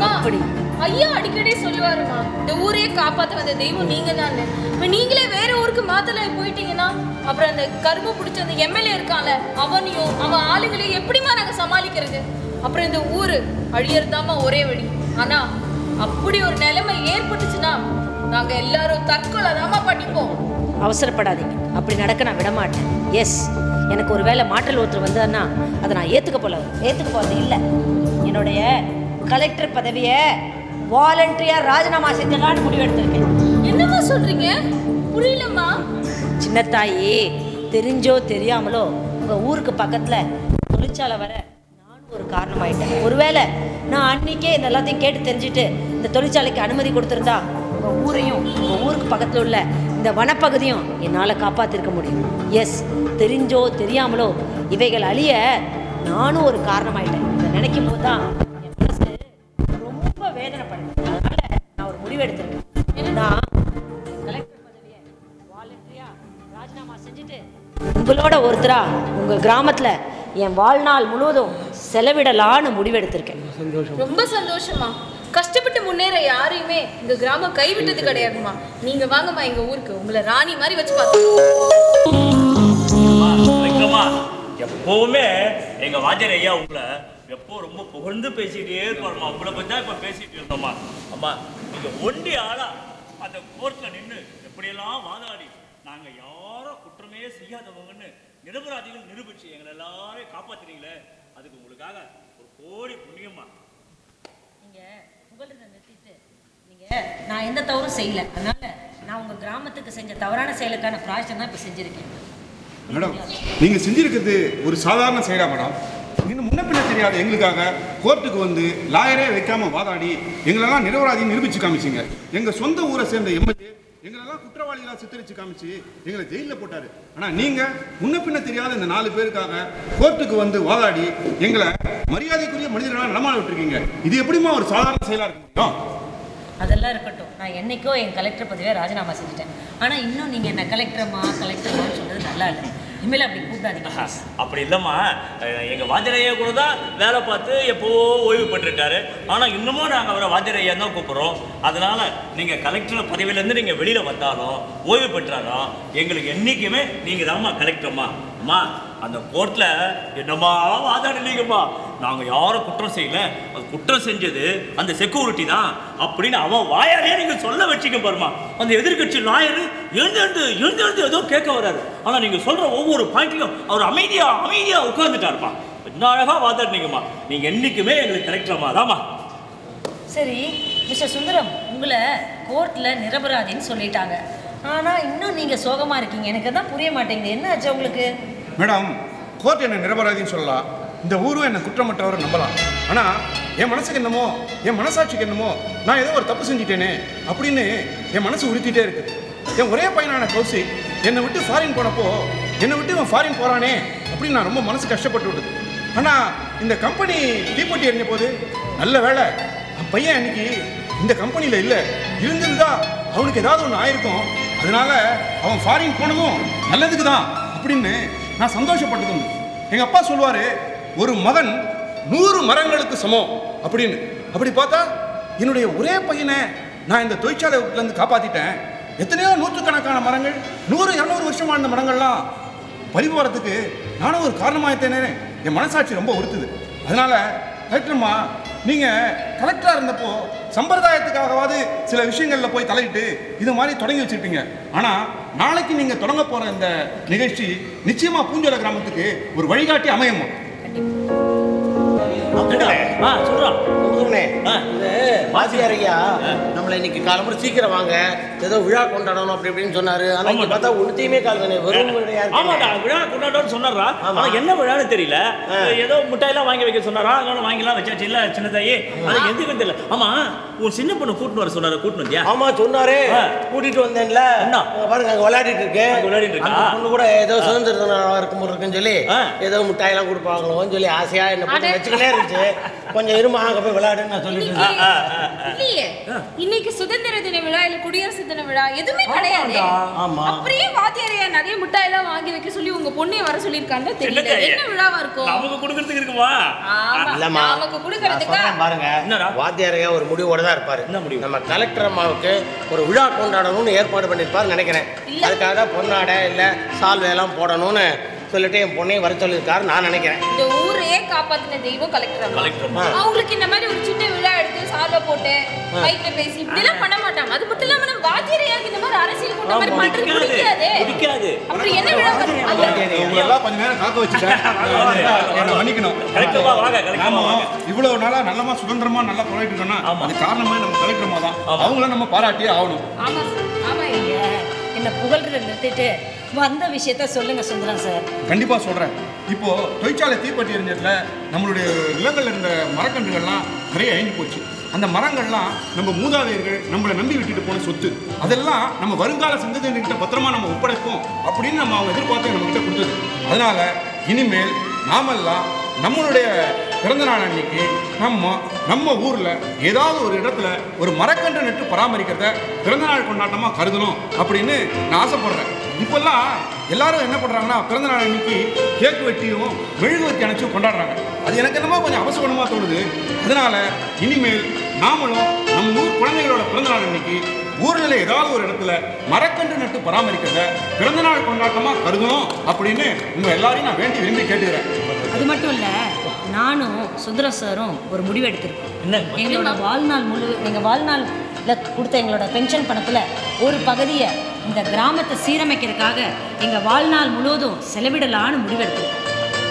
அப்படி ஐயா அடிக்கடி சொல்லுவாருமா இந்த ஊரையே காப்பாத்த வந்த தெய்வம் நீங்க தான் இப்ப நீங்களே வேற ஊருக்கு மாத்தல போயிட்டீங்கன்னா அப்புறம் அந்த கரும்பு பிடிச்ச அந்த எம்எல்ஏ இருக்கான்ல அவனையும் அவன் ஆளுங்களையும் எப்படிமா நாங்க சமாளிக்கிறது? அப்புறம் இந்த ஊரு அழியறதாமா ஒரே வழி. ஆனா அப்படி ஒரு நிலைமை ஏற்பட்டுச்சுன்னா நாங்க எல்லாரும் தற்கொலை தாமா பண்ணிப்போம். அவசரப்படாதீங்க. அப்படி நடக்க நான் விடமாட்டேன். எஸ் எனக்கு ஒரு வேளை மாற்றல் ஒருத்தர் வந்ததுன்னா அதை நான் ஏற்றுக்க போல ஏற்றுக்க போகிறது இல்லை. என்னுடைய கலெக்டர் பதவியை வாலண்டரியாக ராஜினாமா செஞ்சலான்னு முடிவெடுத்திருக்கேன். என்னம்மா சொல்றீங்க? புரியலம்மா. சின்னத்தாயி தெரிஞ்சோ தெரியாமலோ உங்கள் ஊருக்கு பக்கத்தில் தொழிற்சாலை வர நானும் ஒரு காரணமாயிட்டேன். ஒருவேளை நான் அன்னைக்கே இந்த எல்லாத்தையும் கேட்டு தெரிஞ்சுட்டு இந்த தொழிற்சாலைக்கு அனுமதி கொடுத்துருந்தா உங்கள் ஊரையும் உங்கள் ஊருக்கு பக்கத்தில் உள்ள இந்த வனப்பகுதியும் என்னால் காப்பாற்றிருக்க முடியும். எஸ் தெரிஞ்சோ தெரியாமலோ இவைகள் அழிய நானும் ஒரு காரணமாயிட்டேன். இதை நினைக்கும் போது தான் ரொம்ப வேதனைப்படுது அதனால நான் ஒரு முடிவு எடுத்திருக்கேன். நான் கலெக்டர் பதவியை வாலண்டரியா ராஜினாமா செஞ்சுட்டு உங்களோட ஒருத்தரா உங்க கிராமத்துல என் வாழ்நாள் முழுவதும் செலவிடலான்னு முடிவெடுத்திருக்கேன் ரொம்ப சந்தோஷமா கஷ்டப்பட்டு முன்னேற யாரையுமே இந்த கிராமம் கைவிட்டது கிடையாதுமா நீங்க வாங்கம்மா எங்க ஊருக்கு. உங்களை ராணி மாதிரி வச்சு பார்த்தோம் எப்பவுமே எங்க வாத்தியார் ஐயா உங்களை எப்போ ரொம்ப புகழ்ந்து பேசிட்டே இருப்பாருமா உங்களை பத்தி தான் இப்ப பேசிட்டு இருந்தோம்மா அம்மா நீங்க ஒண்டி ஆளா அந்த கோர்ட்ல நின்னு எப்படியெல்லாம் வாதாடி நாங்க யாரும் குற்றமே செய்யாதவங்கன்னு நிரபராதிகள் நிரூபிச்சு எங்களை எல்லாரையும் காப்பாத்துறீங்களே அதுக்கு உங்களுக்காக ஒரு கோடி புண்ணியம்மா. நீங்க புகழ்றது நான் எந்த தவறும் செய்யல. அதனால நான் உங்க கிராமத்துக்கு செஞ்ச தவறான செயலுக்கான பிராய்ச்சம் தான் இப்போ செஞ்சிருக்கேன். மேடம் நீங்க செஞ்சிருக்கிறது ஒரு சாதாரண செயலா மேடம்? இன்னும் முன்ன பின்ன தெரியாத எங்களுக்காக கோர்ட்டுக்கு வந்து லாயரே வைக்காம வாதாடி எங்களெல்லாம் நிரபராதி நிரூபிச்சு காமிச்சிங்க. எங்க சொந்த ஊரை சேர்ந்த எம்எல்ஏ எங்களெல்லாம் குற்றவாளிகளாக சித்தரிச்சு காமிச்சு எங்களை ஜெயிலில் போட்டாரு. ஆனா நீங்க முன்ன பின்ன தெரியாத இந்த நாலு பேருக்காக கோர்ட்டுக்கு வந்து வாதாடி எங்களை மரியாதைக்குரிய மனிதர்களாக நடமாட விட்டுருக்கீங்க. இது எப்படிமா ஒரு சாதாரண செயலா இருக்க முடியும்? அதெல்லாம் இருக்கட்டும். நான் என்னைக்கோ என் கலெக்டர் பதவியை ராஜினாமா செஞ்சுட்டேன். ஆனால் இன்னும் நீங்கள் என்ன கலெக்டர்மா கலெக்டர்மான்னு சொல்கிறது நல்லா இல்லை. இனிமேல் அப்படி கூப்பிடாதீங்க. அப்படி இல்லைம்மா. எங்கள் வாஜரையா கூட தான் வேலை பார்த்து எப்போவோ ஓய்வு பெற்றுட்டாரு ஆனால் இன்னமும் நாங்கள் அவரை வாஜரையா தான் கூப்பிட்றோம். அதனால் நீங்கள் கலெக்டர் பதவியிலேருந்து நீங்கள் வெளியில் வந்தாலும் ஓய்வு பெற்றாலும் எங்களுக்கு என்றைக்குமே நீங்கள் தான்மா கலெக்டர்மா அம்மா அந்த கோர்ட்டில் என்னம்மா வாதாடலீங்கம்மா நாங்கள் யாரும் குற்றம் செய்யல? அது குற்றம் செஞ்சது அந்த செக்யூரிட்டி தான். அப்படின்னு அவன் வாயாலே நீங்கள் சொல்ல வச்சுக்க பாருமா அந்த எதிர்கட்சி லாயர் எழுந்து எழுந்து எழுந்து எழுந்து ஏதோ கேட்க வராரு ஆனால் நீங்கள் சொல்கிற ஒவ்வொரு பாயிண்ட்லையும் அவர் அமைதியாக அமைதியாக உட்கார்ந்துட்டாருப்பா. என்ன அழகாக வாதாடுனீங்கம்மா. நீங்கள் என்றைக்குமே எங்களுக்கு கலெக்டர்மா தாம்மா சரி மிஸ்டர் சுந்தரம் உங்களை கோர்ட்டில் நிரபராதின்னு சொல்லிட்டாங்க. ஆனால் இன்னும் நீங்கள் சோகமாக இருக்கீங்க. எனக்கு தான் புரிய மாட்டேங்குது. என்ன ஆச்சு உங்களுக்கு? மேடம் கோர்ட் என்ன நிரபராதின்னு சொல்லலாம் இந்த ஊரும் என்னை குற்றமற்றவர் நம்பலாம் ஆனால் என் மனசுக்கு என்னமோ என் மனசாட்சிக்கு என்னமோ நான் ஏதோ ஒரு தப்பு செஞ்சிட்டேனே அப்படின்னு என் மனசு உறுத்திட்டே இருக்கு. என் ஒரே பையனான கௌசிக் என்னை விட்டு ஃபாரின் போனப்போ என்னை விட்டு இவன் ஃபாரின் போகிறானே அப்படின்னு நான் ரொம்ப மனசு கஷ்டப்பட்டு விடுது ஆனால் இந்த கம்பெனி தீப்பொட்டி எறிஞ்ச போது நல்ல வேலை பையன் அன்னைக்கு இந்த கம்பெனியில் இல்லை. இருந்திருந்தா அவனுக்கு ஏதாவது ஒன்று ஆயிருக்கும். அதனால அவன் ஃபாரின் போனதும் நல்லதுக்கு தான் அப்படின்னு நான் சந்தோஷப்பட்டதும். எங்கள் அப்பா சொல்லுவார் ஒரு மகன் நூறு மரங்களுக்கு சமம். அப்படின்னு. அப்படி பார்த்தா என்னுடைய ஒரே பையனை நான் இந்த தொழிற்சாலை காப்பாற்றிட்டேன் எத்தனையோ நூற்றுக்கணக்கான மரங்கள் நூறு இரநூறு வருஷம் வாழ்ந்த மரங்கள்லாம் பறி போகிறதுக்கு நானும் ஒரு காரணமாகத்தேனே என் மனசாட்சி ரொம்ப உறுத்துது அதனால கலெக்டர்மா நீங்கள் கலெக்டராக இருந்தப்போ சம்பிரதாயத்துக்காகவாது சில விஷயங்களில் போய் தலையிட்டு இது மாதிரி தொடங்கி வச்சுருப்பீங்க. ஆனால் நாளைக்கு நீங்கள் தொடங்க போகிற இந்த நிகழ்ச்சி நிச்சயமாக பூஞ்சோல கிராமத்துக்கு ஒரு வழிகாட்டி அமையமா வாத்தியார் ஐயா நம்மளை இன்னைக்கு காலம்புற சீக்கிரம் வாங்க ஏதோ விழா கொண்டாடணும் அப்படி இப்படின்னு சொன்னாரு ஆனா இங்க. பார்த்தா ஒன்றுத்தையுமே கால் வெறும். ஆமாடா விழா கொண்டாடணும்னு சொன்னாரா. ஆனா என்ன விழான்னு தெரியல. ஏதோ மிட்டாயெல்லாம் வாங்கி வைக்க சொன்னாரா அதனால வாங்கிலாம் வச்சாச்சு இல்ல சின்னதாயி அது எதுக்கு தெரியல ஆமா உன் சின்ன பொண்ணு கூட்டிட்டு வர சொன்னாரு கூட்டிட்டு வந்தியா ஆமா சொன்னாரு ஆ. கூட்டிட்டு வந்தேன்ல என்ன? பாருங்க அங்க விளையாடிட்டு இருக்கு அங்க விளையாடிட்டு இருக்கா? பொண்ணு கூட ஏதோ சுதந்திர தினம் இருக்கும் இருக்குன்னு சொல்லி. ஏதோ மிட்டாயெல்லாம் கொடுப்பாங்களோன்னு சொல்லி ஆசையா என்ன. வச்சுக்கிட்டே இருந்துச்சு கொஞ்சம் இருமா அங்க போய் விளையாடுன்னு நான் சொல்லிட்டு இன்னைக்கு இல்லையே. இன்னைக்கு சுதந்திர தின விழா இல்ல குடியரசு தின விழா எதுவுமே கிடையாது. ஆமா. அப்படியே வாத்தியாரையா நிறைய மிட்டாய் எல்லாம் வாங்கி வைக்க சொல்லி உங்க பொண்ணைய வர சொல்லிருக்காங்க தெரியல. என்ன விழாவா இருக்கும்? நமக்கு கொடுக்கறதுக்கு இருக்குமா? ஆமா. இல்லம்மா. நமக்கு நான் கொடுக்கறதுக்கா பாருங்க. என்னடா? வாத்தியாரையா ஒரு முடிவோட தான் இருப்பாரு. என்ன முடிவு? நம்ம கலெக்டர் அம்மாவுக்கு ஒரு விழா கொண்டாடணும்னு ஏற்பாடு பண்ணியிருப்பாரு நினைக்கிறேன். அதுக்காக பொன்னாடை இல்ல சால்வை எல்லாம் போடணும்னு சொல்லிட்டு என் பொண்ணையும் வர சொல்லியிருக்காரு நான் நினைக்கிறேன் இந்த ஊரையே காப்பாத்தின தெய்வம் கலெக்டர். கலெக்டர். அவங்களுக்கு இந்த மாதிரி ஒரு சின்ன விழா எடுத்து சால்வை போட்டு மைக்ல பேசி இப்படி எல்லாம் பண்ண மாட்டாங்க அது மட்டும் இல்லாம நம்ம வாத்தியாரையாக்கு இந்த மாதிரி அரசியல் கூட்ட மாதிரி. பண்றது பிடிக்காது. பிடிக்காது. அப்புறம் என்ன விழா எல்லாம் கொஞ்ச நேரம் காக்க வச்சுட்டேன் என்னை மன்னிக்கணும் கலெக்டர்மா வாங்க வாங்க இவ்வளவு நாளா நல்லமா சுதந்திரமா நல்லா போராடிட்டு இருக்கோம்னா. அது காரணமே நம்ம கலெக்டர்மா தான். அவங்கள நம்ம பாராட்டியே ஆகணும் ஆமா ஆமா என்ன புகழ்றத நிறுத்திட்டு வந்த விஷயத்த சொல்லுங்க சுந்தரம் சார். கண்டிப்பா சொல்றேன். இப்போ தொழிற்சாலை தீப்பெட்டி எரிஞ்சதுல நம்மளுடைய நிலங்கள்ல இருந்த மரக்கன்றுகள்லாம் நிறைய அழிஞ்சு போச்சு. அந்த மரங்கள்லாம் நம்ம மூதாதையர்கள் நம்மளை நம்பி விட்டுட்டு போன சொத்து. அதெல்லாம் நம்ம வருங்கால சந்ததியினர்கிட்ட பத்திரமா நம்ம ஒப்படைப்போம் அப்படின்னு நம்ம அவங்க எதிர்பார்த்து நம்ம கிட்ட கொடுத்தது. அதனால இனிமேல் நாமெல்லாம் நம்மளுடைய பிறந்தநாள் அன்னைக்கு நம்ம நம்ம ஊரில் ஏதாவது ஒரு இடத்துல ஒரு மரக்கன்று நட்டு பராமரிக்கிறத பிறந்த நாள் கருதணும் அப்படின்னு நான் ஆசைப்படுறேன். இப்போல்லாம் எல்லாரும் என்ன பண்ணுறாங்கன்னா பிறந்த நாள் அன்னைக்கு கேக் வெட்டியும் மெழுகுவத்தி அணைச்சும் கொண்டாடுறாங்க. அது எனக்கு என்னமோ கொஞ்சம் அவசரமாக தோணுது. அதனால் இனிமேல் நாமளும் நம்ம ஊர் குழந்தைகளோட பிறந்த நாள் அன்னைக்கு ஊர்ல ஏதாவது ஒரு இடத்துல மரக்கன்று நட்டு பராமரிக்கிறத பிறந்த நாள் கொண்டாட்டமா கருதணும் அப்படின்னு உங்க எல்லாரையும் நான் வேண்டி விரும்பி கேட்டுக்கிறேன். அது மட்டும் இல்ல நானும் சுந்தரம் சாரும் ஒரு முடிவு எடுத்திருக்கோம்? எங்களோட வாழ்நாள் முழு எங்க வாழ்நாள்ல கொடுத்த எங்களோட பென்ஷன் பணத்துல ஒரு பகுதியை இந்த கிராமத்தை சீரமைக்கிறதுக்காக எங்க வாழ்நாள் முழுவதும் செலவிடலான்னு முடிவெடுத்திருக்கோம்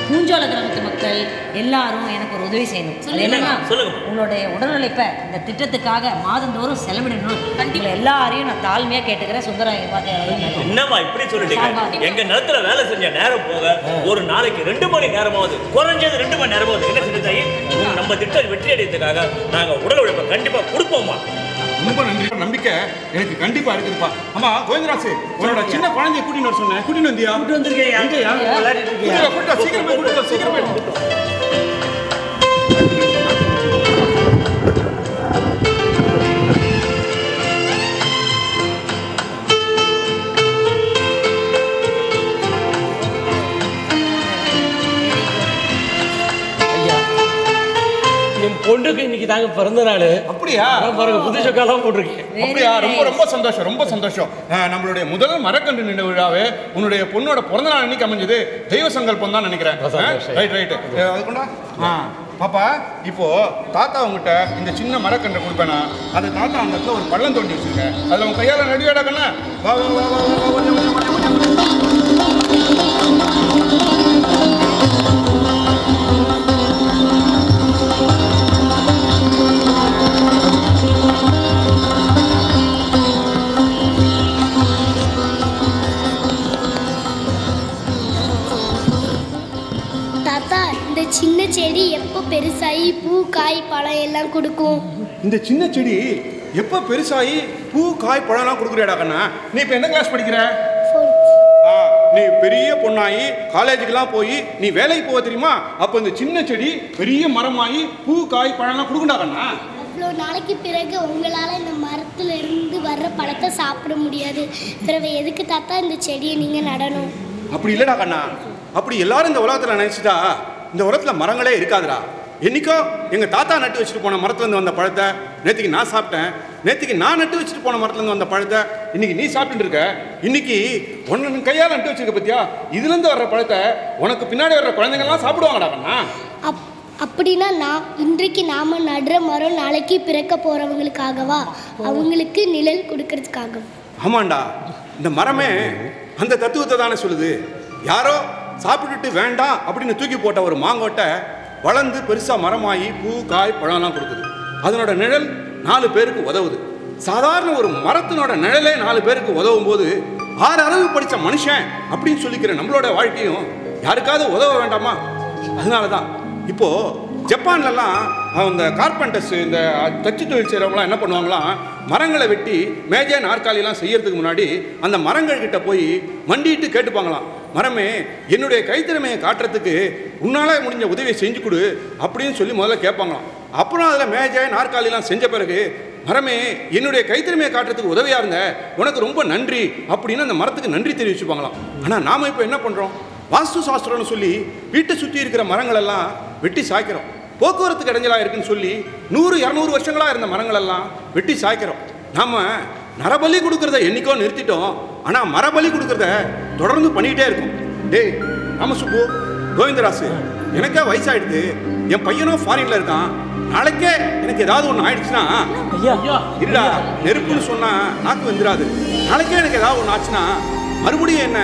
பூஞ்சோல கிராமத்து மக்கள் எல்லாரும் எனக்கு ஒரு உதவி செய்யணும். என்னன்னா சொல்லுங்க. உங்களுடைய உடலுழைப்பை இந்த திட்டத்துக்காக மாதந்தோறும் செலவிடணும். உங்களை எல்லாரையும் நான் தாழ்மையாக கேட்டுக்கிறேன். சுந்தராயன் பார்த்து என்னம்மா இப்படி சொல்லிட்டீங்க? எங்க நிலத்துல வேலை செஞ்ச நேரம் போக ஒரு நாளைக்கு ரெண்டு மணி நேரமாவது குறைஞ்சது ரெண்டு மணி நேரமாவது என்ன செஞ்சாயி நம்ம திட்டம் வெற்றி அடையதுக்காக நாங்க உடல் உழைப்பை கண்டிப்பா கொடுப்போம்மா. ரொம்ப நன்றி. நம்பிக்கை எனக்கு கண்டிப்பா இருக்குதுப்பா. ஆமா கோவிந்தராசு உன்னோட சின்ன குழந்தைய கூட்டிட்டு வர சொன்னேன். கூட்டிட்டு வந்தியா? கூட்டிட்டு வந்திருக்கேன்? கூட்டிட்டு சீக்கிரம் போய் கூட்டிட்டு வா, பொண்ணுக்கு இன்னைக்கு தாங்க பிறந்த நாள் அப்படியா பாருங்க புது சொக்காலாம் போட்டிருக்கேன் அப்படியா ரொம்ப ரொம்ப சந்தோஷம் ரொம்ப சந்தோஷம் நம்மளுடைய முதல் மரக்கன்று நின்ற விழாவே உன்னுடைய பொண்ணோட பிறந்த நாள் அன்னைக்கு அமைஞ்சது தெய்வ சங்கல்பம் தான் நினைக்கிறேன். ரைட் ரைட் அது கொண்டா ஆ பாப்பா இப்போ தாத்தா உங்ககிட்ட இந்த சின்ன மரக்கன்றை கொடுப்பேனா அது தாத்தா அந்த இடத்துல ஒரு பள்ளம் தோண்டி வச்சிருக்கேன் அதுல உன் கையால நடுவேடா கண்ணா வா வா வா வா வா, இந்த சின்ன செடி எப்போ பெருசாகி பூ காய் பழம் எல்லாம் கொடுக்கும்? இந்த சின்ன செடி எப்போ பெருசாகி பூ காய் பழம்லாம் கொடுக்குறியாடா கண்ணா? நீ இப்போ எந்த கிளாஸ் படிக்கிற? ஆ, நீ பெரிய பொண்ணாகி காலேஜுக்கெல்லாம் போய் நீ வேலைக்கு போக தெரியுமா? அப்போ இந்த சின்ன செடி பெரிய மரமாகி பூ காய் பழம்லாம் கொடுக்குண்டா கண்ணா. அவ்வளோ நாளைக்கு பிறகு உங்களால் இந்த மரத்துல இருந்து வர்ற பழத்தை சாப்பிட முடியாது. பிறகு எதுக்கு தாத்தா இந்த செடியை நீங்கள் நடணும்? அப்படி இல்லைடா கண்ணா. அப்படி எல்லாரும் இந்த உலகத்தில் நினைச்சிட்டா இந்த உலகத்தில் மரங்களே இருக்காதுடா. என்னைக்கோ எங்கள் தாத்தா நட்டு வச்சுட்டு போன மரத்துலேருந்து வந்த பழத்தை நேற்றுக்கு நான் சாப்பிட்டேன். நேற்றுக்கு நான் நட்டு வச்சுட்டு போன மரத்துலேருந்து வந்த பழத்தை இன்னைக்கு நீ சாப்பிட்டுட்டு இருக்க. இன்னைக்கு ஒன்று கையால் நட்டு வச்சிருக்க பத்தியா? இதுலேருந்து வர்ற பழத்தை உனக்கு பின்னாடி வர்ற குழந்தைங்கள்லாம் சாப்பிடுவாங்கடா கண்ணா. அப் அப்படின்னா நான் இன்றைக்கு நாம் நடுற மரம் நாளைக்கு பிறக்க போகிறவங்களுக்காகவா அவங்களுக்கு நிழல் கொடுக்கறதுக்காக. ஆமாண்டா. இந்த மரமே அந்த தத்துவத்தை தானே சொல்லுது. யாரோ சாப்பிட்டுட்டு வேண்டாம் அப்படின்னு தூக்கி போட்ட ஒரு மாங்கோட்டை வளர்ந்து பெருசாக மரமாகி பூ காய் பழம்லாம் கொடுக்குது. அதனோட நிழல் நாலு பேருக்கு உதவுது. சாதாரண ஒரு மரத்தினோட நிழலே நாலு பேருக்கு உதவும் போது ஆறு அளவு படித்த மனுஷன் அப்படின்னு சொல்லிக்கிற நம்மளோட வாழ்க்கையும் யாருக்காவது உதவ வேண்டாமா? அதனால தான் இப்போது ஜப்பான்லலாம் அந்த கார்பெண்டர்ஸ் இந்த தச்சு தொழில் செய்கிறவங்களாம் என்ன பண்ணுவாங்களாம்? மரங்களை வெட்டி மேஜை நாற்காலிலாம் செய்யறதுக்கு முன்னாடி அந்த மரங்கள் கிட்ட போய் மண்டிட்டு கேட்டுப்பாங்களாம். மரமே என்னுடைய கைத்திறமையை காட்டுறதுக்கு உன்னால் முடிஞ்ச உதவியை செஞ்சு கொடு அப்படின்னு சொல்லி முதல்ல கேட்பாங்களாம். அப்புறம் அதில் மேஜை நாற்காலிலாம் செஞ்ச பிறகு மரமே என்னுடைய கைத்திறமையை காட்டுறதுக்கு உதவியாக இருந்த உனக்கு ரொம்ப நன்றி அப்படின்னு அந்த மரத்துக்கு நன்றி தெரிவிச்சுப்பாங்களாம். ஆனால் நாம் இப்போ என்ன பண்ணுறோம் வாஸ்து சாஸ்திரம்னு சொல்லி வீட்டை சுற்றி இருக்கிற மரங்களெல்லாம் வெட்டி சாய்க்கிறோம். போக்குவரத்து இடைஞ்சலாக இருக்குன்னு சொல்லி நூறு இரநூறு வருஷங்களாக இருந்த மரங்களெல்லாம் வெட்டி சாய்க்கிறோம். நாம் நரபலி கொடுக்குறத என்றைக்கோ நிறுத்திட்டோம். ஆனால் மரபலி கொடுக்கறத தொடர்ந்து பண்ணிக்கிட்டே இருக்கோம். டேய் ராமசுப்பு கோவிந்தராசு எனக்கே வயசாயிடுது. என் பையனும் ஃபாரின்ல இருக்கான். நாளைக்கே எனக்கு ஏதாவது ஒன்று ஆயிடுச்சுன்னா ஐயா. இருடா நெருப்புன்னு சொன்னா நாக்கு வந்துடாது நாளைக்கே எனக்கு ஏதாவது ஒன்று ஆச்சுன்னா மறுபடியும் என்ன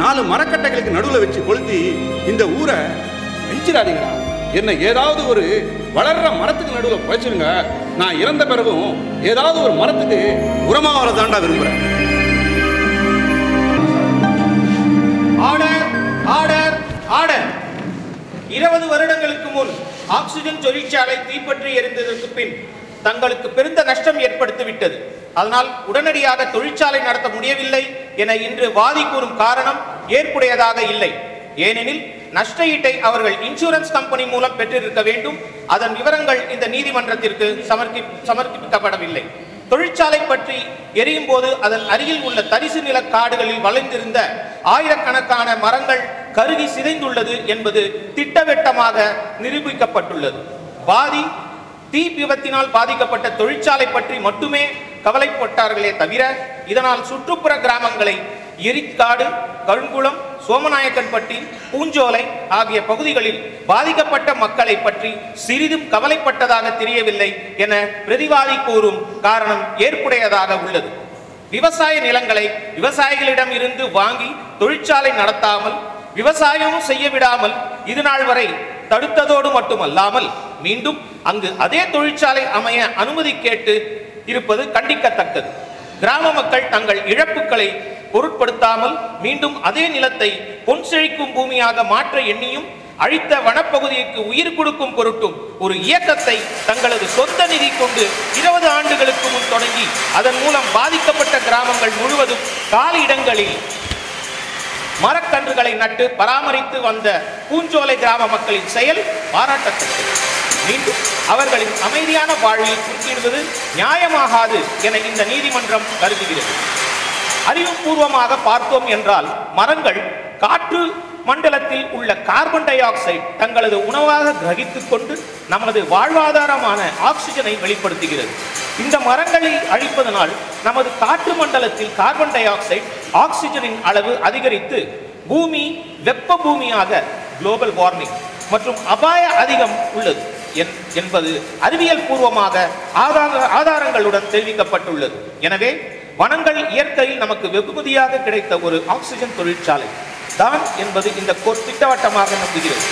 நாலு மரக்கட்டைகளுக்கு நடுவில் வச்சு கொளுத்தி இந்த ஊரை அழிச்சிடாதீங்கடா என்ன ஏதாவது ஒரு வளர்ற மரத்துக்கு நடுவில் குறைச்சிருங்க நான் இறந்த பிறகும் ஏதாவது ஒரு மரத்துக்கு உரமாக வரதாண்டா விரும்புகிறேன் ஆர்டர் ஆர்டர் ஆர்டர். இருபது வருடங்களுக்கு முன் ஆக்சிஜன் தொழிற்சாலை தீப்பற்றி எரிந்ததற்கு பின் தங்களுக்கு பெருந்த நஷ்டம் ஏற்படுத்திவிட்டது. அதனால் உடனடியாக தொழிற்சாலை நடத்த முடியவில்லை என இன்று வாதி கூறும் காரணம் ஏற்புடையதாக இல்லை. ஏனெனில் நஷ்ட ஈட்டை அவர்கள் இன்சூரன்ஸ் கம்பெனி மூலம் பெற்றிருக்க வேண்டும். அதன் விவரங்கள் இந்த நீதிமன்றத்திற்கு சமர்ப்பி சமர்ப்பிக்கப்படவில்லை. தொழிற்சாலை பற்றி எரியும் போது அதன் அருகில் உள்ள தரிசு நில காடுகளில் வளைந்திருந்த ஆயிரக்கணக்கான மரங்கள் கருகி சிதைந்துள்ளது என்பது திட்டவட்டமாக நிரூபிக்கப்பட்டுள்ளது. வாதி தீ விபத்தினால் பாதிக்கப்பட்ட தொழிற்சாலை பற்றி மட்டுமே கவலைப்பட்டார்களே தவிர இதனால் சுற்றுப்புற கிராமங்களை எரிக்காடு கருங்குளம் சோமநாயக்கன்பட்டி பூஞ்சோலை ஆகிய பகுதிகளில் பாதிக்கப்பட்ட மக்களை பற்றி சிறிதும் கவலைப்பட்டதாக தெரியவில்லை என பிரதிவாதி கூறும் காரணம் ஏற்புடையதாக உள்ளது. விவசாய நிலங்களை விவசாயிகளிடம் இருந்து வாங்கி தொழிற்சாலை நடத்தாமல் விவசாயமும் செய்ய விடாமல் இது நாள் வரை தடுத்ததோடு மட்டுமல்லாமல் மீண்டும் அங்கு அதே தொழிற்சாலை அமைய அனுமதி கேட்டு இருப்பது கண்டிக்கத்தக்கது. கிராம மக்கள் தங்கள் இழப்புகளை பொருட்படுத்தாமல் மீண்டும் அதே நிலத்தை பொன் செழிக்கும் பூமியாக மாற்ற எண்ணியும் அழித்த வனப்பகுதிக்கு உயிர் கொடுக்கும் பொருட்டும் ஒரு இயக்கத்தை தங்களது சொந்த நிதி கொண்டு இருபது ஆண்டுகளுக்கு முன் தொடங்கி அதன் மூலம் பாதிக்கப்பட்ட கிராமங்கள் முழுவதும் காலி இடங்களில் மரக்கன்றுகளை நட்டு பராமரித்து வந்த பூஞ்சோலை கிராம மக்களின் செயல் பாராட்டத்தக்கது. மீண்டும் அவர்களின் அமைதியான வாழ்வில் குறுக்கிடுவது நியாயமாகாது என இந்த நீதிமன்றம் கருதுகிறது. அறிவுபூர்வமாக பார்த்தோம் என்றால் மரங்கள் காற்று மண்டலத்தில் உள்ள கார்பன் டை ஆக்சைடு தங்களது உணவாக கிரகித்துக் கொண்டு நமது வாழ்வாதாரமான ஆக்சிஜனை வெளிப்படுத்துகிறது. இந்த மரங்களை அழிப்பதனால் நமது காற்று மண்டலத்தில் கார்பன் டை ஆக்சைடு ஆக்சிஜனின் அளவு அதிகரித்து பூமி வெப்ப பூமியாக குளோபல் வார்மிங் மற்றும் அபாய அதிகம் உள்ளது. என்பது அறிவியல் பூர்வமாக ஆதார ஆதாரங்களுடன் தெரிவிக்கப்பட்டுள்ளது. எனவே வனங்கள் இயற்கையில் நமக்கு வெகுமதியாக கிடைத்த ஒரு ஆக்சிஜன் தொழிற்சாலை. தான் என்பது இந்த கோர் திட்டவட்டமாக நம்புகிறது.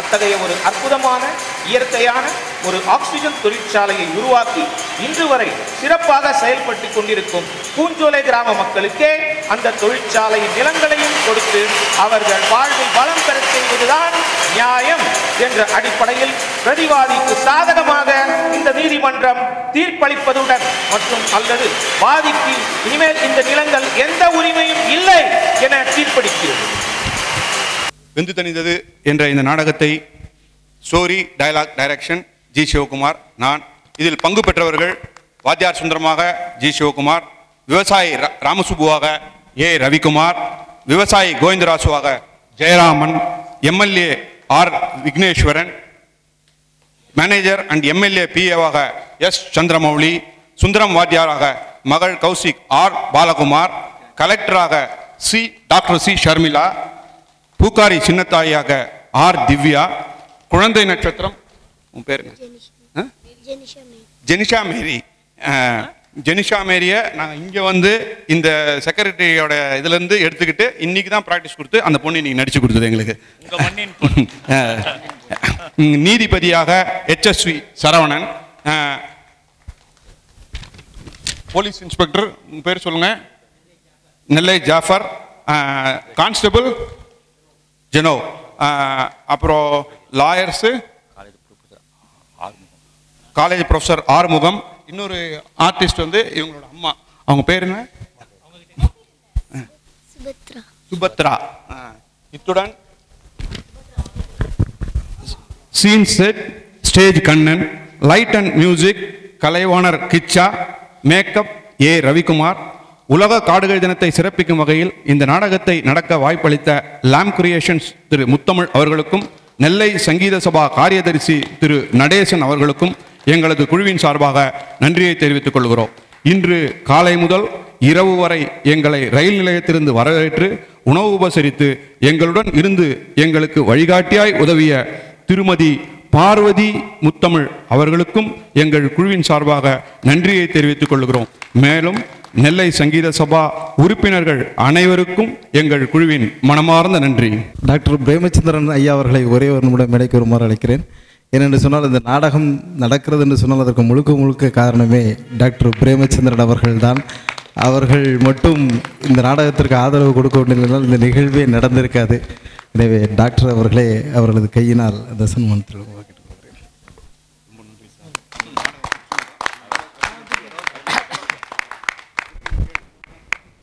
அத்தகைய ஒரு அற்புதமான இயற்கையான ஒரு ஆக்சிஜன் தொழிற்சாலையை உருவாக்கி இன்று வரை சிறப்பாக செயல்பட்டு கொண்டிருக்கும் பூஞ்சோலை கிராம மக்களுக்கே அந்த தொழிற்சாலையின் நிலங்களையும் கொடுத்து அவர்கள் வாழ்வில் வளம் பெற செய்வதுதான் நியாயம் என்ற அடிப்படையில் பிரதிவாதிக்கு சாதகமாக இந்த நீதிமன்றம் தீர்ப்பளிப்பதுடன் மற்றும் அல்லது வாதிக்கு இனிமேல் இந்த நிலங்கள் எந்த உரிமையும் இல்லை என தீர்ப்பளிக்கிறது. வெந்து தணிந்தது என்ற இந்த நாடகத்தை story dialogue direction G Sivakumar நான். இதில் பங்கு பெற்றவர்கள் வாத்தியார் சுந்தரமாக ஜி சிவகுமார் விவசாயி ரா- ஏ ரவிக்குமார் விவசாயி கோவிந்தராசுவாக Jayaraman MLA R Vigneshwaran manager and MLA பிஏவாக S Chandramouli Sundaram வாத்தியாராக மகள் கௌசிக் ஆர் பாலகுமார் கலெக்டராக சி டாக்டர் சி ஷர்மிளா பூக்காரி சின்னத்தாயாக ஆர் திவ்யா குழந்தை நட்சத்திரம் உன் பேர்? ஜெனிஷா. மேரி. ஜெனிஷா மேரியை நாங்கள் இங்கே வந்து இந்த செக்ரட்டரியோட இதுலேருந்து எடுத்துக்கிட்டு இன்னைக்கு தான் ப்ராக்டிஸ் கொடுத்து அந்த பொண்ணு இன்னைக்கு நடிச்சு கொடுத்தது எங்களுக்கு. நீதிபதியாக எச்எஸ்வி சரவணன். போலீஸ் இன்ஸ்பெக்டர் உங்க பேர் சொல்லுங்க. நெல்லை ஜாஃபர் கான்ஸ்டபிள் ஜெனோ அப்புறம் லாயர்ஸு காலேஜ் ப்ரொஃபஸர் ஆறுமுகம் இன்னொரு ஆர்டிஸ்ட் வந்து இவங்களோட அம்மா. அவங்க பேர் என்ன? சுபத்ரா. இத்துடன் scene set stage Kannan light and music Kalaivanar Kicha makeup A Ravikumar. உலக காடுகள் தினத்தை சிறப்பிக்கும் வகையில் இந்த நாடகத்தை நடக்க வாய்ப்பளித்த லாம் கிரியேஷன்ஸ் திரு முத்தமிழ் அவர்களுக்கும் நெல்லை சங்கீத சபா காரியதரிசி திரு நடேசன் அவர்களுக்கும் எங்களது குழுவின் சார்பாக நன்றியை தெரிவித்துக் கொள்கிறோம். இன்று காலை முதல் இரவு வரை எங்களை ரயில் நிலையத்திலிருந்து வரவேற்று உணவு உபசரித்து எங்களுடன் இருந்து எங்களுக்கு வழிகாட்டியாய் உதவிய திருமதி பார்வதி முத்தமிழ் அவர்களுக்கும் எங்கள் குழுவின் சார்பாக நன்றியை தெரிவித்துக் கொள்கிறோம். மேலும் நெல்லை சங்கீத சபா உறுப்பினர்கள் அனைவருக்கும் எங்கள் குழுவின் மனமார்ந்த நன்றி. டாக்டர் பிரேமச்சந்திரன் ஐயா அவர்களை ஒரே ஒரு நிமிடம் மேடைக்கு வருமாறு அழைக்கிறேன். ஏனென்று சொன்னால் இந்த நாடகம் நடக்கிறது என்று சொன்னால் அதற்கு முழுக்க முழுக்க காரணமே டாக்டர் பிரேமச்சந்திரன் அவர்கள்தான். அவர்கள் மட்டும் இந்த நாடகத்திற்கு ஆதரவு கொடுக்க வேண்டியிருந்தால் இந்த நிகழ்வே நடந்திருக்காது. எனவே டாக்டர் அவர்களே அவர்களது கையினால் அந்த சன்மானத்தில்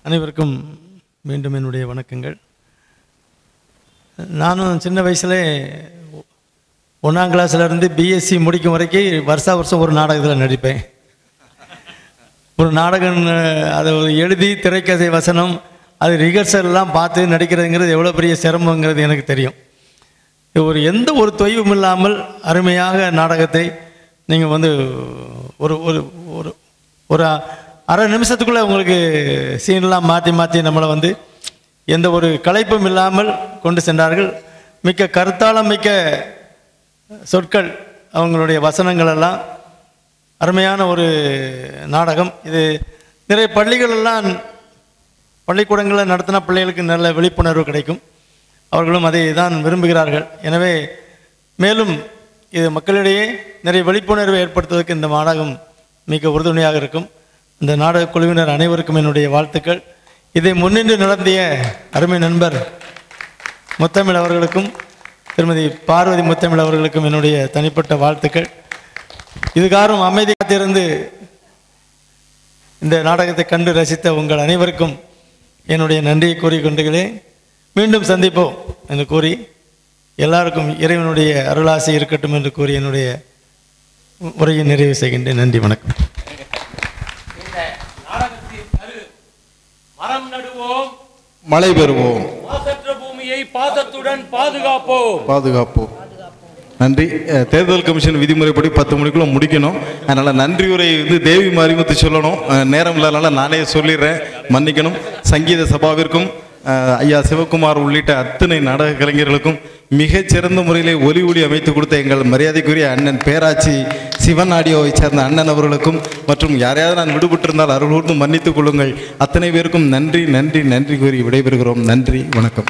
அனைவருக்கும் மீண்டும் என்னுடைய வணக்கங்கள். நானும் சின்ன வயசுலே ஒன்றாம் கிளாஸ்லேருந்து பிஎஸ்சி முடிக்கும் வரைக்கும் வருஷா வருஷம் ஒரு நாடகத்தில் நடிப்பேன். ஒரு நாடகம் அதை எழுதி திரைக்கதை வசனம் அது ரிகர்சல்லாம் பார்த்து நடிக்கிறதுங்கிறது எவ்வளோ பெரிய சிரமங்கிறது எனக்கு தெரியும். ஒரு எந்த ஒரு தொய்வும் இல்லாமல் அருமையாக நாடகத்தை நீங்கள் வந்து ஒரு ஒரு ஒரு ஒரு அரை நிமிஷத்துக்குள்ளே உங்களுக்கு சீன்லாம் மாற்றி மாற்றி நம்மளை வந்து எந்த ஒரு களைப்பும் இல்லாமல் கொண்டு சென்றார்கள். மிக்க கருத்தாளம் மிக்க சொற்கள் அவங்களுடைய வசனங்கள் எல்லாம் அருமையான ஒரு நாடகம். இது நிறைய பள்ளிகளெல்லாம் பள்ளிக்கூடங்களில் நடத்தின பிள்ளைகளுக்கு நல்ல விழிப்புணர்வு கிடைக்கும். அவர்களும் அதை தான் விரும்புகிறார்கள். எனவே மேலும் இது மக்களிடையே நிறைய விழிப்புணர்வை ஏற்படுத்துவதற்கு இந்த நாடகம் மிக உறுதுணையாக இருக்கும். இந்த நாடக குழுவினர் அனைவருக்கும் என்னுடைய வாழ்த்துக்கள். இதை முன்னின்று நடத்திய அருமை நண்பர் முத்தமிழ் அவர்களுக்கும் திருமதி பார்வதி முத்தமிழ் அவர்களுக்கும் என்னுடைய தனிப்பட்ட வாழ்த்துக்கள். இது காரணம் அமைதி காத்திருந்து இந்த நாடகத்தை கண்டு ரசித்த உங்கள் அனைவருக்கும் என்னுடைய நன்றியை கூறிக்கொண்டுகிறேன் மீண்டும் சந்திப்போம் என்று கூறி எல்லாருக்கும் இறைவனுடைய அருளாசை இருக்கட்டும் என்று கூறி என்னுடைய உரையை நிறைவு செய்கின்றேன். நன்றி வணக்கம். மரம் நடுவோம். மழை பெறுவோம். பூமியை பாதத்துடன் பாதுகாப்போம். பாதுகாப்போம். நன்றி. தேர்தல் கமிஷன் விதிமுறைப்படி பத்து மணிக்குள்ள முடிக்கணும். அதனால நன்றி உரை வந்து தேவி மாரிமுத்து சொல்லணும். நேரம் இல்லாதனால நானே சொல்லிடுறேன். மன்னிக்கணும். சங்கீத சபாவிற்கும் ஐயா சிவகுமார் உள்ளிட்ட அத்தனை நாடக கலைஞர்களுக்கும் மிகச்சிறந்த முறையிலே ஒலி ஒளி அமைத்து கொடுத்த எங்கள் மரியாதைக்குரிய அண்ணன் பேராட்சி சிவன் ஆடியோவை சேர்ந்த அண்ணன் அவர்களுக்கும் மற்றும் யாரையாவது நான் விடுபட்டிருந்தால் அருள் மன்னித்துக் கொள்ளுங்கள். அத்தனை பேருக்கும் நன்றி நன்றி நன்றி கூறி விடைபெறுகிறோம். நன்றி. வணக்கம்.